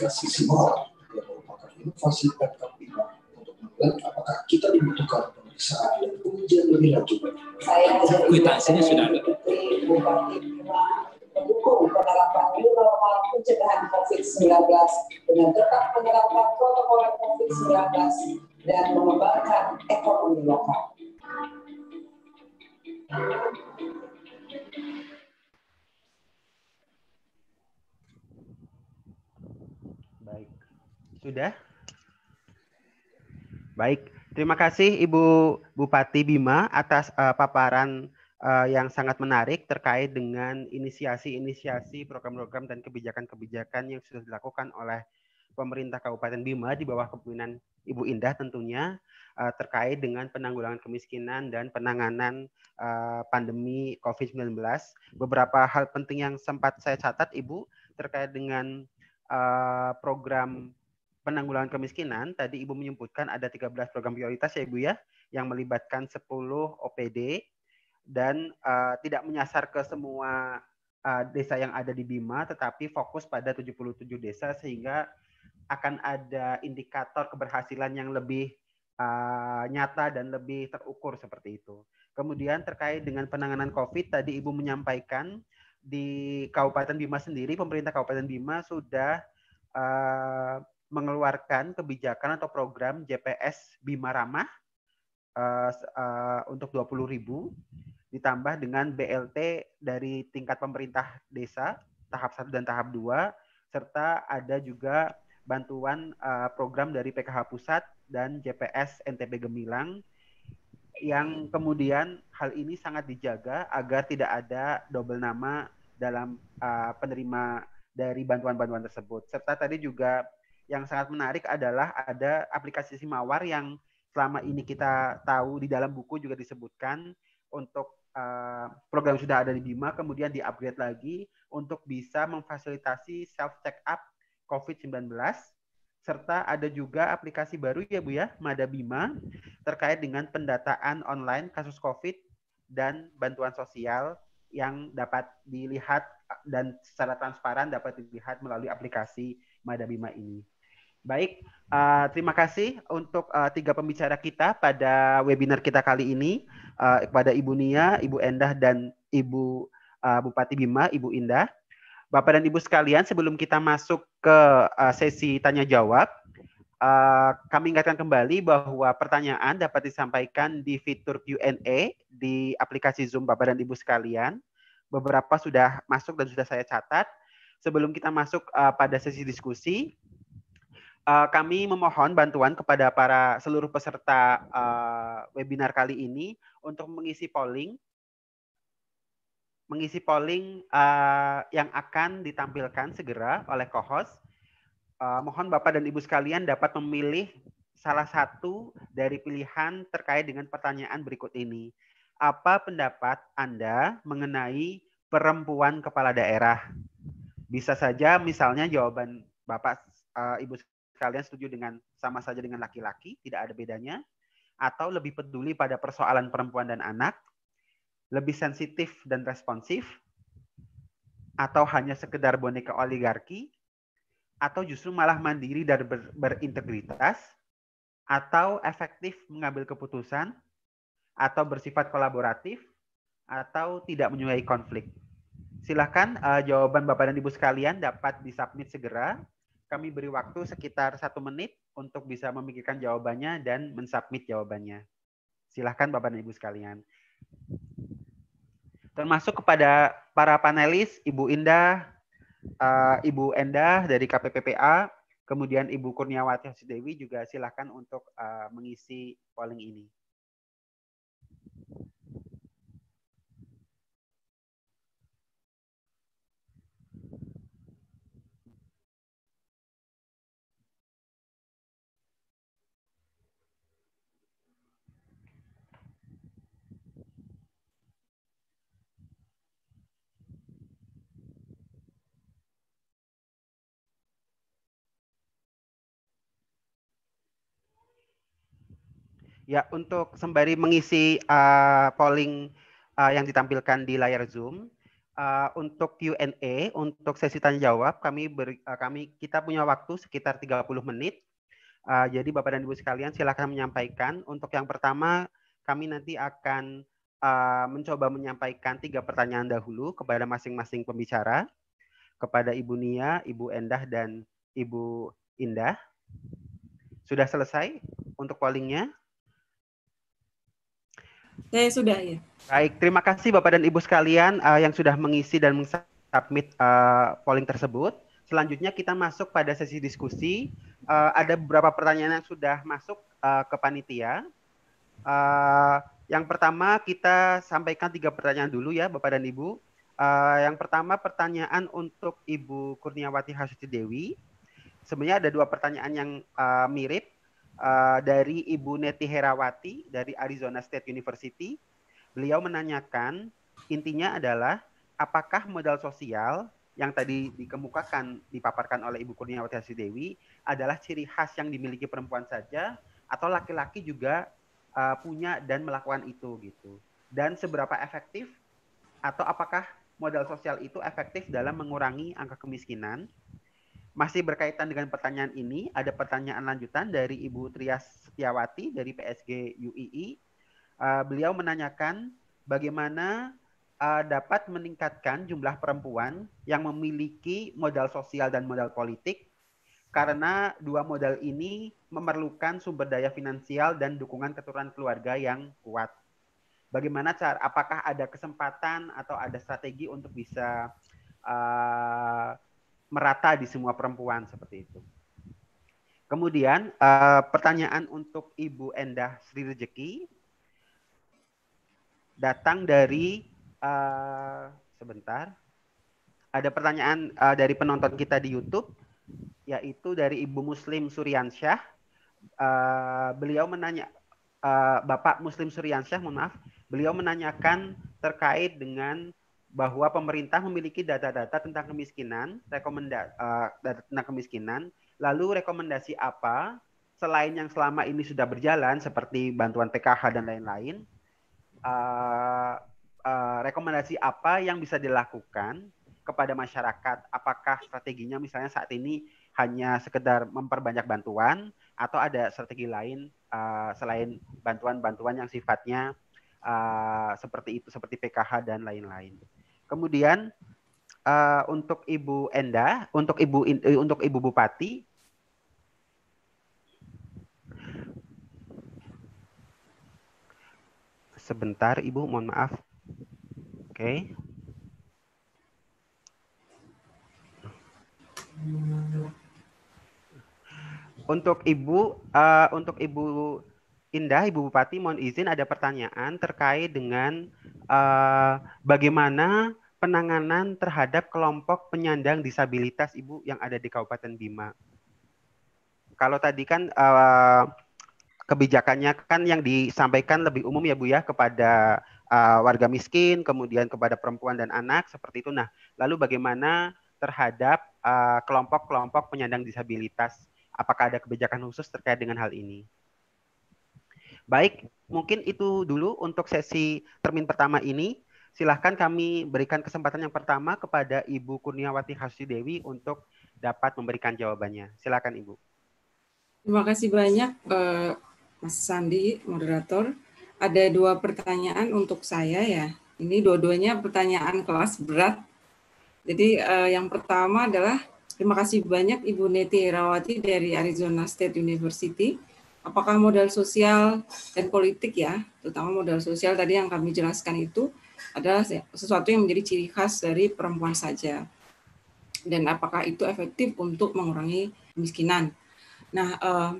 Aplikasi Simora yang merupakan inovasi Pemkab Bima untuk melihat apakah kita dibutuhkan pemeriksaan dan pengujian lebih lanjut. Kuitansinya sudah ada. mendukung penerapan new normal pencegahan COVID-19 dengan tetap menerapkan protokol COVID-19 dan mengembangkan ekonomi lokal. Baik. Sudah? Baik. Terima kasih Ibu Bupati Bima atas uh, paparan uh, yang sangat menarik terkait dengan inisiasi-inisiasi program-program dan kebijakan-kebijakan yang sudah dilakukan oleh pemerintah Kabupaten Bima di bawah kepemimpinan Ibu Indah tentunya uh, terkait dengan penanggulangan kemiskinan dan penanganan uh, pandemi COVID-19. Beberapa hal penting yang sempat saya catat Ibu terkait dengan uh, program penanggulangan kemiskinan. Tadi Ibu menyebutkan ada 13 program prioritas ya Ibu ya yang melibatkan 10 OPD dan uh, tidak menyasar ke semua uh, desa yang ada di Bima tetapi fokus pada 77 desa sehingga akan ada indikator keberhasilan yang lebih uh, nyata dan lebih terukur seperti itu. Kemudian terkait dengan penanganan COVID tadi Ibu menyampaikan di Kabupaten Bima sendiri pemerintah Kabupaten Bima sudah uh, mengeluarkan kebijakan atau program JPS Bima Ramah uh, uh, untuk 20.000 ditambah dengan BLT dari tingkat pemerintah desa tahap 1 dan tahap 2 serta ada juga bantuan uh, program dari PKH Pusat dan JPS NTB Gemilang yang kemudian hal ini sangat dijaga agar tidak ada double nama dalam uh, penerima dari bantuan-bantuan tersebut. Serta tadi juga yang sangat menarik adalah ada aplikasi Simawar yang selama ini kita tahu di dalam buku juga disebutkan untuk uh, program sudah ada di Bima, kemudian di-upgrade lagi untuk bisa memfasilitasi self-check-up COVID-19, serta ada juga aplikasi baru ya Bu ya, Mada Bima, terkait dengan pendataan online kasus COVID dan bantuan sosial yang dapat dilihat dan secara transparan dapat dilihat melalui aplikasi Mada Bima ini. Baik, uh, terima kasih untuk uh, tiga pembicara kita pada webinar kita kali ini uh, kepada Ibu Nia, Ibu Endah dan Ibu uh, Bupati Bima, Ibu Indah. Bapak dan Ibu sekalian, sebelum kita masuk ke uh, sesi tanya jawab, uh, kami ingatkan kembali bahwa pertanyaan dapat disampaikan di fitur Q&A di aplikasi Zoom Bapak dan Ibu sekalian. Beberapa sudah masuk dan sudah saya catat. Sebelum kita masuk uh, pada sesi diskusi, uh, kami memohon bantuan kepada para seluruh peserta uh, webinar kali ini untuk mengisi polling mengisi polling uh, yang akan ditampilkan segera oleh co-host. Uh, mohon Bapak dan Ibu sekalian dapat memilih salah satu dari pilihan terkait dengan pertanyaan berikut ini. Apa pendapat Anda mengenai perempuan kepala daerah? Bisa saja misalnya jawaban Bapak uh, Ibu kalian setuju dengan sama saja dengan laki-laki, tidak ada bedanya, atau lebih peduli pada persoalan perempuan dan anak, lebih sensitif dan responsif, atau hanya sekedar boneka oligarki, atau justru malah mandiri dan ber berintegritas, atau efektif mengambil keputusan, atau bersifat kolaboratif, atau tidak menyukai konflik. Silahkan uh, jawaban Bapak dan Ibu sekalian dapat disubmit segera kami beri waktu sekitar satu menit untuk bisa memikirkan jawabannya dan mensubmit jawabannya. Silahkan Bapak dan Ibu sekalian. Termasuk kepada para panelis, Ibu Indah, uh, Ibu Endah dari KPPPA, kemudian Ibu Kurniawati Hasidewi juga silahkan untuk uh, mengisi polling ini. Ya, untuk sembari mengisi uh, polling uh, yang ditampilkan di layar Zoom, uh, untuk Q&A, untuk sesi tanya jawab, kami beri, uh, kami kita punya waktu sekitar 30 menit. Uh, jadi Bapak dan Ibu sekalian silakan menyampaikan. Untuk yang pertama, kami nanti akan uh, mencoba menyampaikan tiga pertanyaan dahulu kepada masing-masing pembicara, kepada Ibu Nia, Ibu Endah, dan Ibu Indah. Sudah selesai untuk pollingnya? Saya sudah ya. Baik, terima kasih Bapak dan Ibu sekalian uh, yang sudah mengisi dan submit uh, polling tersebut. Selanjutnya kita masuk pada sesi diskusi. Uh, ada beberapa pertanyaan yang sudah masuk uh, ke panitia. Uh, yang pertama kita sampaikan tiga pertanyaan dulu ya Bapak dan Ibu. Uh, yang pertama pertanyaan untuk Ibu Kurniawati Hasuti Dewi. sebenarnya ada dua pertanyaan yang uh, mirip uh, dari Ibu Neti Herawati dari Arizona State University. Beliau menanyakan intinya adalah apakah modal sosial yang tadi dikemukakan dipaparkan oleh Ibu Kurniawati Hasidewi adalah ciri khas yang dimiliki perempuan saja atau laki-laki juga uh, punya dan melakukan itu gitu. Dan seberapa efektif atau apakah modal sosial itu efektif dalam mengurangi angka kemiskinan masih berkaitan dengan pertanyaan ini, ada pertanyaan lanjutan dari Ibu Trias Setiawati dari PSG UII. Uh, beliau menanyakan bagaimana uh, dapat meningkatkan jumlah perempuan yang memiliki modal sosial dan modal politik karena dua modal ini memerlukan sumber daya finansial dan dukungan keturunan keluarga yang kuat. Bagaimana cara? Apakah ada kesempatan atau ada strategi untuk bisa uh, merata di semua perempuan seperti itu. Kemudian uh, pertanyaan untuk Ibu Endah Sri Rejeki datang dari uh, sebentar. Ada pertanyaan uh, dari penonton kita di YouTube yaitu dari Ibu Muslim Suryansyah. Uh, beliau menanya uh, Bapak Muslim Suryansyah, mohon maaf, beliau menanyakan terkait dengan bahwa pemerintah memiliki data-data tentang kemiskinan, rekomendasi uh, eh, tentang kemiskinan, lalu rekomendasi apa selain yang selama ini sudah berjalan seperti bantuan PKH dan lain-lain, uh, uh, rekomendasi apa yang bisa dilakukan kepada masyarakat? Apakah strateginya misalnya saat ini hanya sekedar memperbanyak bantuan atau ada strategi lain uh, selain bantuan-bantuan yang sifatnya uh, seperti itu, seperti PKH dan lain-lain? Kemudian uh, untuk Ibu Enda, untuk Ibu uh, untuk Ibu Bupati Sebentar Ibu, mohon maaf. Oke. Okay. Untuk Ibu uh, untuk Ibu Indah, Ibu Bupati, mohon izin ada pertanyaan terkait dengan uh, bagaimana penanganan terhadap kelompok penyandang disabilitas Ibu yang ada di Kabupaten Bima. Kalau tadi kan uh, kebijakannya kan yang disampaikan lebih umum ya Bu ya kepada uh, warga miskin, kemudian kepada perempuan dan anak seperti itu. Nah, lalu bagaimana terhadap kelompok-kelompok uh, penyandang disabilitas? Apakah ada kebijakan khusus terkait dengan hal ini? Baik, mungkin itu dulu untuk sesi termin pertama ini silahkan kami berikan kesempatan yang pertama kepada Ibu Kurniawati Dewi untuk dapat memberikan jawabannya. Silakan Ibu. Terima kasih banyak eh, Mas Sandi, moderator. Ada dua pertanyaan untuk saya ya. Ini dua-duanya pertanyaan kelas berat. Jadi eh, yang pertama adalah terima kasih banyak Ibu Neti Herawati dari Arizona State University. Apakah modal sosial dan politik ya, terutama modal sosial tadi yang kami jelaskan itu adalah sesuatu yang menjadi ciri khas dari perempuan saja. Dan apakah itu efektif untuk mengurangi kemiskinan? Nah, uh,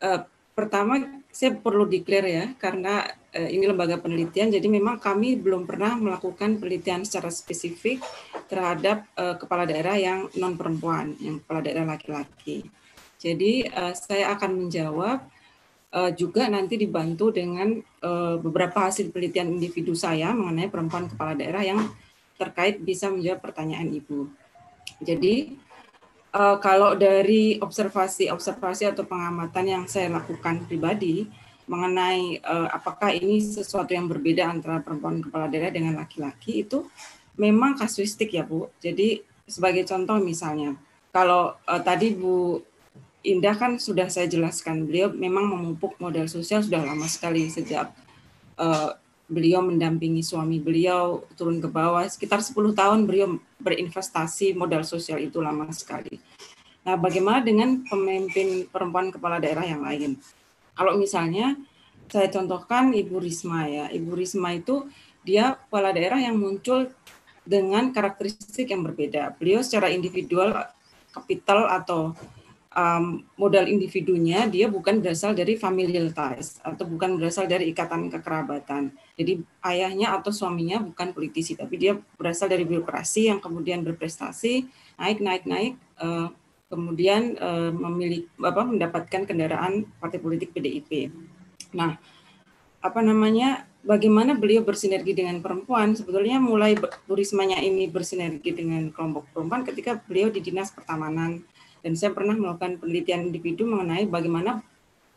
uh, pertama saya perlu declare ya, karena uh, ini lembaga penelitian, jadi memang kami belum pernah melakukan penelitian secara spesifik terhadap uh, kepala daerah yang non perempuan, yang kepala daerah laki-laki. Jadi uh, saya akan menjawab uh, juga nanti dibantu dengan uh, beberapa hasil penelitian individu saya mengenai perempuan kepala daerah yang terkait bisa menjawab pertanyaan Ibu. Jadi uh, kalau dari observasi-observasi atau pengamatan yang saya lakukan pribadi mengenai uh, apakah ini sesuatu yang berbeda antara perempuan kepala daerah dengan laki-laki itu memang kasuistik ya Bu. Jadi sebagai contoh misalnya kalau uh, tadi Bu Indah kan sudah saya jelaskan, beliau memang memupuk modal sosial sudah lama sekali sejak uh, beliau mendampingi suami beliau turun ke bawah. Sekitar 10 tahun beliau berinvestasi modal sosial itu lama sekali. Nah, bagaimana dengan pemimpin perempuan kepala daerah yang lain? Kalau misalnya saya contohkan Ibu Risma ya, Ibu Risma itu dia kepala daerah yang muncul dengan karakteristik yang berbeda. Beliau secara individual kapital atau um, modal individunya dia bukan berasal dari familial ties atau bukan berasal dari ikatan kekerabatan. Jadi ayahnya atau suaminya bukan politisi, tapi dia berasal dari birokrasi yang kemudian berprestasi, naik naik naik uh, kemudian uh, memilih apa mendapatkan kendaraan partai politik PDIP. Nah, apa namanya bagaimana beliau bersinergi dengan perempuan sebetulnya mulai turismanya ini bersinergi dengan kelompok perempuan ketika beliau di dinas pertamanan dan saya pernah melakukan penelitian individu mengenai bagaimana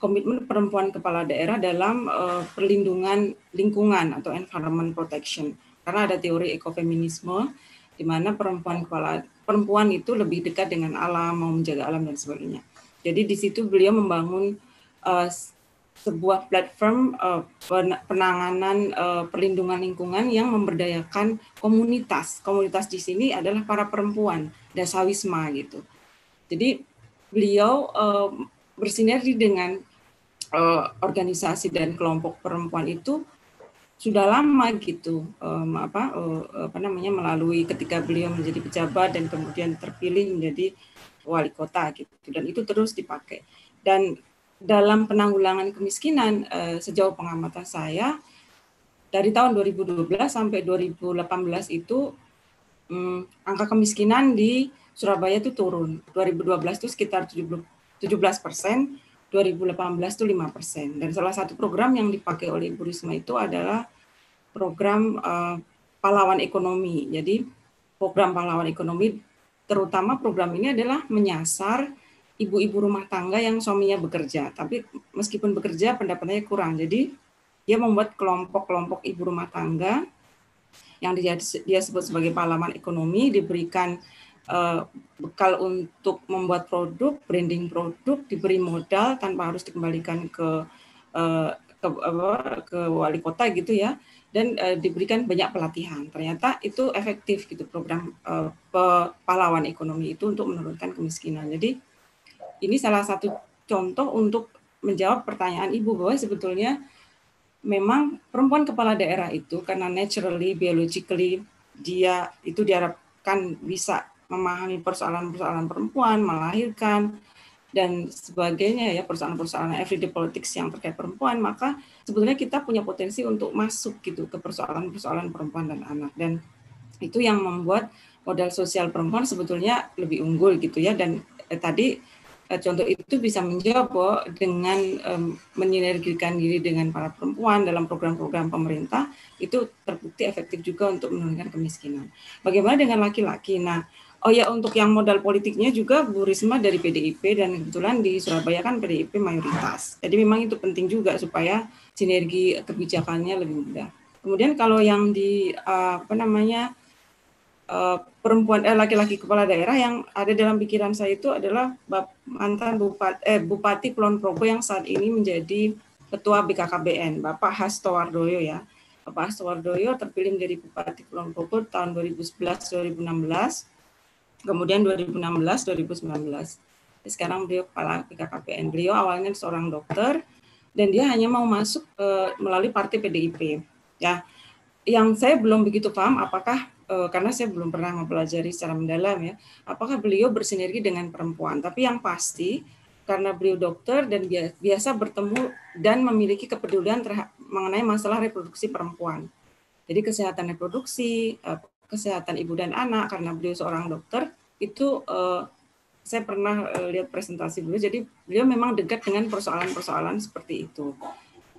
komitmen perempuan kepala daerah dalam uh, perlindungan lingkungan atau environment protection. Karena ada teori ekofeminisme di mana perempuan kepala perempuan itu lebih dekat dengan alam mau menjaga alam dan sebagainya. Jadi di situ beliau membangun uh, sebuah platform uh, penanganan uh, perlindungan lingkungan yang memberdayakan komunitas. Komunitas di sini adalah para perempuan dasawisma gitu jadi beliau uh, bersinergi dengan uh, organisasi dan kelompok perempuan itu sudah lama gitu um, apa uh, apa namanya melalui ketika beliau menjadi pejabat dan kemudian terpilih menjadi wali kota gitu. Dan itu terus dipakai. Dan dalam penanggulangan kemiskinan uh, sejauh pengamatan saya dari tahun 2012 sampai 2018 itu um, angka kemiskinan di Surabaya itu turun 2012 itu sekitar 70 17 persen, 2018 itu 5 persen. Dan salah satu program yang dipakai oleh Ibu Risma itu adalah program uh, pahlawan ekonomi. Jadi program pahlawan ekonomi, terutama program ini adalah menyasar ibu-ibu rumah tangga yang suaminya bekerja, tapi meskipun bekerja pendapatannya kurang. Jadi dia membuat kelompok-kelompok ibu rumah tangga yang dia, dia sebut sebagai pahlawan ekonomi diberikan uh, bekal untuk membuat produk, branding produk, diberi modal tanpa harus dikembalikan ke uh, ke, ke wali kota gitu ya, dan uh, diberikan banyak pelatihan. Ternyata itu efektif gitu program uh, pahlawan ekonomi itu untuk menurunkan kemiskinan. Jadi ini salah satu contoh untuk menjawab pertanyaan ibu bahwa sebetulnya memang perempuan kepala daerah itu karena naturally biologically dia itu diharapkan bisa memahami persoalan-persoalan perempuan, melahirkan, dan sebagainya ya persoalan-persoalan everyday politics yang terkait perempuan maka sebetulnya kita punya potensi untuk masuk gitu ke persoalan-persoalan perempuan dan anak dan itu yang membuat modal sosial perempuan sebetulnya lebih unggul gitu ya dan eh, tadi eh, contoh itu bisa menjawab bahwa dengan um, menyinergikan diri dengan para perempuan dalam program-program pemerintah itu terbukti efektif juga untuk menurunkan kemiskinan. Bagaimana dengan laki-laki? Nah, Oh ya untuk yang modal politiknya juga Bu Risma dari PDIP dan kebetulan di Surabaya kan PDIP mayoritas. Jadi memang itu penting juga supaya sinergi kebijakannya lebih mudah. Kemudian kalau yang di uh, apa namanya uh, perempuan eh laki-laki kepala daerah yang ada dalam pikiran saya itu adalah mantan Bupati eh Bupati Kulon Progo yang saat ini menjadi Ketua BKKBN, Bapak Hasto Wardoyo ya. Bapak Hasto Wardoyo terpilih menjadi Bupati Kulon Progo tahun 2011-2016 kemudian 2016 2019 sekarang beliau kepala BKKBN beliau awalnya seorang dokter dan dia hanya mau masuk uh, melalui partai PDIP ya yang saya belum begitu paham apakah uh, karena saya belum pernah mempelajari secara mendalam ya apakah beliau bersinergi dengan perempuan. Tapi yang pasti karena beliau dokter dan biasa bertemu dan memiliki kepedulian mengenai masalah reproduksi perempuan. Jadi kesehatan reproduksi uh, kesehatan ibu dan anak karena beliau seorang dokter itu uh, saya pernah uh, lihat presentasi beliau. Jadi beliau memang dekat dengan persoalan-persoalan seperti itu.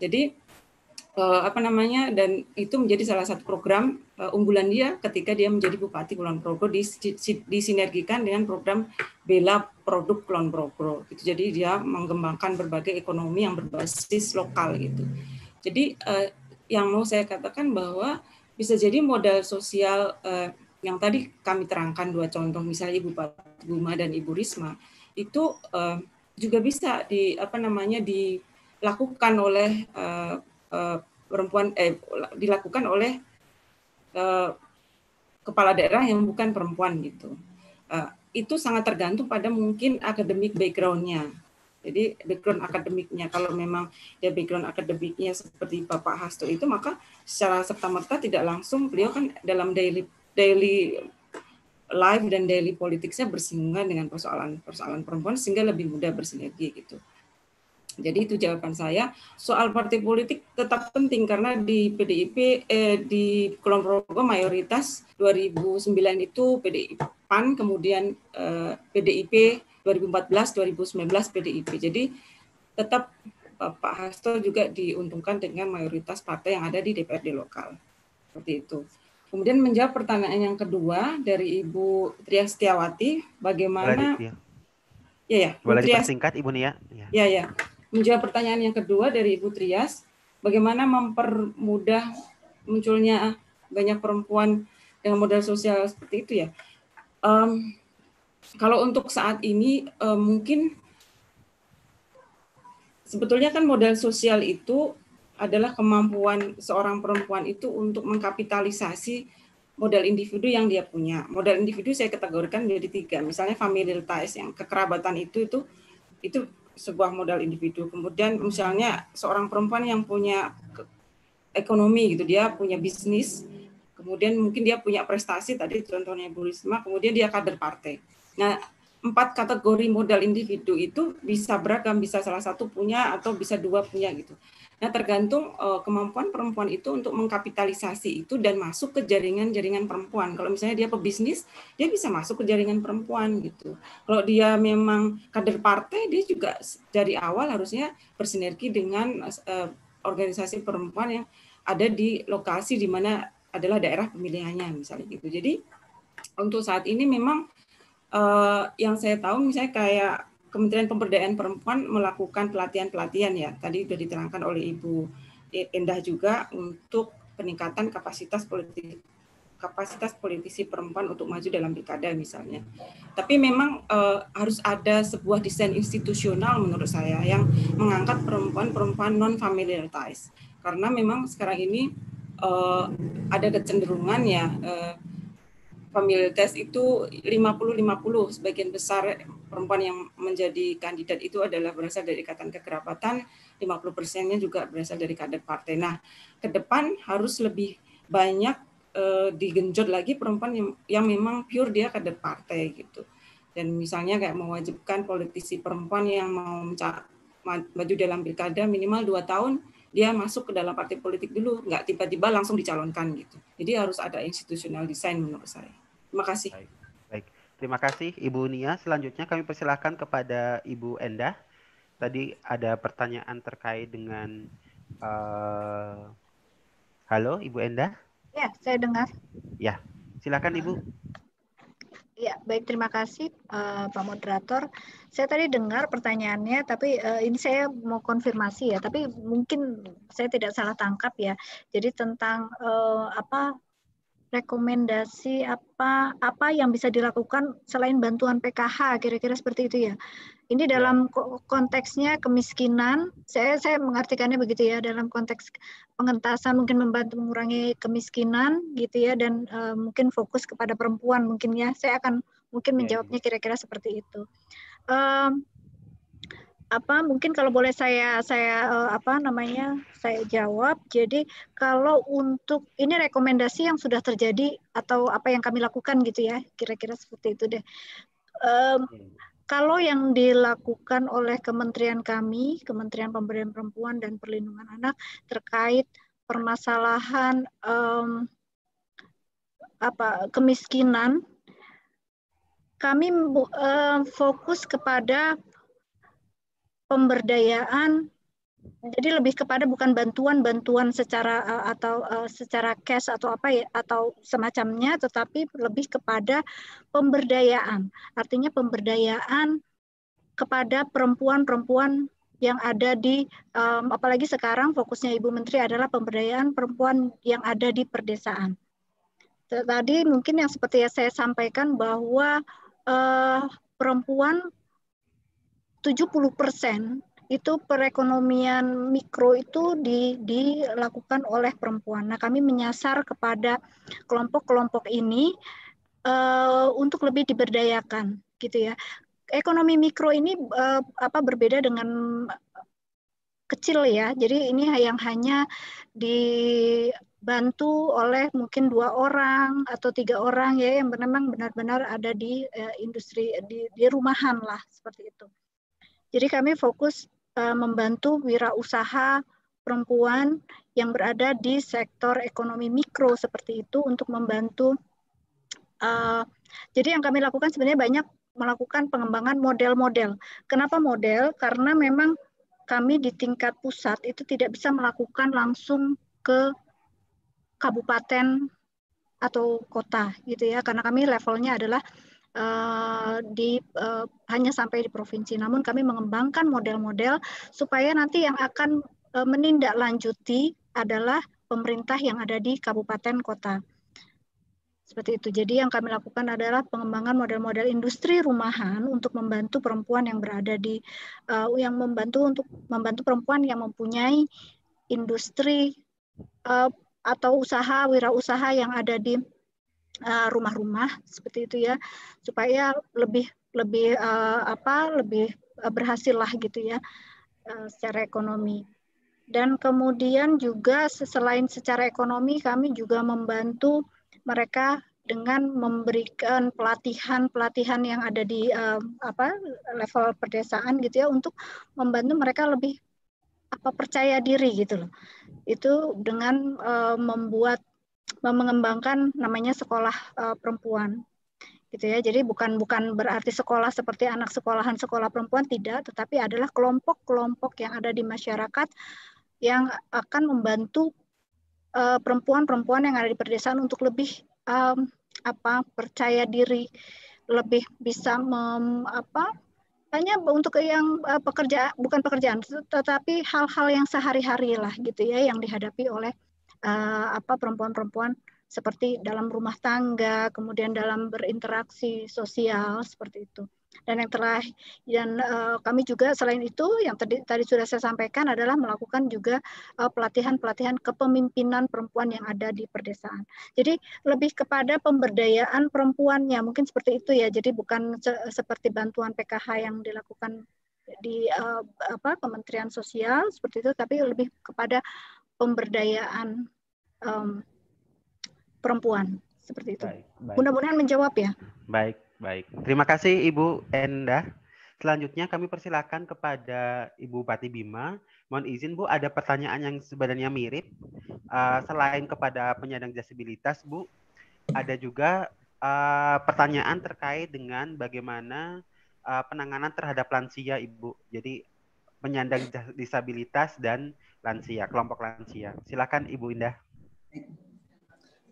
Jadi uh, apa namanya dan itu menjadi salah satu program uh, unggulan dia ketika dia menjadi bupati Kulon Progo disinergikan dengan program bela produk Kulon Progo. Itu jadi dia mengembangkan berbagai ekonomi yang berbasis lokal gitu. Jadi uh, yang mau saya katakan bahwa bisa jadi modal sosial uh, yang tadi kami terangkan dua contoh misalnya Ibu Buma dan Ibu Risma itu uh, juga bisa di apa namanya dilakukan oleh uh, uh, perempuan eh dilakukan oleh uh, kepala daerah yang bukan perempuan gitu. Uh, itu sangat tergantung pada mungkin akademik backgroundnya jadi background akademiknya kalau memang dia background akademiknya seperti Bapak Hasto itu maka secara serta merta tidak langsung beliau kan dalam daily daily life dan daily politiknya bersinggungan dengan persoalan-persoalan perempuan sehingga lebih mudah bersinergi gitu. Jadi itu jawaban saya. Soal partai politik tetap penting karena di PDIP eh, di Kulon Progo mayoritas 2009 itu PDIP PAN kemudian eh, PDIP 2014-2019 PDIP. Jadi tetap Pak Hasto juga diuntungkan dengan mayoritas partai yang ada di DPRD lokal. Seperti itu. Kemudian menjawab pertanyaan yang kedua dari Ibu Tria Setiawati, bagaimana Boleh, ya. Ya ya, Boleh Bu Trias. dipersingkat Ibu Nia? Ya. Ya ya. Menjawab pertanyaan yang kedua dari Ibu Trias, bagaimana mempermudah munculnya banyak perempuan dengan modal sosial seperti itu ya. Em, kalau untuk saat ini em, mungkin sebetulnya kan modal sosial itu adalah kemampuan seorang perempuan itu untuk mengkapitalisasi modal individu yang dia punya. Modal individu saya kategorikan menjadi tiga. Misalnya familial ties yang kekerabatan itu itu itu sebuah modal individu. Kemudian misalnya seorang perempuan yang punya ekonomi gitu, dia punya bisnis, kemudian mungkin dia punya prestasi tadi contohnya Bu Risma, kemudian dia kader partai. Nah, empat kategori modal individu itu bisa beragam, bisa salah satu punya atau bisa dua punya gitu. Nah, tergantung eh, kemampuan perempuan itu untuk mengkapitalisasi itu dan masuk ke jaringan-jaringan perempuan. Kalau misalnya dia pebisnis, dia bisa masuk ke jaringan perempuan gitu. Kalau dia memang kader partai, dia juga dari awal harusnya bersinergi dengan eh, organisasi perempuan yang ada di lokasi di mana adalah daerah pemilihannya misalnya gitu. Jadi untuk saat ini memang eh, yang saya tahu misalnya kayak Kementerian Pemberdayaan Perempuan melakukan pelatihan-pelatihan ya. Tadi sudah diterangkan oleh Ibu Endah juga untuk peningkatan kapasitas politik kapasitas politisi perempuan untuk maju dalam pilkada misalnya. Tapi memang eh, harus ada sebuah desain institusional menurut saya yang mengangkat perempuan-perempuan non familiar ties. Karena memang sekarang ini eh, ada kecenderungan ya eh, ties itu 50-50 sebagian besar perempuan yang menjadi kandidat itu adalah berasal dari ikatan kekerabatan, 50 persennya juga berasal dari kader partai. Nah, ke depan harus lebih banyak eh, digenjot lagi perempuan yang, yang memang pure dia kader partai gitu. Dan misalnya kayak mewajibkan politisi perempuan yang mau maju dalam pilkada minimal dua tahun dia masuk ke dalam partai politik dulu, nggak tiba-tiba langsung dicalonkan gitu. Jadi harus ada institutional design menurut saya. Terima kasih. Baik. Baik. Terima kasih Ibu Nia. Selanjutnya kami persilahkan kepada Ibu Endah. Tadi ada pertanyaan terkait dengan eh, Halo Ibu Endah. Ya, saya dengar. Ya, silakan Ibu. Ya, baik terima kasih eh, Pak Moderator. Saya tadi dengar pertanyaannya, tapi eh, ini saya mau konfirmasi ya. Tapi mungkin saya tidak salah tangkap ya. Jadi tentang eh, apa rekomendasi apa apa yang bisa dilakukan selain bantuan PKH kira-kira seperti itu ya. Ini dalam ko- konteksnya kemiskinan, saya saya mengartikannya begitu ya dalam konteks pengentasan mungkin membantu mengurangi kemiskinan gitu ya dan eh, mungkin fokus kepada perempuan mungkin ya. Saya akan mungkin Ya, menjawabnya kira-kira seperti itu. Em, apa mungkin kalau boleh saya saya eh, apa namanya saya jawab. Jadi kalau untuk ini rekomendasi yang sudah terjadi atau apa yang kami lakukan gitu ya kira-kira seperti itu deh. Em, kalau yang dilakukan oleh kementerian kami Kementerian Pemberdayaan Perempuan dan Perlindungan Anak terkait permasalahan em, apa kemiskinan kami em, fokus kepada pemberdayaan jadi lebih kepada bukan bantuan-bantuan secara uh, atau uh, secara cash atau apa ya atau semacamnya tetapi lebih kepada pemberdayaan. Artinya pemberdayaan kepada perempuan-perempuan yang ada di apalagi sekarang fokusnya Ibu Menteri adalah pemberdayaan perempuan yang ada di perdesaan. Tadi mungkin yang seperti yang saya sampaikan bahwa uh, perempuan 70% itu perekonomian mikro itu di, dilakukan oleh perempuan. Nah, kami menyasar kepada kelompok-kelompok ini uh, untuk lebih diberdayakan, gitu ya. Ekonomi mikro ini uh, apa berbeda dengan kecil ya. Jadi ini yang hanya dibantu oleh mungkin dua orang atau tiga orang ya yang memang benar-benar ada di uh, industri di, di rumahan lah seperti itu. Jadi kami fokus uh, membantu wirausaha perempuan yang berada di sektor ekonomi mikro seperti itu untuk membantu. Uh, jadi yang kami lakukan sebenarnya banyak melakukan pengembangan model-model. Kenapa model? Karena memang kami di tingkat pusat itu tidak bisa melakukan langsung ke kabupaten atau kota gitu ya karena kami levelnya adalah uh, di uh, hanya sampai di provinsi namun kami mengembangkan model-model supaya nanti yang akan uh, menindaklanjuti adalah pemerintah yang ada di kabupaten kota seperti itu. Jadi yang kami lakukan adalah pengembangan model-model industri rumahan untuk membantu perempuan yang berada di uh, yang membantu untuk membantu perempuan yang mempunyai industri uh, atau usaha wirausaha yang ada di rumah-rumah uh, seperti itu ya supaya lebih lebih uh, apa lebih uh, berhasil lah gitu ya uh, secara ekonomi dan kemudian juga selain secara ekonomi kami juga membantu mereka dengan memberikan pelatihan-pelatihan yang ada di uh, apa level perdesaan gitu ya untuk membantu mereka lebih apa percaya diri gitu loh. Itu dengan uh, membuat mengembangkan namanya sekolah uh, perempuan gitu ya. Jadi bukan bukan berarti sekolah seperti anak sekolahan sekolah perempuan tidak, tetapi adalah kelompok-kelompok yang ada di masyarakat yang akan membantu perempuan-perempuan uh, yang ada di perdesaan untuk lebih um, apa percaya diri, lebih bisa mem, apa hanya untuk yang uh, pekerja bukan pekerjaan tetapi hal-hal yang sehari-hari lah gitu ya yang dihadapi oleh uh, apa perempuan-perempuan seperti dalam rumah tangga kemudian dalam berinteraksi sosial seperti itu dan yang terakhir dan uh, kami juga selain itu yang tadi tadi sudah saya sampaikan adalah melakukan juga pelatihan-pelatihan uh, kepemimpinan perempuan yang ada di perdesaan. Jadi lebih kepada pemberdayaan perempuannya mungkin seperti itu ya. Jadi bukan se seperti bantuan PKH yang dilakukan di uh, apa Kementerian Sosial seperti itu tapi lebih kepada pemberdayaan um, perempuan seperti itu. Mudah-mudahan menjawab ya. Baik. Baik, terima kasih Ibu Enda. Selanjutnya kami persilakan kepada Ibu Pati Bima. Mohon izin Bu, ada pertanyaan yang sebenarnya mirip. Uh, selain kepada penyandang disabilitas, Bu, ada juga uh, pertanyaan terkait dengan bagaimana uh, penanganan terhadap lansia, Ibu. Jadi penyandang disabilitas dan lansia, kelompok lansia. Silakan Ibu Indah.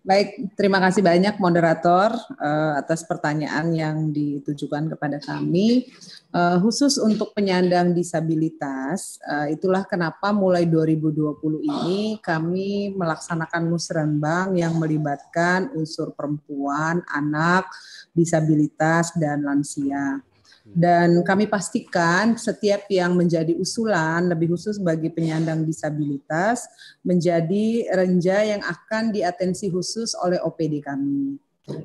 Baik, terima kasih banyak moderator uh, atas pertanyaan yang ditujukan kepada kami. Uh, khusus untuk penyandang disabilitas, uh, itulah kenapa mulai 2020 ini kami melaksanakan musrenbang yang melibatkan unsur perempuan, anak, disabilitas, dan lansia. Dan kami pastikan setiap yang menjadi usulan, lebih khusus bagi penyandang disabilitas, menjadi renja yang akan diatensi khusus oleh OPD kami.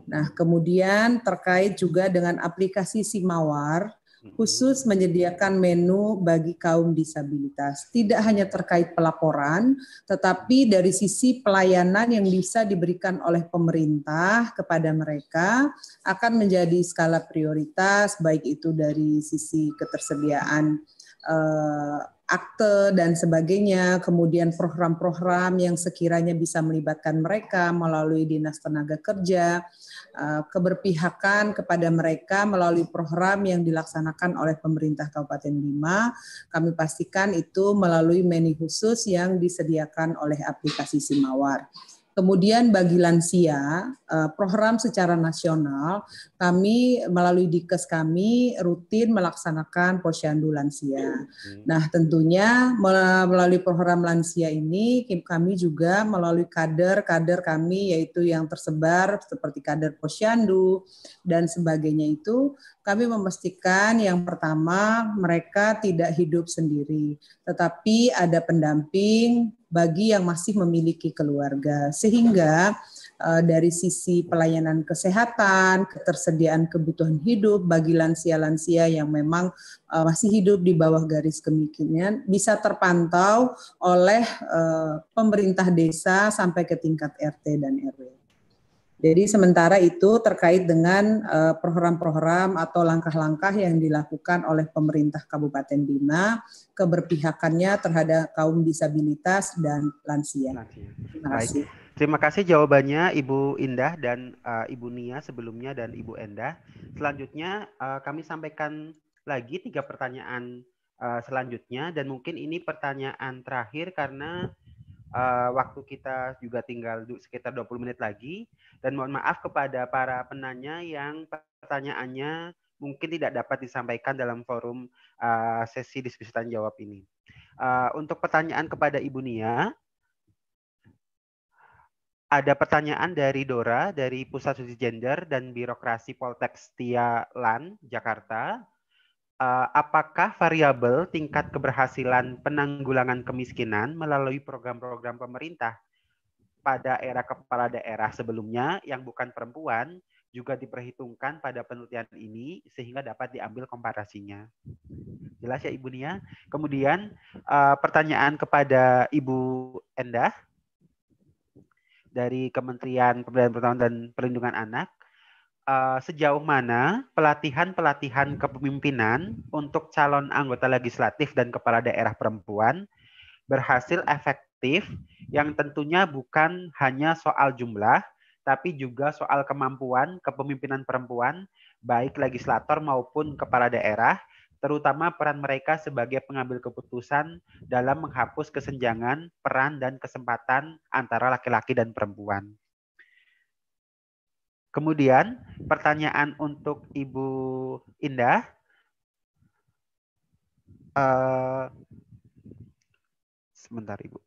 Nah, kemudian terkait juga dengan aplikasi Simawar, khusus menyediakan menu bagi kaum disabilitas. Tidak hanya terkait pelaporan, tetapi dari sisi pelayanan yang bisa diberikan oleh pemerintah kepada mereka akan menjadi skala prioritas, baik itu dari sisi ketersediaan eh, akte dan sebagainya, kemudian program-program yang sekiranya bisa melibatkan mereka melalui Dinas Tenaga Kerja, keberpihakan kepada mereka melalui program yang dilaksanakan oleh pemerintah Kabupaten Bima, kami pastikan itu melalui menu khusus yang disediakan oleh aplikasi Simawar. Kemudian bagi lansia, eh, program secara nasional, kami melalui Dikes kami rutin melaksanakan posyandu lansia. Hmm. Nah tentunya melalui program lansia ini, kami juga melalui kader-kader kami yaitu yang tersebar seperti kader posyandu dan sebagainya itu, kami memastikan yang pertama mereka tidak hidup sendiri, tetapi ada pendamping bagi yang masih memiliki keluarga. Sehingga uh, dari sisi pelayanan kesehatan, ketersediaan kebutuhan hidup bagi lansia-lansia yang memang uh, masih hidup di bawah garis kemiskinan bisa terpantau oleh uh, pemerintah desa sampai ke tingkat RT dan RW. Jadi sementara itu terkait dengan eh, program-program atau langkah-langkah yang dilakukan oleh pemerintah Kabupaten Bima, keberpihakannya terhadap kaum disabilitas dan lansia. Terima kasih. Baik. Terima kasih jawabannya Ibu Indah dan uh, Ibu Nia sebelumnya dan Ibu Endah. Selanjutnya uh, kami sampaikan lagi tiga pertanyaan uh, selanjutnya dan mungkin ini pertanyaan terakhir karena uh, waktu kita juga tinggal sekitar 20 menit lagi dan mohon maaf kepada para penanya yang pertanyaannya mungkin tidak dapat disampaikan dalam forum uh, sesi diskusi tanya jawab ini. Uh, untuk pertanyaan kepada Ibu Nia, ada pertanyaan dari Dora dari Pusat Studi Gender dan Birokrasi Poltek Setia Lan Jakarta. Uh, apakah variabel tingkat keberhasilan penanggulangan kemiskinan melalui program-program pemerintah pada era kepala daerah sebelumnya yang bukan perempuan juga diperhitungkan pada penelitian ini sehingga dapat diambil komparasinya. Jelas ya Ibu Nia. Kemudian uh, pertanyaan kepada Ibu Endah dari Kementerian Pemberdayaan Perempuan dan Perlindungan Anak, uh, sejauh mana pelatihan-pelatihan kepemimpinan untuk calon anggota legislatif dan kepala daerah perempuan berhasil efektif yang tentunya bukan hanya soal jumlah, tapi juga soal kemampuan kepemimpinan perempuan, baik legislator maupun kepala daerah, terutama peran mereka sebagai pengambil keputusan dalam menghapus kesenjangan peran dan kesempatan antara laki-laki dan perempuan. Kemudian pertanyaan untuk Ibu Indah. Uh, sebentar Ibu.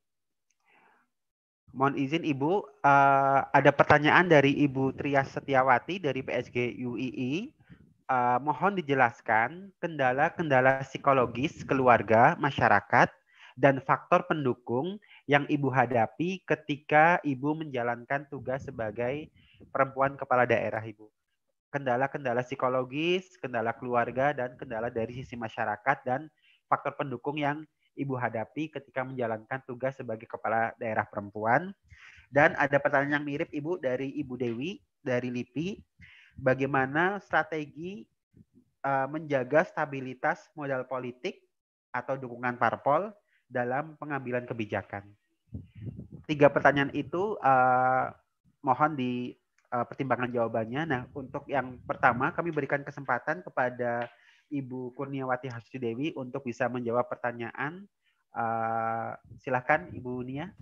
Mohon izin Ibu, uh, ada pertanyaan dari Ibu Trias Setiawati dari PSG UII uh, mohon dijelaskan kendala-kendala psikologis keluarga, masyarakat, dan faktor pendukung yang Ibu hadapi ketika Ibu menjalankan tugas sebagai perempuan kepala daerah Ibu. Kendala-kendala psikologis, kendala keluarga, dan kendala dari sisi masyarakat dan faktor pendukung yang Ibu hadapi ketika menjalankan tugas sebagai kepala daerah perempuan. Dan ada pertanyaan yang mirip Ibu dari Ibu Dewi dari LIPI bagaimana strategi uh, menjaga stabilitas modal politik atau dukungan parpol dalam pengambilan kebijakan. Tiga pertanyaan itu uh, mohon di uh, pertimbangan jawabannya. Nah, untuk yang pertama kami berikan kesempatan kepada Ibu Kurniawati Hasudewi untuk bisa menjawab pertanyaan. Uh, silakan Ibu Nia.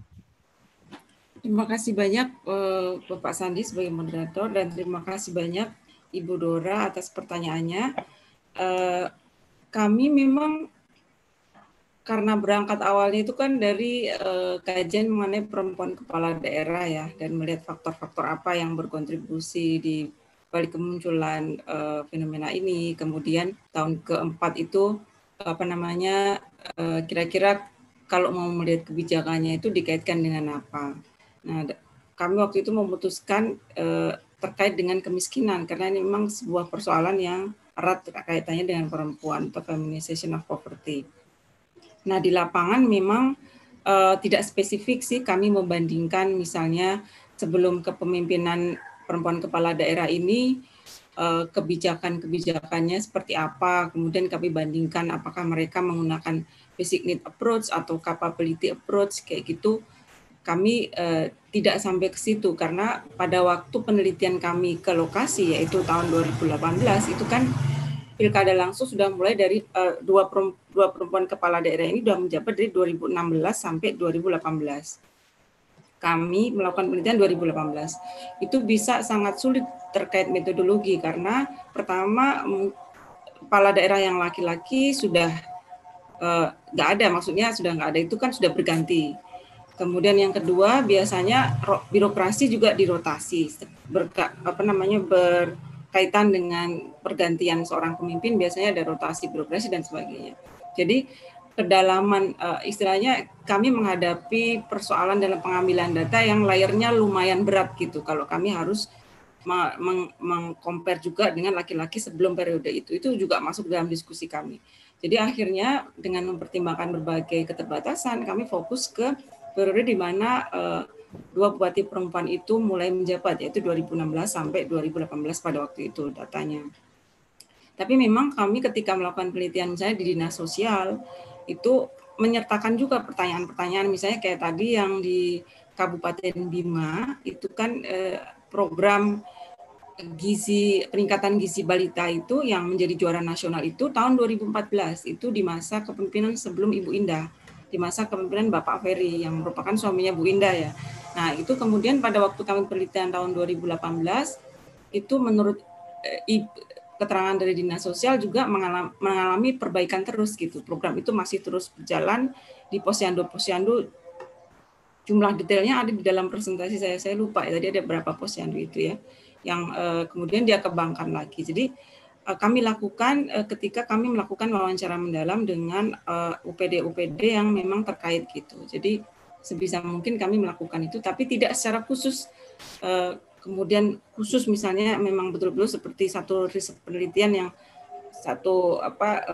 Terima kasih banyak uh, Bapak Sandi sebagai moderator dan terima kasih banyak Ibu Dora atas pertanyaannya. Uh, kami memang karena berangkat awalnya itu kan dari uh, kajian mengenai perempuan kepala daerah ya dan melihat faktor-faktor apa yang berkontribusi di balik kemunculan uh, fenomena ini. Kemudian tahun keempat itu apa namanya kira-kira uh, kalau mau melihat kebijakannya itu dikaitkan dengan apa. Nah, kami waktu itu memutuskan eh, terkait dengan kemiskinan karena ini memang sebuah persoalan yang erat kaitannya dengan perempuan atau feminization of poverty. Nah, di lapangan memang eh, tidak spesifik sih kami membandingkan misalnya sebelum kepemimpinan perempuan kepala daerah ini eh, kebijakan-kebijakannya seperti apa, kemudian kami bandingkan apakah mereka menggunakan basic need approach atau capability approach kayak gitu. Kami eh, tidak sampai ke situ karena pada waktu penelitian kami ke lokasi yaitu tahun 2018 itu kan pilkada langsung sudah mulai dari eh, dua, perempuan, dua perempuan kepala daerah ini sudah menjabat dari 2016 sampai 2018 kami melakukan penelitian 2018 itu bisa sangat sulit terkait metodologi karena pertama kepala daerah yang laki-laki sudah eh, nggak uh, ada maksudnya sudah nggak ada itu kan sudah berganti. Kemudian yang kedua biasanya birokrasi juga dirotasi berka, apa namanya berkaitan dengan pergantian seorang pemimpin biasanya ada rotasi birokrasi dan sebagainya. Jadi kedalaman uh, istilahnya kami menghadapi persoalan dalam pengambilan data yang layarnya lumayan berat gitu kalau kami harus mengcompare juga dengan laki-laki sebelum periode itu itu juga masuk dalam diskusi kami. Jadi akhirnya dengan mempertimbangkan berbagai keterbatasan kami fokus ke periode di mana uh, dua bupati perempuan itu mulai menjabat yaitu 2016 sampai 2018 pada waktu itu datanya. Tapi memang kami ketika melakukan penelitian saya di dinas sosial itu menyertakan juga pertanyaan-pertanyaan misalnya kayak tadi yang di Kabupaten Bima itu kan eh, program gizi peningkatan gizi balita itu yang menjadi juara nasional itu tahun 2014 itu di masa kepemimpinan sebelum Ibu Indah di masa kepemimpinan Bapak Ferry yang merupakan suaminya Bu Indah ya. Nah, itu kemudian pada waktu kami penelitian tahun 2018 itu menurut eh, keterangan dari Dinas Sosial juga mengalami, mengalami perbaikan terus gitu. Program itu masih terus berjalan di Posyandu Posyandu jumlah detailnya ada di dalam presentasi saya saya lupa ya tadi ada berapa posyandu itu ya yang eh, kemudian dia kembangkan lagi. Jadi Eh, kami lakukan eh, ketika kami melakukan wawancara mendalam dengan UPD-UPD yang memang terkait gitu. Jadi sebisa mungkin kami melakukan itu, tapi tidak secara khusus. Kemudian khusus misalnya memang betul-betul seperti satu riset penelitian yang satu apa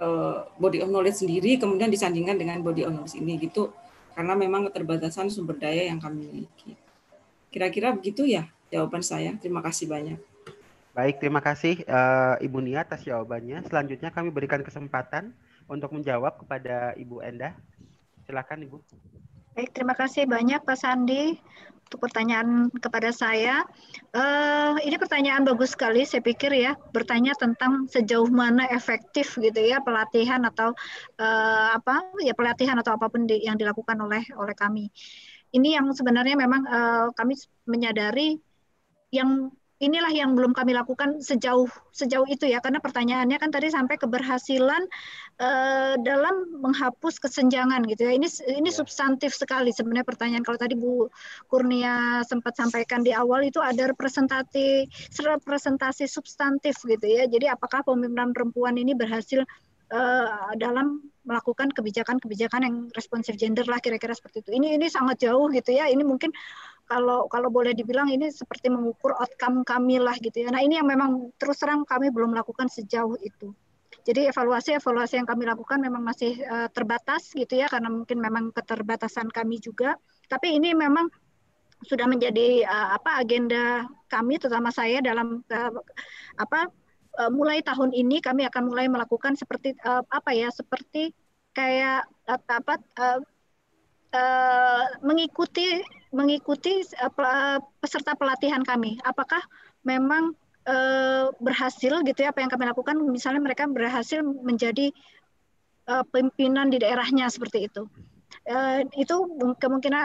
body of knowledge sendiri kemudian disandingkan dengan body of knowledge ini gitu karena memang keterbatasan sumber daya yang kami miliki. Kira-kira begitu ya jawaban saya. Terima kasih banyak. Baik, terima kasih uh, Ibu Nia atas jawabannya. Selanjutnya kami berikan kesempatan untuk menjawab kepada Ibu Endah. Silakan Ibu. Baik, terima kasih banyak Pak Sandi untuk pertanyaan kepada saya. Uh, ini pertanyaan bagus sekali, saya pikir ya, bertanya tentang sejauh mana efektif gitu ya pelatihan atau uh, apa ya pelatihan atau apa pun di, yang dilakukan oleh oleh kami. Ini yang sebenarnya memang uh, kami menyadari yang inilah yang belum kami lakukan sejauh sejauh itu ya karena pertanyaannya kan tadi sampai keberhasilan uh, dalam menghapus kesenjangan gitu ya. Ini ini ya. substantif sekali sebenarnya pertanyaan. Kalau tadi Bu Kurnia sempat sampaikan di awal itu ada representasi representasi substantif gitu ya. Jadi apakah pemimpinan perempuan ini berhasil uh, dalam melakukan kebijakan-kebijakan yang responsif gender lah kira-kira seperti itu. Ini ini sangat jauh gitu ya. Ini mungkin kalau kalau boleh dibilang ini seperti mengukur outcome kami lah gitu ya. Nah ini yang memang terus terang kami belum lakukan sejauh itu. Jadi evaluasi-evaluasi yang kami lakukan memang masih uh, terbatas gitu ya karena mungkin memang keterbatasan kami juga. Tapi ini memang sudah menjadi uh, apa agenda kami terutama saya dalam uh, apa uh, mulai tahun ini kami akan mulai melakukan seperti uh, apa ya seperti kayak uh, apa uh, uh, mengikuti mengikuti uh, peserta pelatihan kami. Apakah memang uh, berhasil gitu ya apa yang kami lakukan? Misalnya mereka berhasil menjadi uh, pimpinan di daerahnya seperti itu. Itu kemungkinan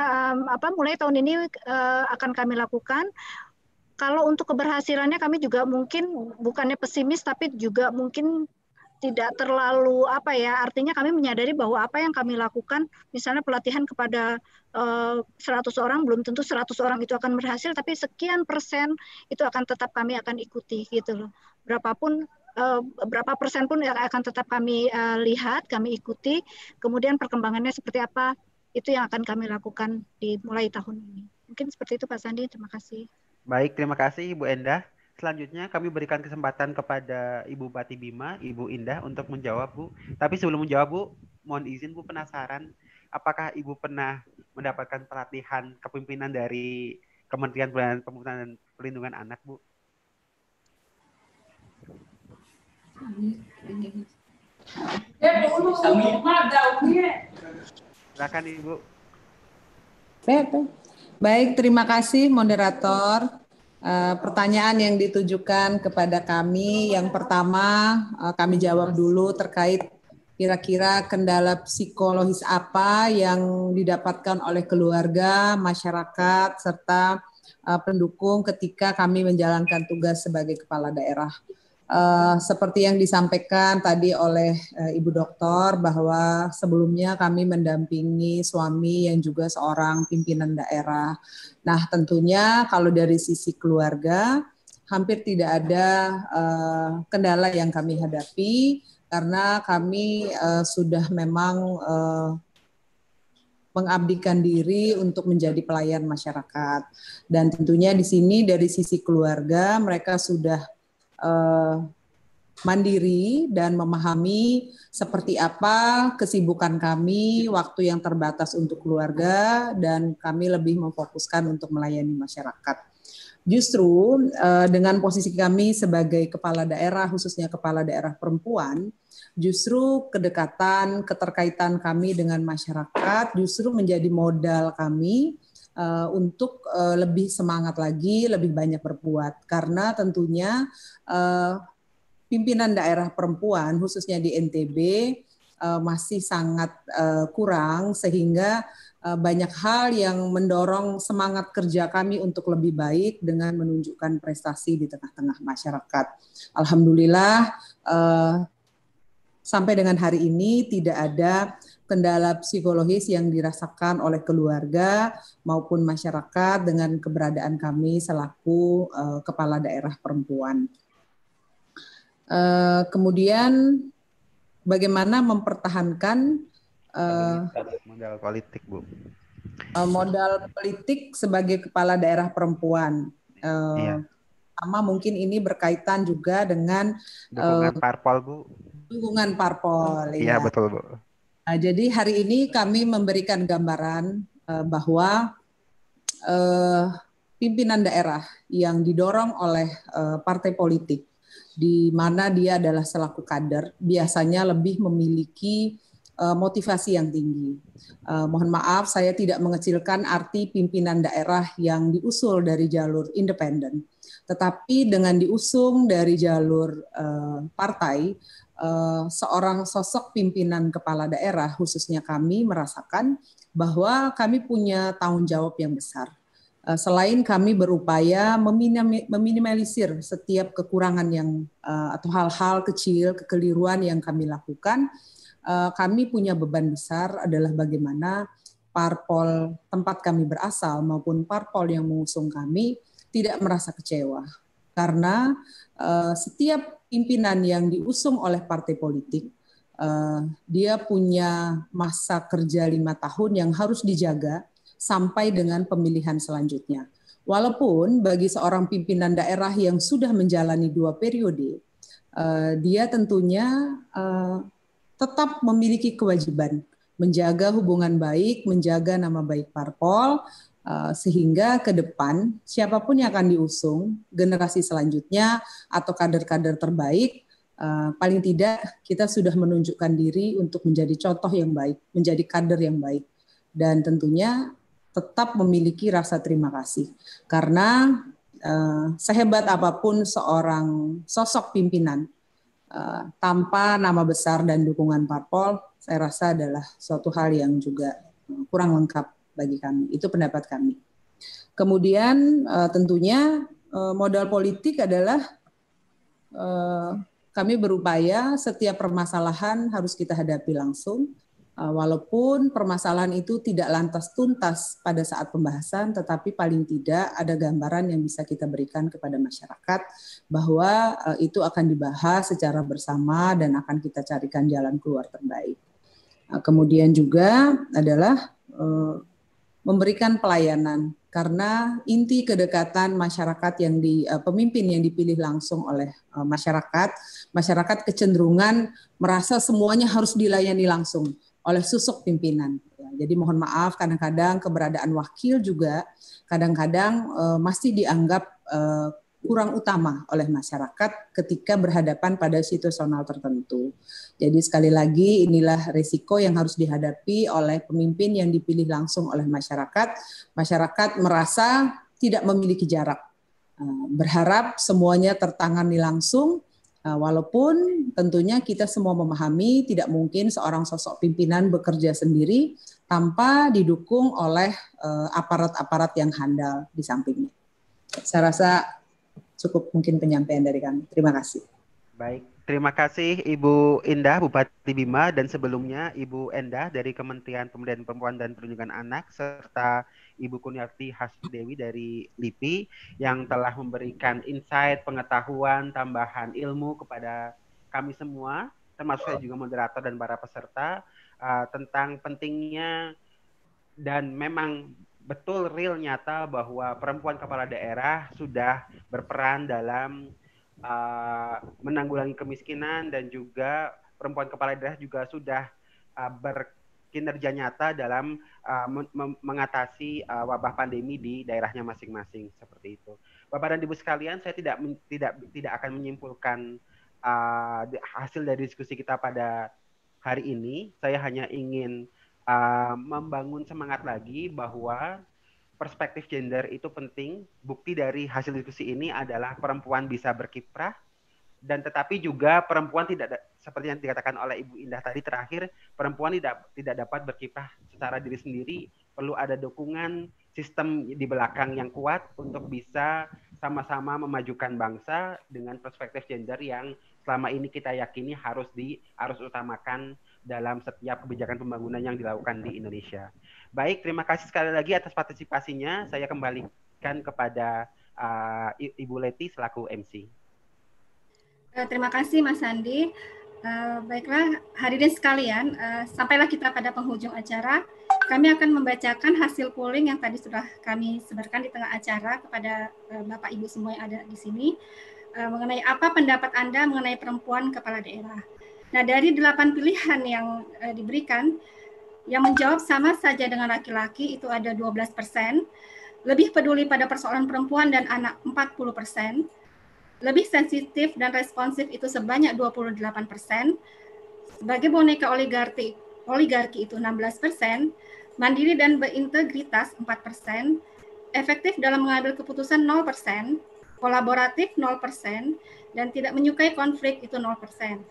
apa mulai tahun ini akan kami lakukan. Kalau untuk keberhasilannya kami juga mungkin bukannya pesimis tapi juga mungkin tidak terlalu apa ya artinya kami menyadari bahwa apa yang kami lakukan misalnya pelatihan kepada uh, eh, 100 orang belum tentu 100 orang itu akan berhasil tapi sekian persen itu akan tetap kami akan ikuti gitu loh. Berapapun uh, berapa persen pun yang akan tetap kami uh, lihat kami ikuti kemudian perkembangannya seperti apa itu yang akan kami lakukan di mulai tahun ini. Mungkin seperti itu Pak Sandi. Terima kasih. Baik terima kasih Ibu Endah Selanjutnya kami berikan kesempatan kepada Ibu Bati Bima, Ibu Indah untuk menjawab, Bu. Tapi sebelum menjawab, Bu, mohon izin Bu penasaran, apakah Ibu pernah mendapatkan pelatihan kepemimpinan dari Kementerian Pembangunan dan Perlindungan Anak, Bu? Silakan Ibu. Baik, terima kasih moderator. Uh, pertanyaan yang ditujukan kepada kami, yang pertama uh, kami jawab dulu terkait kira-kira kendala psikologis apa yang didapatkan oleh keluarga, masyarakat, serta uh, pendukung ketika kami menjalankan tugas sebagai kepala daerah. Uh, seperti yang disampaikan tadi oleh uh, Ibu Doktor bahwa sebelumnya kami mendampingi suami yang juga seorang pimpinan daerah. Nah, tentunya kalau dari sisi keluarga hampir tidak ada uh, kendala yang kami hadapi karena kami uh, sudah memang uh, mengabdikan diri untuk menjadi pelayan masyarakat. Dan tentunya di sini dari sisi keluarga mereka sudah uh, mandiri dan memahami seperti apa kesibukan kami, waktu yang terbatas untuk keluarga, dan kami lebih memfokuskan untuk melayani masyarakat. Justru uh, dengan posisi kami sebagai kepala daerah, khususnya kepala daerah perempuan, justru kedekatan, keterkaitan kami dengan masyarakat justru menjadi modal kami uh, untuk uh, lebih semangat lagi, lebih banyak berbuat karena tentunya uh, pimpinan daerah perempuan khususnya di NTB uh, masih sangat uh, kurang sehingga uh, banyak hal yang mendorong semangat kerja kami untuk lebih baik dengan menunjukkan prestasi di tengah-tengah masyarakat. Alhamdulillah uh, sampai dengan hari ini tidak ada kendala psikologis yang dirasakan oleh keluarga maupun masyarakat dengan keberadaan kami selaku uh, kepala daerah perempuan. Uh, kemudian bagaimana mempertahankan uh, modal politik, Bu. Uh, modal politik sebagai kepala daerah perempuan. Uh, iya. Sama mungkin ini berkaitan juga dengan dukungan uh, parpol, Bu. Dukungan parpol. Iya, ya. betul, Bu. Nah, jadi hari ini kami memberikan gambaran uh, bahwa uh, pimpinan daerah yang didorong oleh uh, partai politik di mana dia adalah selaku kader biasanya lebih memiliki uh, motivasi yang tinggi. Uh, mohon maaf saya tidak mengecilkan arti pimpinan daerah yang diusul dari jalur independen, tetapi dengan diusung dari jalur uh, partai, seorang sosok pimpinan kepala daerah khususnya kami merasakan bahwa kami punya tanggung jawab yang besar. Eh, selain kami berupaya meminimalisir setiap kekurangan yang eh, atau hal-hal kecil, kekeliruan yang kami lakukan, eh, kami punya beban besar adalah bagaimana parpol tempat kami berasal maupun parpol yang mengusung kami tidak merasa kecewa. Karena setiap pimpinan yang diusung oleh partai politik dia punya masa kerja lima tahun yang harus dijaga sampai dengan pemilihan selanjutnya. Walaupun bagi seorang pimpinan daerah yang sudah menjalani dua periode, uh, dia tentunya uh, tetap memiliki kewajiban menjaga hubungan baik, menjaga nama baik parpol, uh, sehingga ke depan siapa pun yang akan diusung, generasi selanjutnya atau kader-kader terbaik, uh, paling tidak kita sudah menunjukkan diri untuk menjadi contoh yang baik, menjadi kader yang baik. Dan tentunya tetap memiliki rasa terima kasih karena uh, sehebat apa pun seorang sosok pimpinan tanpa nama besar dan dukungan parpol saya rasa adalah suatu hal yang juga eh, kurang lengkap bagi kami. Itu pendapat kami. Kemudian uh, tentunya uh, modal politik adalah uh, kami berupaya setiap permasalahan harus kita hadapi langsung. Eh, walaupun permasalahan itu tidak lantas tuntas pada saat pembahasan, tetapi paling tidak ada gambaran yang bisa kita berikan kepada masyarakat bahwa eh, itu akan dibahas secara bersama dan akan kita carikan jalan keluar terbaik. Eh, kemudian juga adalah memberikan pelayanan karena inti kedekatan masyarakat yang di pemimpin yang dipilih langsung oleh masyarakat, masyarakat kecenderungan merasa semuanya harus dilayani langsung oleh susuk pimpinan. Ya, jadi mohon maaf kadang-kadang keberadaan wakil juga kadang-kadang uh, masih dianggap kurang utama oleh masyarakat ketika berhadapan pada situasional tertentu. Jadi sekali lagi inilah risiko yang harus dihadapi oleh pemimpin yang dipilih langsung oleh masyarakat. Masyarakat merasa tidak memiliki jarak. Eh, berharap semuanya tertangani langsung Nah, walaupun tentunya kita semua memahami tidak mungkin seorang sosok pimpinan bekerja sendiri tanpa didukung oleh eh, aparat-aparat yang handal di sampingnya. Saya rasa cukup mungkin penyampaian dari kami. Terima kasih. Baik, terima kasih Ibu Indah Bupati Bima dan sebelumnya Ibu Endah dari Kementerian Pemberdayaan Perempuan dan Perlindungan Anak serta Ibu Kuniarti Hasdewi dari LIPI yang telah memberikan insight, pengetahuan, tambahan ilmu kepada kami semua, termasuk saya juga moderator dan para peserta uh, tentang pentingnya dan memang betul real nyata bahwa perempuan kepala daerah sudah berperan dalam uh, menanggulangi kemiskinan dan juga perempuan kepala daerah juga sudah uh, ber kinerja nyata dalam uh, mengatasi uh, wabah pandemi di daerahnya masing-masing seperti itu. Bapak dan Ibu sekalian, saya tidak tidak tidak akan menyimpulkan uh, hasil dari diskusi kita pada hari ini. Saya hanya ingin uh, membangun semangat lagi bahwa perspektif gender itu penting. Bukti dari hasil diskusi ini adalah perempuan bisa berkiprah dan tetapi juga perempuan tidak seperti yang dikatakan oleh Ibu Indah tadi terakhir, perempuan tidak tidak dapat berkiprah secara diri sendiri, perlu ada dukungan sistem di belakang yang kuat untuk bisa sama-sama memajukan bangsa dengan perspektif gender yang selama ini kita yakini harus di harus utamakan dalam setiap kebijakan pembangunan yang dilakukan di Indonesia. Baik, terima kasih sekali lagi atas partisipasinya. Saya kembalikan kepada uh, Ibu Leti selaku MC. Eh, terima kasih Mas Andi. Uh, baiklah, hadirin sekalian, uh, sampailah kita pada penghujung acara. Kami akan membacakan hasil polling yang tadi sudah kami sebarkan di tengah acara kepada uh, Bapak Ibu semua yang ada di sini mengenai apa pendapat Anda mengenai perempuan kepala daerah. Nah, dari delapan pilihan yang uh, diberikan, yang menjawab sama saja dengan laki-laki itu ada 12 persen, lebih peduli pada persoalan perempuan dan anak 40 persen, lebih sensitif dan responsif itu sebanyak 28 persen, sebagai boneka oligarki, oligarki itu 16 persen, mandiri dan berintegritas 4 persen, efektif dalam mengambil keputusan 0 persen, kolaboratif 0 persen, dan tidak menyukai konflik itu 0 persen.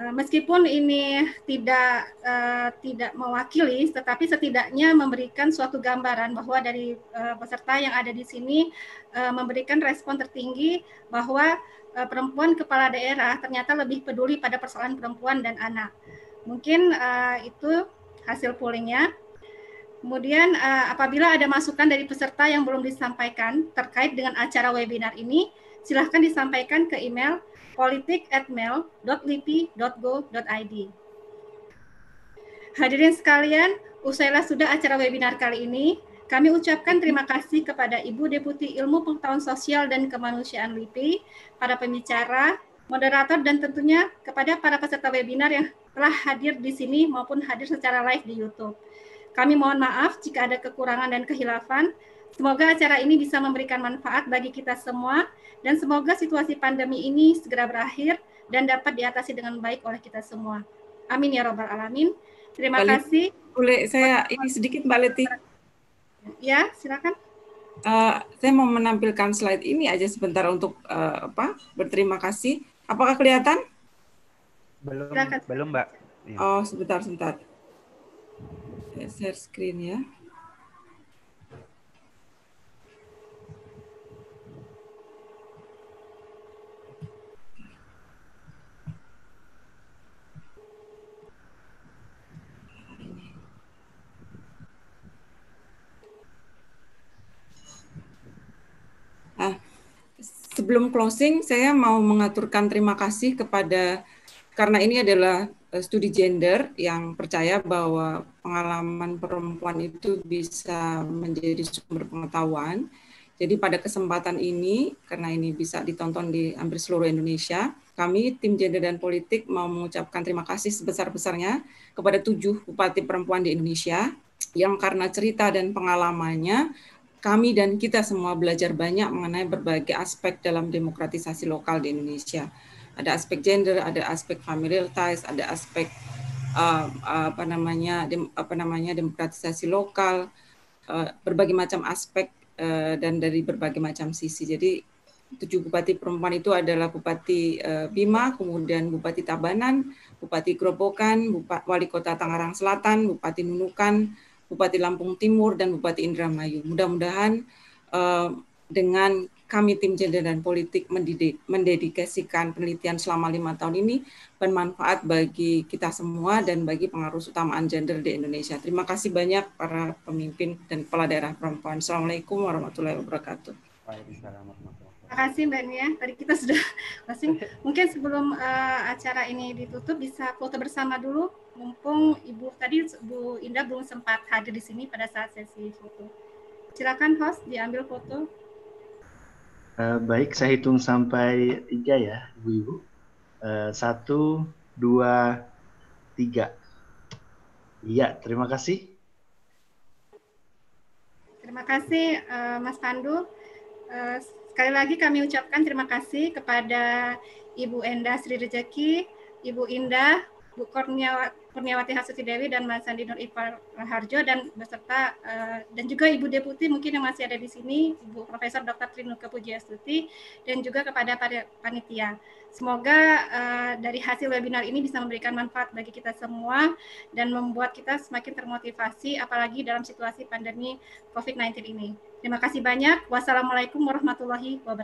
Eh, meskipun ini tidak uh, tidak mewakili, tetapi setidaknya memberikan suatu gambaran bahwa dari uh, peserta yang ada di sini uh, memberikan respon tertinggi bahwa uh, perempuan kepala daerah ternyata lebih peduli pada persoalan perempuan dan anak. Mungkin uh, itu hasil pollingnya. Kemudian uh, apabila ada masukan dari peserta yang belum disampaikan terkait dengan acara webinar ini, silahkan disampaikan ke email politik@mail.lipi.go.id. Hadirin sekalian, usailah sudah acara webinar kali ini. Kami ucapkan terima kasih kepada Ibu Deputi Ilmu Pengetahuan Sosial dan Kemanusiaan LIPI, para pembicara, moderator, dan tentunya kepada para peserta webinar yang telah hadir di sini maupun hadir secara live di YouTube. Kami mohon maaf jika ada kekurangan dan kehilafan. Semoga acara ini bisa memberikan manfaat bagi kita semua dan semoga situasi pandemi ini segera berakhir dan dapat diatasi dengan baik oleh kita semua. Amin ya robbal alamin. Terima Balik, kasih. Boleh saya ini sedikit Mbak Leti? Ya, silakan. Uh, saya mau menampilkan slide ini aja sebentar untuk uh, apa? Berterima kasih. Apakah kelihatan? Belum, silakan. belum Mbak. Ya. Oh, sebentar, sebentar. Saya share screen ya. Nah, sebelum closing, saya mau mengaturkan terima kasih kepada karena ini adalah eh, studi gender yang percaya bahwa pengalaman perempuan itu bisa menjadi sumber pengetahuan. Jadi pada kesempatan ini, karena ini bisa ditonton di hampir seluruh Indonesia, kami tim gender dan politik mau mengucapkan terima kasih sebesar-besarnya kepada tujuh bupati perempuan di Indonesia yang karena cerita dan pengalamannya kami dan kita semua belajar banyak mengenai berbagai aspek dalam demokratisasi lokal di Indonesia. Ada aspek gender, ada aspek familial ties, ada aspek uh, apa namanya dem, apa namanya demokratisasi lokal, uh, berbagai macam aspek uh, dan dari berbagai macam sisi. Jadi tujuh bupati perempuan itu adalah Bupati uh, Bima, kemudian Bupati Tabanan, Bupati Grobogan, Bupati Wali Kota Tangerang Selatan, Bupati Nunukan, Bupati Lampung Timur, dan Bupati Indramayu. Mudah-mudahan uh, dengan kami tim gender dan politik mendedikasikan penelitian selama lima tahun ini bermanfaat bagi kita semua dan bagi pengaruh utamaan gender di Indonesia. Terima kasih banyak para pemimpin dan kepala daerah perempuan. Assalamualaikum warahmatullahi wabarakatuh. Terima kasih Mbak Nia. Tadi kita sudah closing. Mungkin sebelum uh, acara ini ditutup bisa foto bersama dulu mumpung Ibu tadi Bu Indah belum sempat hadir di sini pada saat sesi foto. Silakan host diambil foto. Uh, baik, saya hitung sampai tiga ya, Ibu-Ibu. Uh, satu, dua, tiga. Iya, terima kasih. Terima kasih uh, Mas Pandu. Uh, sekali lagi kami ucapkan terima kasih kepada Ibu Enda Sri Rejeki, Ibu Indah, Bu Kurniawati Hasuti Dewi dan Mas Sandi Nur Ipar Harjo dan beserta uh, dan juga Ibu Deputi mungkin yang masih ada di sini Ibu Profesor Dr. Trinuka Pujiastuti dan juga kepada panitia. Semoga uh, dari hasil webinar ini bisa memberikan manfaat bagi kita semua dan membuat kita semakin termotivasi apalagi dalam situasi pandemi COVID-19 ini. Terima kasih banyak. Wassalamualaikum warahmatullahi wabarakatuh.